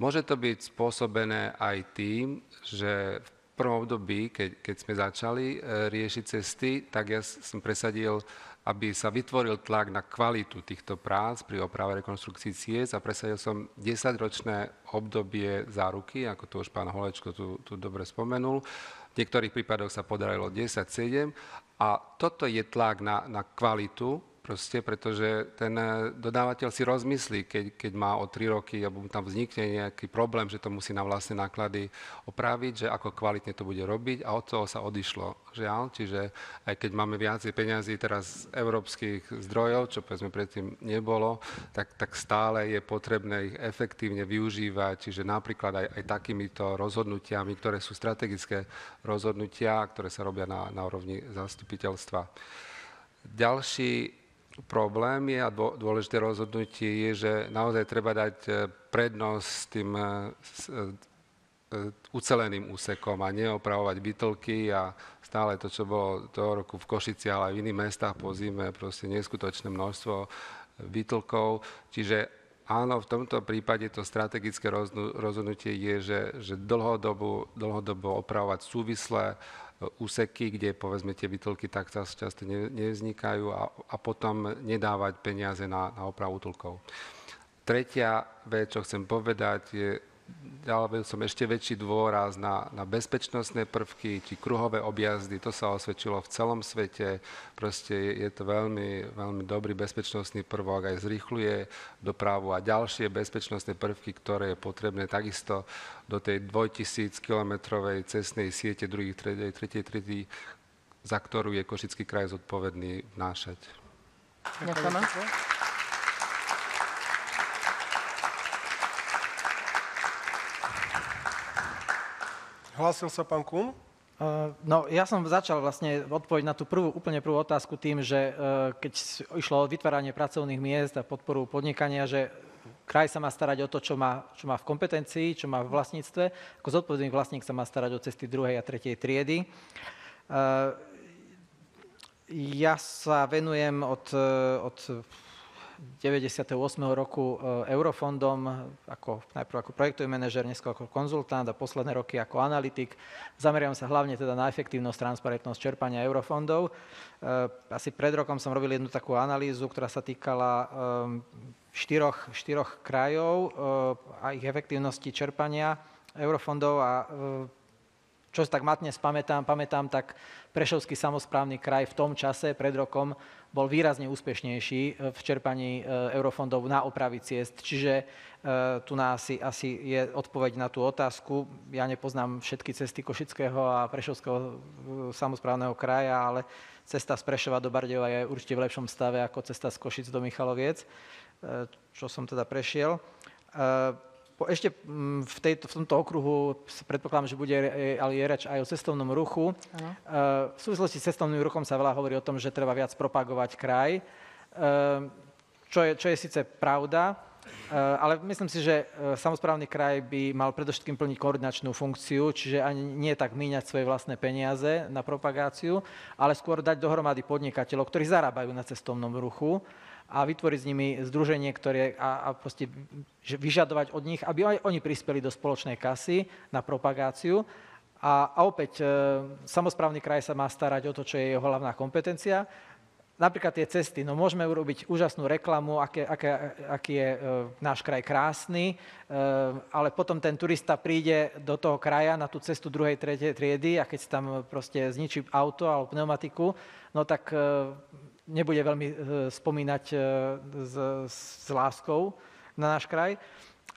Môže to byť spôsobené aj tým, že v prvom období, keď, keď sme začali e, riešiť cesty, tak ja som presadil, aby sa vytvoril tlak na kvalitu týchto prác pri oprave rekonstrukcii ciest a presadil som 10-ročné obdobie záruky, ako to už pán Holečko tu, tu dobre spomenul. V niektorých prípadoch sa podarilo 10-7 a toto je tlak na, na kvalitu Proste, pretože ten eh, dodávateľ si rozmyslí, keď, keď má o 3 roky, alebo tam vznikne nejaký problém, že to musí na vlastné náklady opraviť, že ako kvalitne to bude robiť a od toho sa odišlo. Žiaľ, čiže aj keď máme viacej peňazí teraz z európskych zdrojov, čo povedzme predtým nebolo, tak, tak stále je potrebné ich efektívne využívať, čiže napríklad aj, aj takýmito rozhodnutiami, ktoré sú strategické rozhodnutia, ktoré sa robia na, na úrovni zastupiteľstva. Ďalší problém je a dôležité rozhodnutie je, že naozaj treba dať e, prednosť tým e, e, uceleným úsekom a neopravovať bytlky a stále to, čo bolo toho roku v Košici, ale aj v iných mestách po zime, proste neskutočné množstvo bytlkov. Čiže áno, v tomto prípade to strategické rozhodnutie je, že, že dlhodobo, dlhodobo opravovať súvislé úseky, kde povedzme tie bytulky tak často nevznikajú a, a potom nedávať peniaze na, na opravu útulkov. Tretia vec, čo chcem povedať, je dal by som ešte väčší dôraz na, na bezpečnostné prvky, či kruhové objazdy, to sa osvedčilo v celom svete. Proste je to veľmi, veľmi dobrý bezpečnostný prvok, aj zrýchluje dopravu a ďalšie bezpečnostné prvky, ktoré je potrebné takisto do tej 2000 kilometrovej cestnej siete druhých, tretej, tretej, tretej, za ktorú je Košický kraj zodpovedný vnášať. Ďakujem. Hlásil sa pán Kuhn? Uh, no, ja som začal vlastne odpoveď na tú prvú, úplne prvú otázku tým, že uh, keď išlo o vytváranie pracovných miest a podporu podnikania, že kraj sa má starať o to, čo má, čo má v kompetencii, čo má v vlastníctve. Ako zodpovedný vlastník sa má starať o cesty druhej a tretej triedy. Uh, ja sa venujem od, od 98. roku e, eurofondom, ako, najprv ako projektový manažer, neskôr ako konzultant a posledné roky ako analytik. Zameriam sa hlavne teda na efektívnosť, transparentnosť čerpania eurofondov. E, asi pred rokom som robil jednu takú analýzu, ktorá sa týkala e, štyroch, štyroch krajov a ich efektívnosti čerpania eurofondov a čo si tak matne spamätám, pamätám, tak Prešovský samozprávny kraj v tom čase, pred rokom, bol výrazne úspešnejší e, v čerpaní e, eurofondov na opravy ciest. Čiže e, tu na asi, asi je odpoveď na tú otázku. Ja nepoznám všetky cesty Košického a Prešovského samozprávneho kraja, ale cesta z Prešova do Bardejova je určite v lepšom stave ako cesta z Košic do Michaloviec, čo som teda prešiel. Ešte mm, v, tejto, v tomto okruhu predpokladám, že bude ale je reč aj o cestovnom ruchu. Ano. E, v súvislosti s cestovným ruchom sa veľa hovorí o tom, že treba viac propagovať kraj, e, čo je, čo je síce pravda, e, ale myslím si, že samozprávny kraj by mal predovšetkým plniť koordinačnú funkciu, čiže ani nie tak míňať svoje vlastné peniaze na propagáciu, ale skôr dať dohromady podnikateľov, ktorí zarábajú na cestovnom ruchu a vytvoriť s nimi združenie, ktoré a, a proste vyžadovať od nich, aby aj oni prispeli do spoločnej kasy na propagáciu. A, a opäť, e, samozprávny kraj sa má starať o to, čo je jeho hlavná kompetencia. Napríklad tie cesty, no môžeme urobiť úžasnú reklamu, aké, aké, aký je e, náš kraj krásny, e, ale potom ten turista príde do toho kraja na tú cestu druhej, tretej triedy a keď si tam proste zničí auto alebo pneumatiku, no tak e, nebude veľmi e, spomínať e, s, s láskou na náš kraj.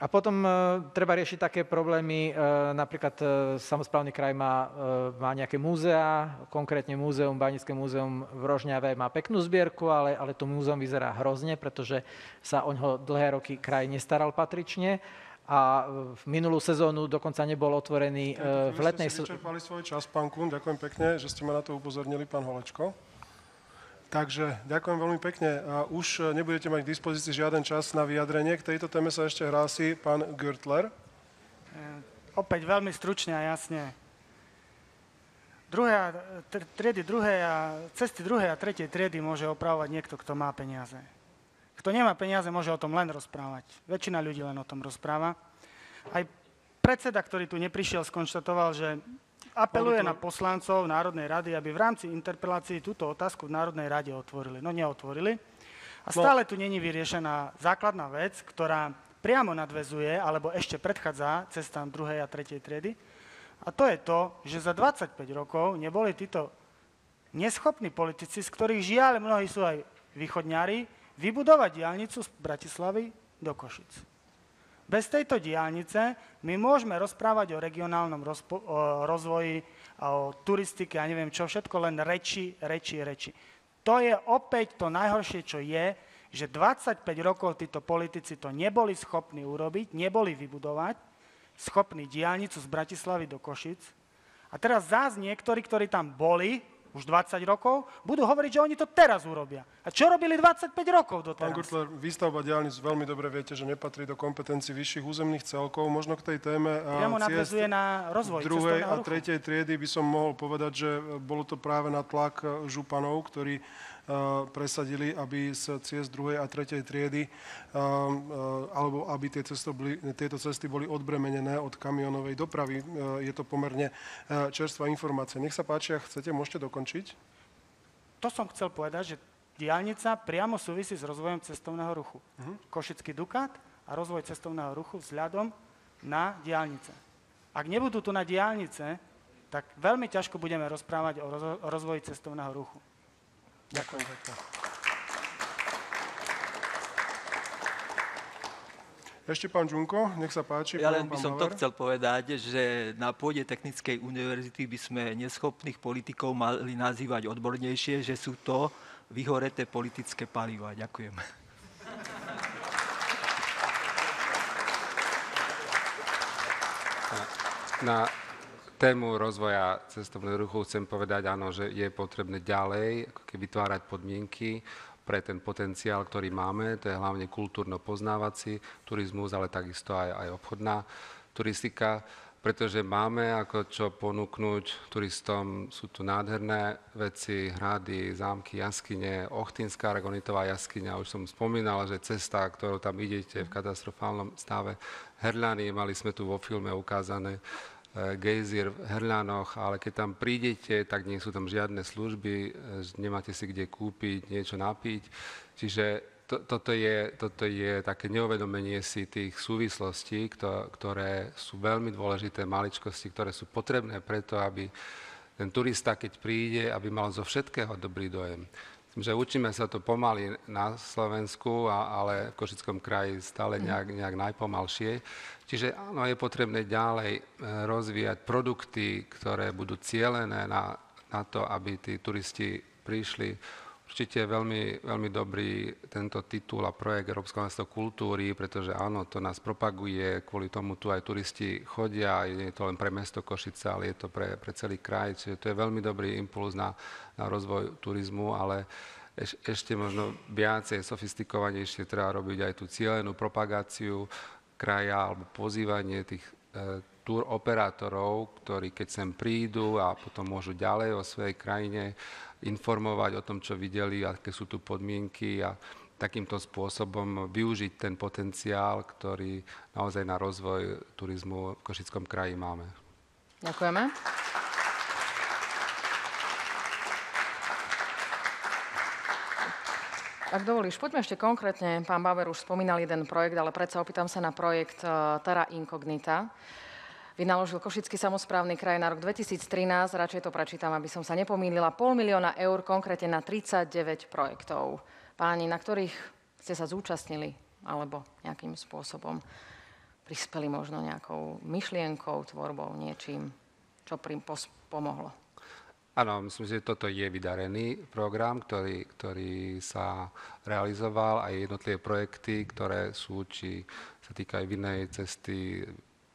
A potom e, treba riešiť také problémy, napríklad samozprávny kraj má, má nejaké múzea, konkrétne múzeum, Banické múzeum v Rožňave má peknú zbierku, ale, ale to múzeum vyzerá hrozne, pretože sa o ňo dlhé roky kraj nestaral patrične a v minulú sezónu dokonca nebol otvorený v letnej... Ste si vyčerpali svoj čas, pán Kun, ďakujem pekne, že ste ma na to upozornili, pán Holečko. Takže ďakujem veľmi pekne. A už nebudete mať k dispozícii žiaden čas na vyjadrenie. K tejto téme sa ešte hrási pán Görtler. E, opäť veľmi stručne a jasne. Druhé a, triedy druhé a, cesty druhej a tretej triedy môže opravovať niekto, kto má peniaze. Kto nemá peniaze, môže o tom len rozprávať. Väčšina ľudí len o tom rozpráva. Aj predseda, ktorý tu neprišiel, skonštatoval, že apeluje na poslancov Národnej rady, aby v rámci interpelácií túto otázku v Národnej rade otvorili. No neotvorili. A no. stále tu není vyriešená základná vec, ktorá priamo nadvezuje, alebo ešte predchádza cestám druhej a tretej triedy. A to je to, že za 25 rokov neboli títo neschopní politici, z ktorých žiaľ mnohí sú aj východňári, vybudovať diálnicu z Bratislavy do Košic. Bez tejto diálnice my môžeme rozprávať o regionálnom rozpo- rozvoji, o turistike a neviem čo, všetko len reči, reči, reči. To je opäť to najhoršie, čo je, že 25 rokov títo politici to neboli schopní urobiť, neboli vybudovať, schopní diálnicu z Bratislavy do Košic. A teraz zás niektorí, ktorí tam boli, už 20 rokov, budú hovoriť, že oni to teraz urobia. A čo robili 25 rokov do Pán Gurtler, výstavba diálnic veľmi dobre viete, že nepatrí do kompetencií vyšších územných celkov. Možno k tej téme Priamo nadvezuje na rozvoj druhej a tretej triedy by som mohol povedať, že bolo to práve na tlak županov, ktorí presadili, aby z ciest druhej a tretej triedy, alebo aby tie cesty boli, tieto cesty boli odbremenené od kamionovej dopravy. Je to pomerne čerstvá informácia. Nech sa páči, ak chcete, môžete dokončiť. To som chcel povedať, že diálnica priamo súvisí s rozvojom cestovného ruchu. Uh-huh. Košický Dukát a a rozvoj cestovného ruchu vzhľadom na diálnice. Ak nebudú tu na diálnice, tak veľmi ťažko budeme rozprávať o rozvoji cestovného ruchu. Ďakujem pekne. Ešte pán Žunko, nech sa páči. Ja len by som Bauer. to chcel povedať, že na pôde Technickej univerzity by sme neschopných politikov mali nazývať odbornejšie, že sú to vyhoreté politické paliva. Ďakujem. Na tému rozvoja cestovného ruchu chcem povedať, áno, že je potrebné ďalej vytvárať podmienky pre ten potenciál, ktorý máme. To je hlavne kultúrno-poznávací turizmus, ale takisto aj, aj obchodná turistika, pretože máme ako čo ponúknuť turistom. Sú tu nádherné veci, hrady, zámky, jaskyne, Ochtinská Aragonitová jaskyňa. Už som spomínal, že cesta, ktorou tam idete v katastrofálnom stave, Herľany, mali sme tu vo filme ukázané, gejzír v Herľanoch, ale keď tam prídete, tak nie sú tam žiadne služby, e, nemáte si kde kúpiť, niečo napiť. Čiže to, toto, je, toto je také neuvedomenie si tých súvislostí, ktoré sú veľmi dôležité, maličkosti, ktoré sú potrebné preto, aby ten turista, keď príde, aby mal zo všetkého dobrý dojem. Že učíme sa to pomaly na Slovensku, a, ale v Košickom kraji stále mhm. nejak, nejak najpomalšie. Čiže áno, je potrebné ďalej e, rozvíjať produkty, ktoré budú cielené na, na to, aby tí turisti prišli. Určite je veľmi, veľmi dobrý tento titul a projekt Európskeho mesto kultúry, pretože áno, to nás propaguje, kvôli tomu tu aj turisti chodia, nie je to len pre mesto Košice, ale je to pre, pre celý kraj, čiže to je veľmi dobrý impuls na, na rozvoj turizmu, ale eš, ešte možno viacej, sofistikovanejšie treba robiť aj tú cieľenú propagáciu, kraja alebo pozývanie tých e, túr operátorov, ktorí keď sem prídu a potom môžu ďalej o svojej krajine informovať o tom, čo videli, aké sú tu podmienky a takýmto spôsobom využiť ten potenciál, ktorý naozaj na rozvoj turizmu v Košickom kraji máme. Ďakujeme. Ak dovolíš, poďme ešte konkrétne. Pán Bauer už spomínal jeden projekt, ale predsa opýtam sa na projekt eh, Terra Incognita. Vynaložil Košický samozprávny kraj na rok 2013, radšej to prečítam, aby som sa nepomýlila, pol milióna eur konkrétne na 39 projektov. Páni, na ktorých ste sa zúčastnili alebo nejakým spôsobom prispeli možno nejakou myšlienkou, tvorbou, niečím, čo prim pomohlo. Áno, myslím, že toto je vydarený program, ktorý, ktorý sa realizoval aj jednotlivé projekty, ktoré sú, či sa týkajú inej cesty,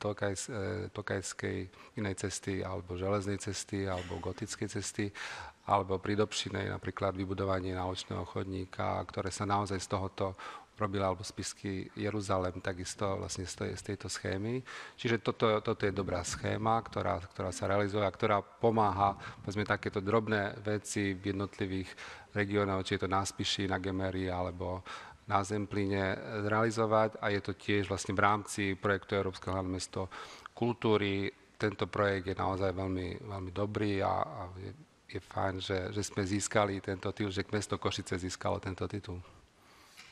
Tokajs, e, Tokajskej inej cesty, alebo železnej cesty, alebo gotickej cesty, alebo pri Dobšinej napríklad vybudovanie náločného chodníka, ktoré sa naozaj z tohoto robila, alebo spisky Jeruzalem takisto vlastne z, tej, z tejto schémy. Čiže toto, toto je dobrá schéma, ktorá, ktorá sa realizuje a ktorá pomáha povedzme takéto drobné veci v jednotlivých regiónoch, či je to na Spiši, na Gemery alebo na Zemplíne realizovať a je to tiež vlastne v rámci projektu Európskeho hlavné mesto kultúry. Tento projekt je naozaj veľmi, veľmi dobrý a, a je, je fajn, že, že sme získali tento titul, že mesto Košice získalo tento titul.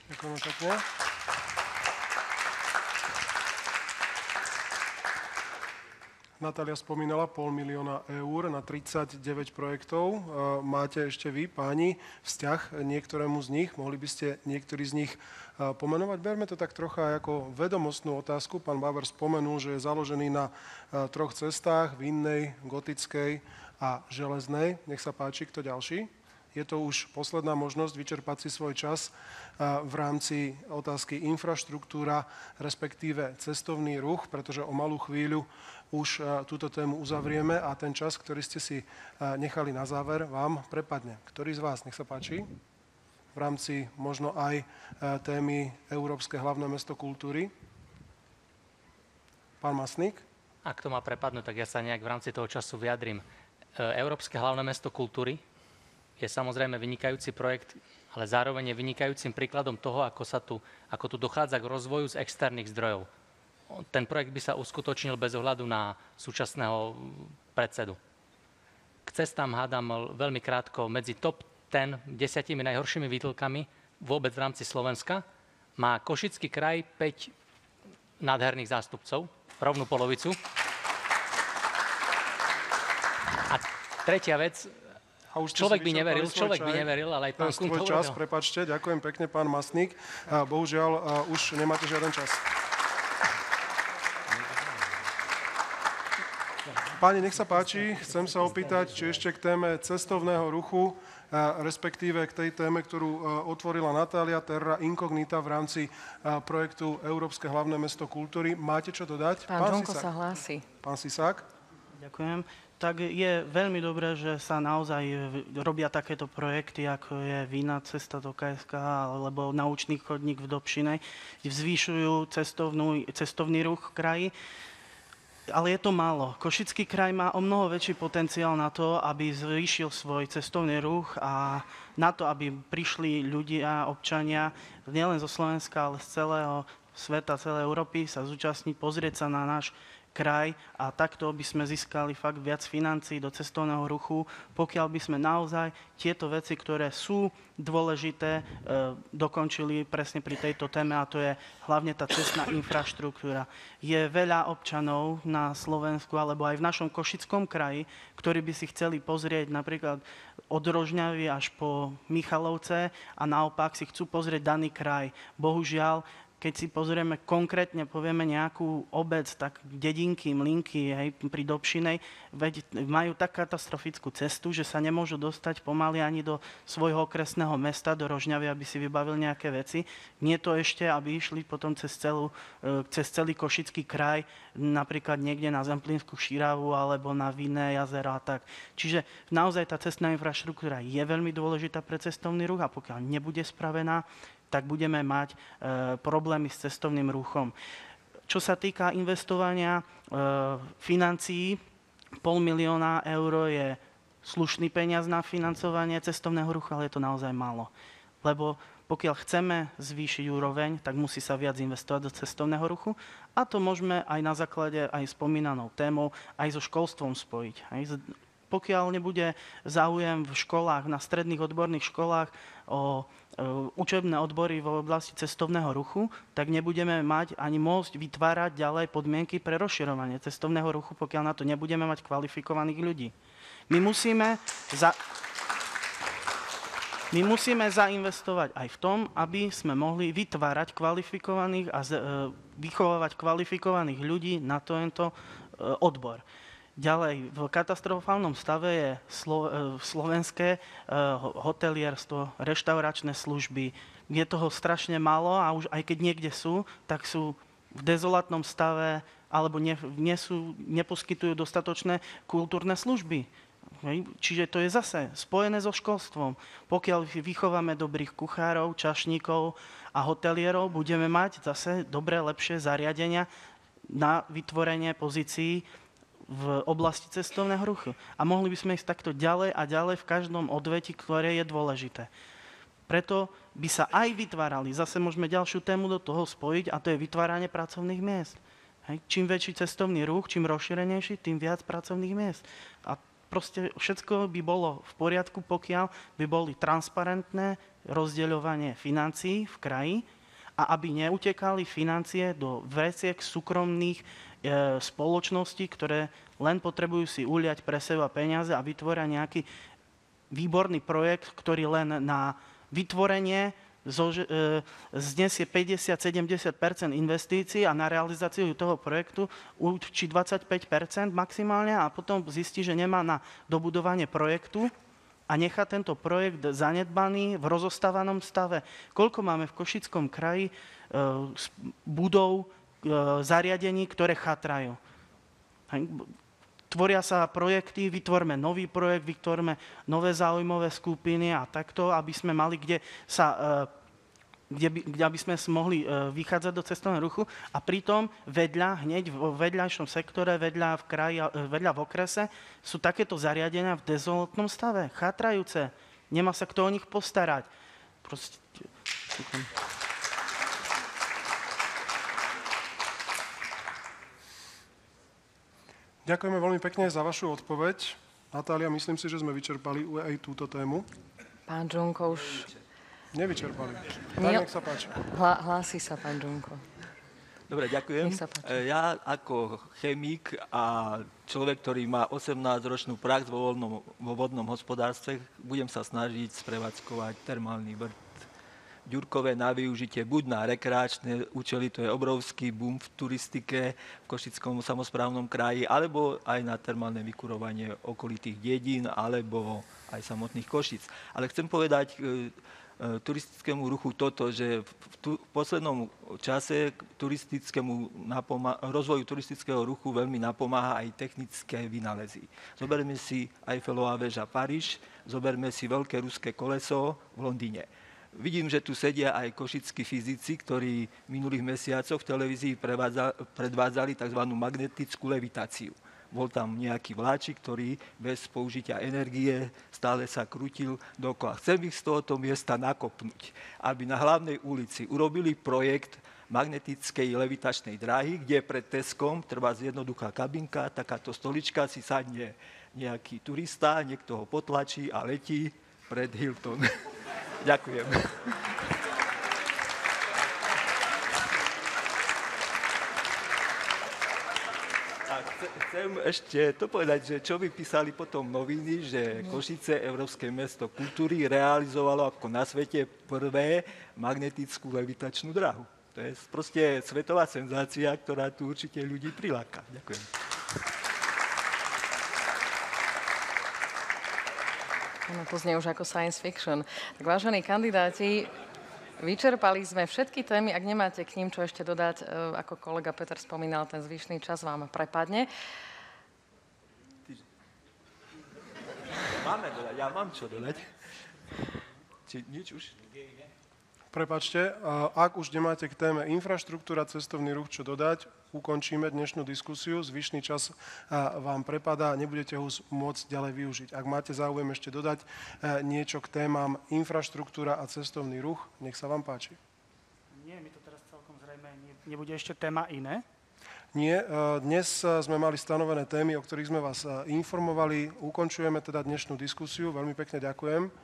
Ďakujem pekne. Natália spomínala pol milióna eur na 39 projektov. Máte ešte vy, páni, vzťah niektorému z nich? Mohli by ste niektorý z nich pomenovať? Berme to tak trocha ako vedomostnú otázku. Pán Bauer spomenul, že je založený na troch cestách, vinnej, gotickej a železnej. Nech sa páči, kto ďalší? je to už posledná možnosť vyčerpať si svoj čas v rámci otázky infraštruktúra, respektíve cestovný ruch, pretože o malú chvíľu už túto tému uzavrieme a ten čas, ktorý ste si nechali na záver, vám prepadne. Ktorý z vás, nech sa páči, v rámci možno aj témy Európske hlavné mesto kultúry? Pán Masník? Ak to má prepadnúť, tak ja sa nejak v rámci toho času vyjadrím. E, Európske hlavné mesto kultúry je samozrejme vynikajúci projekt, ale zároveň je vynikajúcim príkladom toho, ako, sa tu, ako tu dochádza k rozvoju z externých zdrojov. Ten projekt by sa uskutočnil bez ohľadu na súčasného predsedu. K cestám hádam veľmi krátko medzi top 10 desiatimi najhoršími výtlkami vôbec v rámci Slovenska. Má Košický kraj 5 nádherných zástupcov, rovnú polovicu. A tretia vec, A už človek by neveril, človek by čaj. neveril, ale aj pán je Kun svoj to čas, prepačte, ďakujem pekne, pán Masník. Bohužiaľ, už nemáte žiaden čas. Páni, nech sa páči, chcem sa opýtať, či ešte k téme cestovného ruchu, a respektíve k tej téme, ktorú a, otvorila Natália Terra Incognita v rámci a, projektu Európske hlavné mesto kultúry. Máte čo dodať? Pán Žonko Sisák. sa hlási. Pán Sisák? Ďakujem. Tak je veľmi dobré, že sa naozaj robia takéto projekty, ako je Vína cesta do KSK alebo naučný chodník v Dobšinej, kde zvýšujú cestovnú, cestovný ruch v kraji. Ale je to málo. Košický kraj má o mnoho väčší potenciál na to, aby zvýšil svoj cestovný ruch a na to, aby prišli ľudia, občania, nielen zo Slovenska, ale z celého sveta, celej Európy sa zúčastniť, pozrieť sa na náš kraj a takto by sme získali fakt viac financií do cestovného ruchu, pokiaľ by sme naozaj tieto veci, ktoré sú dôležité, e, dokončili presne pri tejto téme a to je hlavne tá cestná infraštruktúra. Je veľa občanov na Slovensku alebo aj v našom Košickom kraji, ktorí by si chceli pozrieť napríklad od Rožňavy až po Michalovce a naopak si chcú pozrieť daný kraj. Bohužiaľ, keď si pozrieme konkrétne, povieme nejakú obec, tak dedinky, mlinky, hej, pri Dobšinej, veď majú tak katastrofickú cestu, že sa nemôžu dostať pomaly ani do svojho okresného mesta, do Rožňavy, aby si vybavil nejaké veci. Nie to ešte, aby išli potom cez, celú, e, cez celý Košický kraj, napríklad niekde na Zemplínsku šíravu alebo na Vinné jazero a tak. Čiže naozaj tá cestná infraštruktúra je veľmi dôležitá pre cestovný ruch a pokiaľ nebude spravená, tak budeme mať e, problémy s cestovným ruchom. Čo sa týka investovania e, financií, pol milióna eur je slušný peniaz na financovanie cestovného ruchu, ale je to naozaj málo. Lebo pokiaľ chceme zvýšiť úroveň, tak musí sa viac investovať do cestovného ruchu a to môžeme aj na základe aj spomínanou témou, aj so školstvom spojiť. Aj pokiaľ nebude záujem v školách, na stredných odborných školách o učebné odbory v oblasti cestovného ruchu, tak nebudeme mať ani môcť vytvárať ďalej podmienky pre rozširovanie cestovného ruchu, pokiaľ na to nebudeme mať kvalifikovaných ľudí. My musíme, za, my musíme zainvestovať aj v tom, aby sme mohli vytvárať kvalifikovaných a z, e, vychovávať kvalifikovaných ľudí na tento e, odbor. Ďalej, v katastrofálnom stave je slo, e, slovenské e, ho- hotelierstvo, reštauračné služby. Je toho strašne málo a už aj keď niekde sú, tak sú v dezolátnom stave alebo ne, nie sú, neposkytujú dostatočné kultúrne služby. Čiže to je zase spojené so školstvom. Pokiaľ vychováme dobrých kuchárov, čašníkov a hotelierov, budeme mať zase dobré, lepšie zariadenia na vytvorenie pozícií v oblasti cestovného ruchu. A mohli by sme ísť takto ďalej a ďalej v každom odveti, ktoré je dôležité. Preto by sa aj vytvárali, zase môžeme ďalšiu tému do toho spojiť, a to je vytváranie pracovných miest. Hej. Čím väčší cestovný ruch, čím rozšírenejší, tým viac pracovných miest. A proste všetko by bolo v poriadku, pokiaľ by boli transparentné rozdeľovanie financií v kraji a aby neutekali financie do vreciek súkromných e, spoločností, ktoré len potrebujú si uliať pre seba peniaze a vytvoria nejaký výborný projekt, ktorý len na vytvorenie e, znesie 50-70% investícií a na realizáciu toho projektu určí 25% maximálne a potom zistí, že nemá na dobudovanie projektu a nechá tento projekt zanedbaný v rozostávanom stave. Koľko máme v Košickom kraji e, budov, zariadení, ktoré chatrajú. Tvoria sa projekty, vytvorme nový projekt, vytvorme nové záujmové skupiny a takto, aby sme mali kde sa e, kde, by, kde aby sme mohli e, vychádzať do cestovného ruchu a pritom vedľa, hneď vo vedľajšom sektore, vedľa v, kraji, e, vedľa v okrese sú takéto zariadenia v dezolotnom stave, chátrajúce. Nemá sa kto o nich postarať. Proste, Ďakujeme veľmi pekne za vašu odpoveď. Natália, myslím si, že sme vyčerpali aj túto tému. Pán Žunko už Nevyčerpali. Tak nech sa páči. hla, hlási sa, pán Žunko. Dobre, ďakujem. E, ja ako chemik a človek, ktorý má 18-ročnú prax vo, voľnom, vo vodnom hospodárstve, budem sa snažiť sprevádzkovať termálny vrt ďurkové na využitie buď na rekreačné účely, to je obrovský boom v turistike v Košickom samozprávnom kraji, alebo aj na termálne vykurovanie okolitých dedín, alebo aj samotných Košic. Ale chcem povedať e, e, turistickému ruchu toto, že v, tu, v poslednom čase turistickému napomá- rozvoju turistického ruchu veľmi napomáha aj technické vynálezy. Zoberme si Eiffelová väža Paríž, zoberme si veľké ruské koleso v Londýne. Vidím, že tu sedia aj košickí fyzici, ktorí v minulých mesiacoch v televízii predvádzali tzv. magnetickú levitáciu. Bol tam nejaký vláčik, ktorý bez použitia energie stále sa krútil dokola. Chcem ich z tohoto miesta nakopnúť, aby na hlavnej ulici urobili projekt magnetickej levitačnej dráhy, kde pred Teskom trvá jednoduchá kabinka, takáto stolička si sadne nejaký turista, niekto ho potlačí a letí pred Hilton. Ďakujem. A chcem ešte to povedať, že čo by písali potom noviny, že Košice, Európske mesto kultúry, realizovalo ako na svete prvé magnetickú levitačnú drahu. To je proste svetová senzácia, ktorá tu určite ľudí priláka. Ďakujem. No to znie už ako science fiction. Tak vážení kandidáti, vyčerpali sme všetky témy. Ak nemáte k ním čo ešte dodať, e, ako kolega Peter spomínal, ten zvyšný čas vám prepadne. Máme dodať, ja mám čo dodať. Či nič už? Prepačte, ak už nemáte k téme infraštruktúra, cestovný ruch čo dodať, ukončíme dnešnú diskusiu, zvyšný čas vám prepadá nebudete ho môcť ďalej využiť. Ak máte záujem ešte dodať niečo k témam infraštruktúra a cestovný ruch, nech sa vám páči. Nie, mi to teraz celkom zrejme nebude ešte téma iné? Nie, dnes sme mali stanovené témy, o ktorých sme vás informovali. Ukončujeme teda dnešnú diskusiu. Veľmi pekne ďakujem.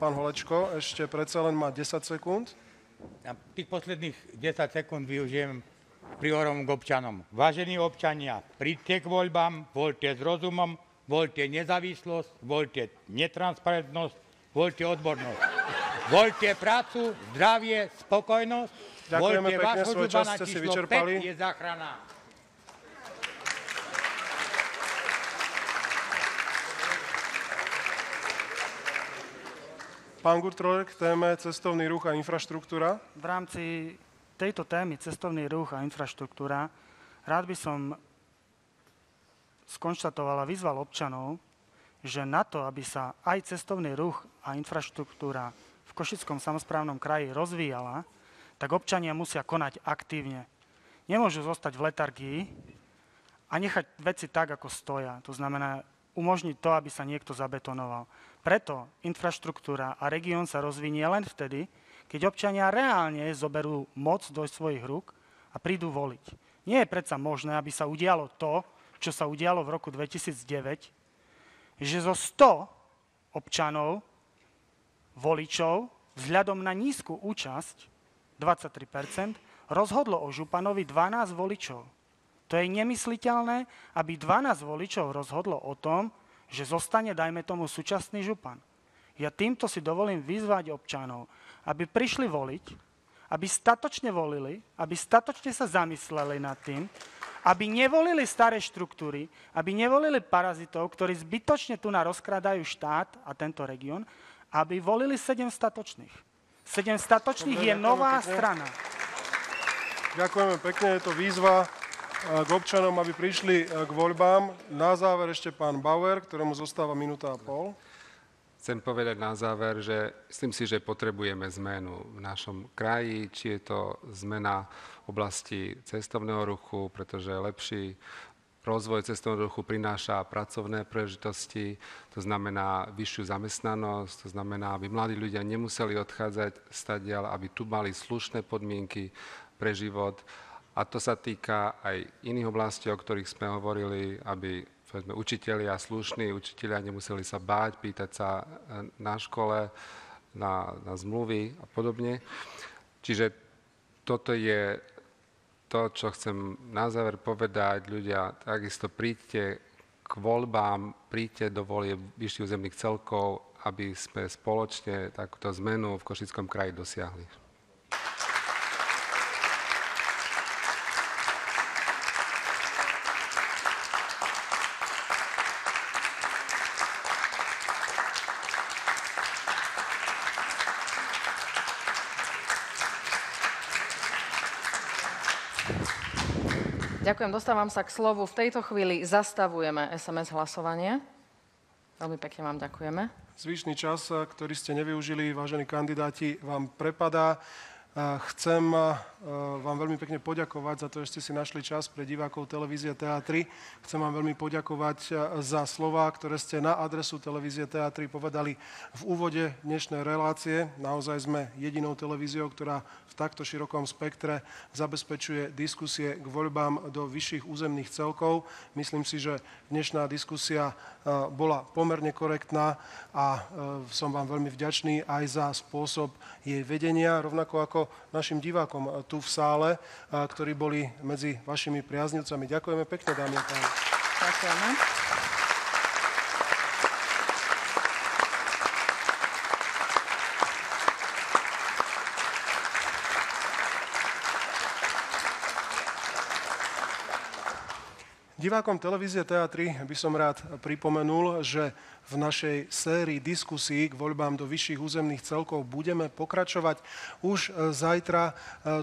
Pán Holečko, ešte predsa len má 10 sekúnd. Ja tých posledných 10 sekúnd využijem priorom k občanom. Vážení občania, príďte k voľbám, voľte s rozumom, voľte nezávislosť, voľte netransparentnosť, voľte odbornosť. Voľte prácu, zdravie, spokojnosť, Ďakujeme voľte pekne, svoj čas ste si 5 vyčerpali. je záchrana. Pán Gurtrolek, k téme cestovný ruch a infraštruktúra. V rámci tejto témy cestovný ruch a infraštruktúra rád by som skonštatoval a vyzval občanov, že na to, aby sa aj cestovný ruch a infraštruktúra v Košickom samozprávnom kraji rozvíjala, tak občania musia konať aktívne. Nemôžu zostať v letargii a nechať veci tak, ako stoja. To znamená umožniť to, aby sa niekto zabetonoval. Preto infraštruktúra a región sa rozvinie len vtedy, keď občania reálne zoberú moc do svojich rúk a prídu voliť. Nie je predsa možné, aby sa udialo to, čo sa udialo v roku 2009, že zo 100 občanov, voličov, vzhľadom na nízku účasť, 23%, rozhodlo o Županovi 12 voličov. To je nemysliteľné, aby 12 voličov rozhodlo o tom, že zostane, dajme tomu, súčasný župan. Ja týmto si dovolím vyzvať občanov, aby prišli voliť, aby statočne volili, aby statočne sa zamysleli nad tým, aby nevolili staré štruktúry, aby nevolili parazitov, ktorí zbytočne tu na rozkradajú štát a tento región, aby volili sedem statočných. Sedem statočných Dobre, je nová pekne. strana. Ďakujeme pekne, je to výzva k občanom, aby prišli k voľbám. Na záver ešte pán Bauer, ktorému zostáva minúta a pol. Chcem povedať na záver, že myslím si, že potrebujeme zmenu v našom kraji, či je to zmena v oblasti cestovného ruchu, pretože lepší rozvoj cestovného ruchu prináša pracovné príležitosti, to znamená vyššiu zamestnanosť, to znamená, aby mladí ľudia nemuseli odchádzať stadiaľ, aby tu mali slušné podmienky pre život a to sa týka aj iných oblastí, o ktorých sme hovorili, aby povedzme, učitelia, slušní učitelia nemuseli sa báť, pýtať sa e, na škole, na, na zmluvy a podobne. Čiže toto je to, čo chcem na záver povedať, ľudia, takisto príďte k voľbám, príďte do volie vyšších územných celkov, aby sme spoločne takúto zmenu v Košickom kraji dosiahli. Ďakujem, dostávam sa k slovu. V tejto chvíli zastavujeme SMS hlasovanie. Veľmi pekne vám ďakujeme. Zvyšný čas, ktorý ste nevyužili, vážení kandidáti, vám prepadá. Chcem vám veľmi pekne poďakovať za to, že ste si našli čas pre divákov televízie Teatry. Chcem vám veľmi poďakovať za slova, ktoré ste na adresu televízie Teatry povedali v úvode dnešnej relácie. Naozaj sme jedinou televíziou, ktorá v takto širokom spektre zabezpečuje diskusie k voľbám do vyšších územných celkov. Myslím si, že dnešná diskusia bola pomerne korektná a som vám veľmi vďačný aj za spôsob jej vedenia, rovnako ako našim divákom tu v sále, ktorí boli medzi vašimi priaznivcami. Ďakujeme pekne, dámy a páni. Ďakujeme. Divákom televízie Teatry by som rád pripomenul, že v našej sérii diskusí k voľbám do vyšších územných celkov budeme pokračovať. Už e, zajtra e,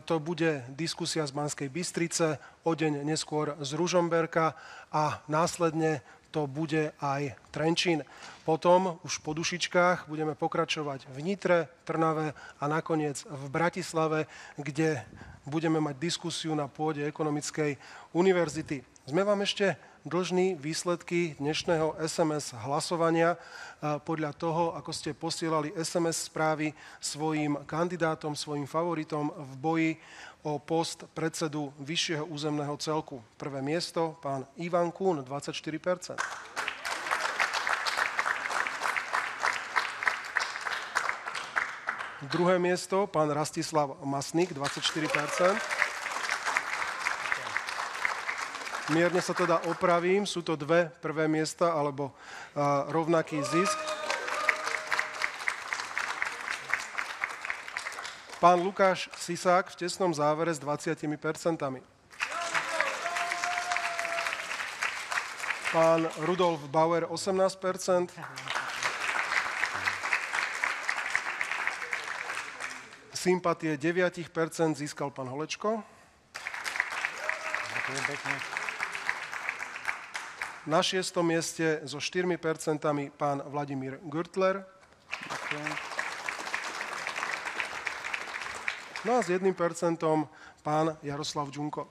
to bude diskusia z Banskej Bystrice, o deň neskôr z Ružomberka a následne to bude aj Trenčín. Potom už po dušičkách budeme pokračovať v Nitre, Trnave a nakoniec v Bratislave, kde budeme mať diskusiu na pôde ekonomickej univerzity. Sme vám ešte dlžní výsledky dnešného SMS hlasovania podľa toho, ako ste posielali SMS správy svojim kandidátom, svojim favoritom v boji o post predsedu vyššieho územného celku. Prvé miesto, pán Ivan Kún, 24 Druhé miesto, pán Rastislav Masnik, 24 Mierne sa teda opravím, sú to dve prvé miesta alebo uh, rovnaký zisk. Pán Lukáš Sisák v tesnom závere s 20 percentami. Pán Rudolf Bauer 18 Sympatie 9% získal pán Holečko. Ďakujem pekne. Na šiestom mieste so 4% pán Vladimír Gürtler. No a s 1% pán Jaroslav Džunko.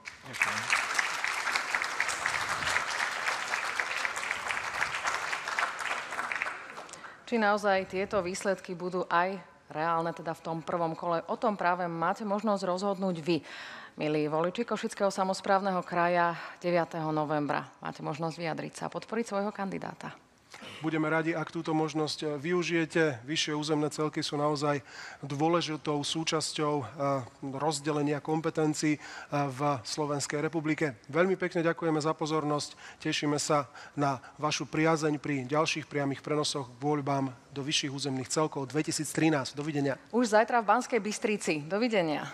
Či naozaj tieto výsledky budú aj reálne, teda v tom prvom kole. O tom práve máte možnosť rozhodnúť vy. Milí voliči Košického samozprávneho kraja 9. novembra máte možnosť vyjadriť sa a podporiť svojho kandidáta. Budeme radi, ak túto možnosť využijete. Vyššie územné celky sú naozaj dôležitou súčasťou eh, rozdelenia kompetencií eh, v Slovenskej republike. Veľmi pekne ďakujeme za pozornosť. Tešíme sa na vašu priazeň pri ďalších priamých prenosoch k voľbám do vyšších územných celkov 2013. Dovidenia. Už zajtra v Banskej Bystrici. Dovidenia.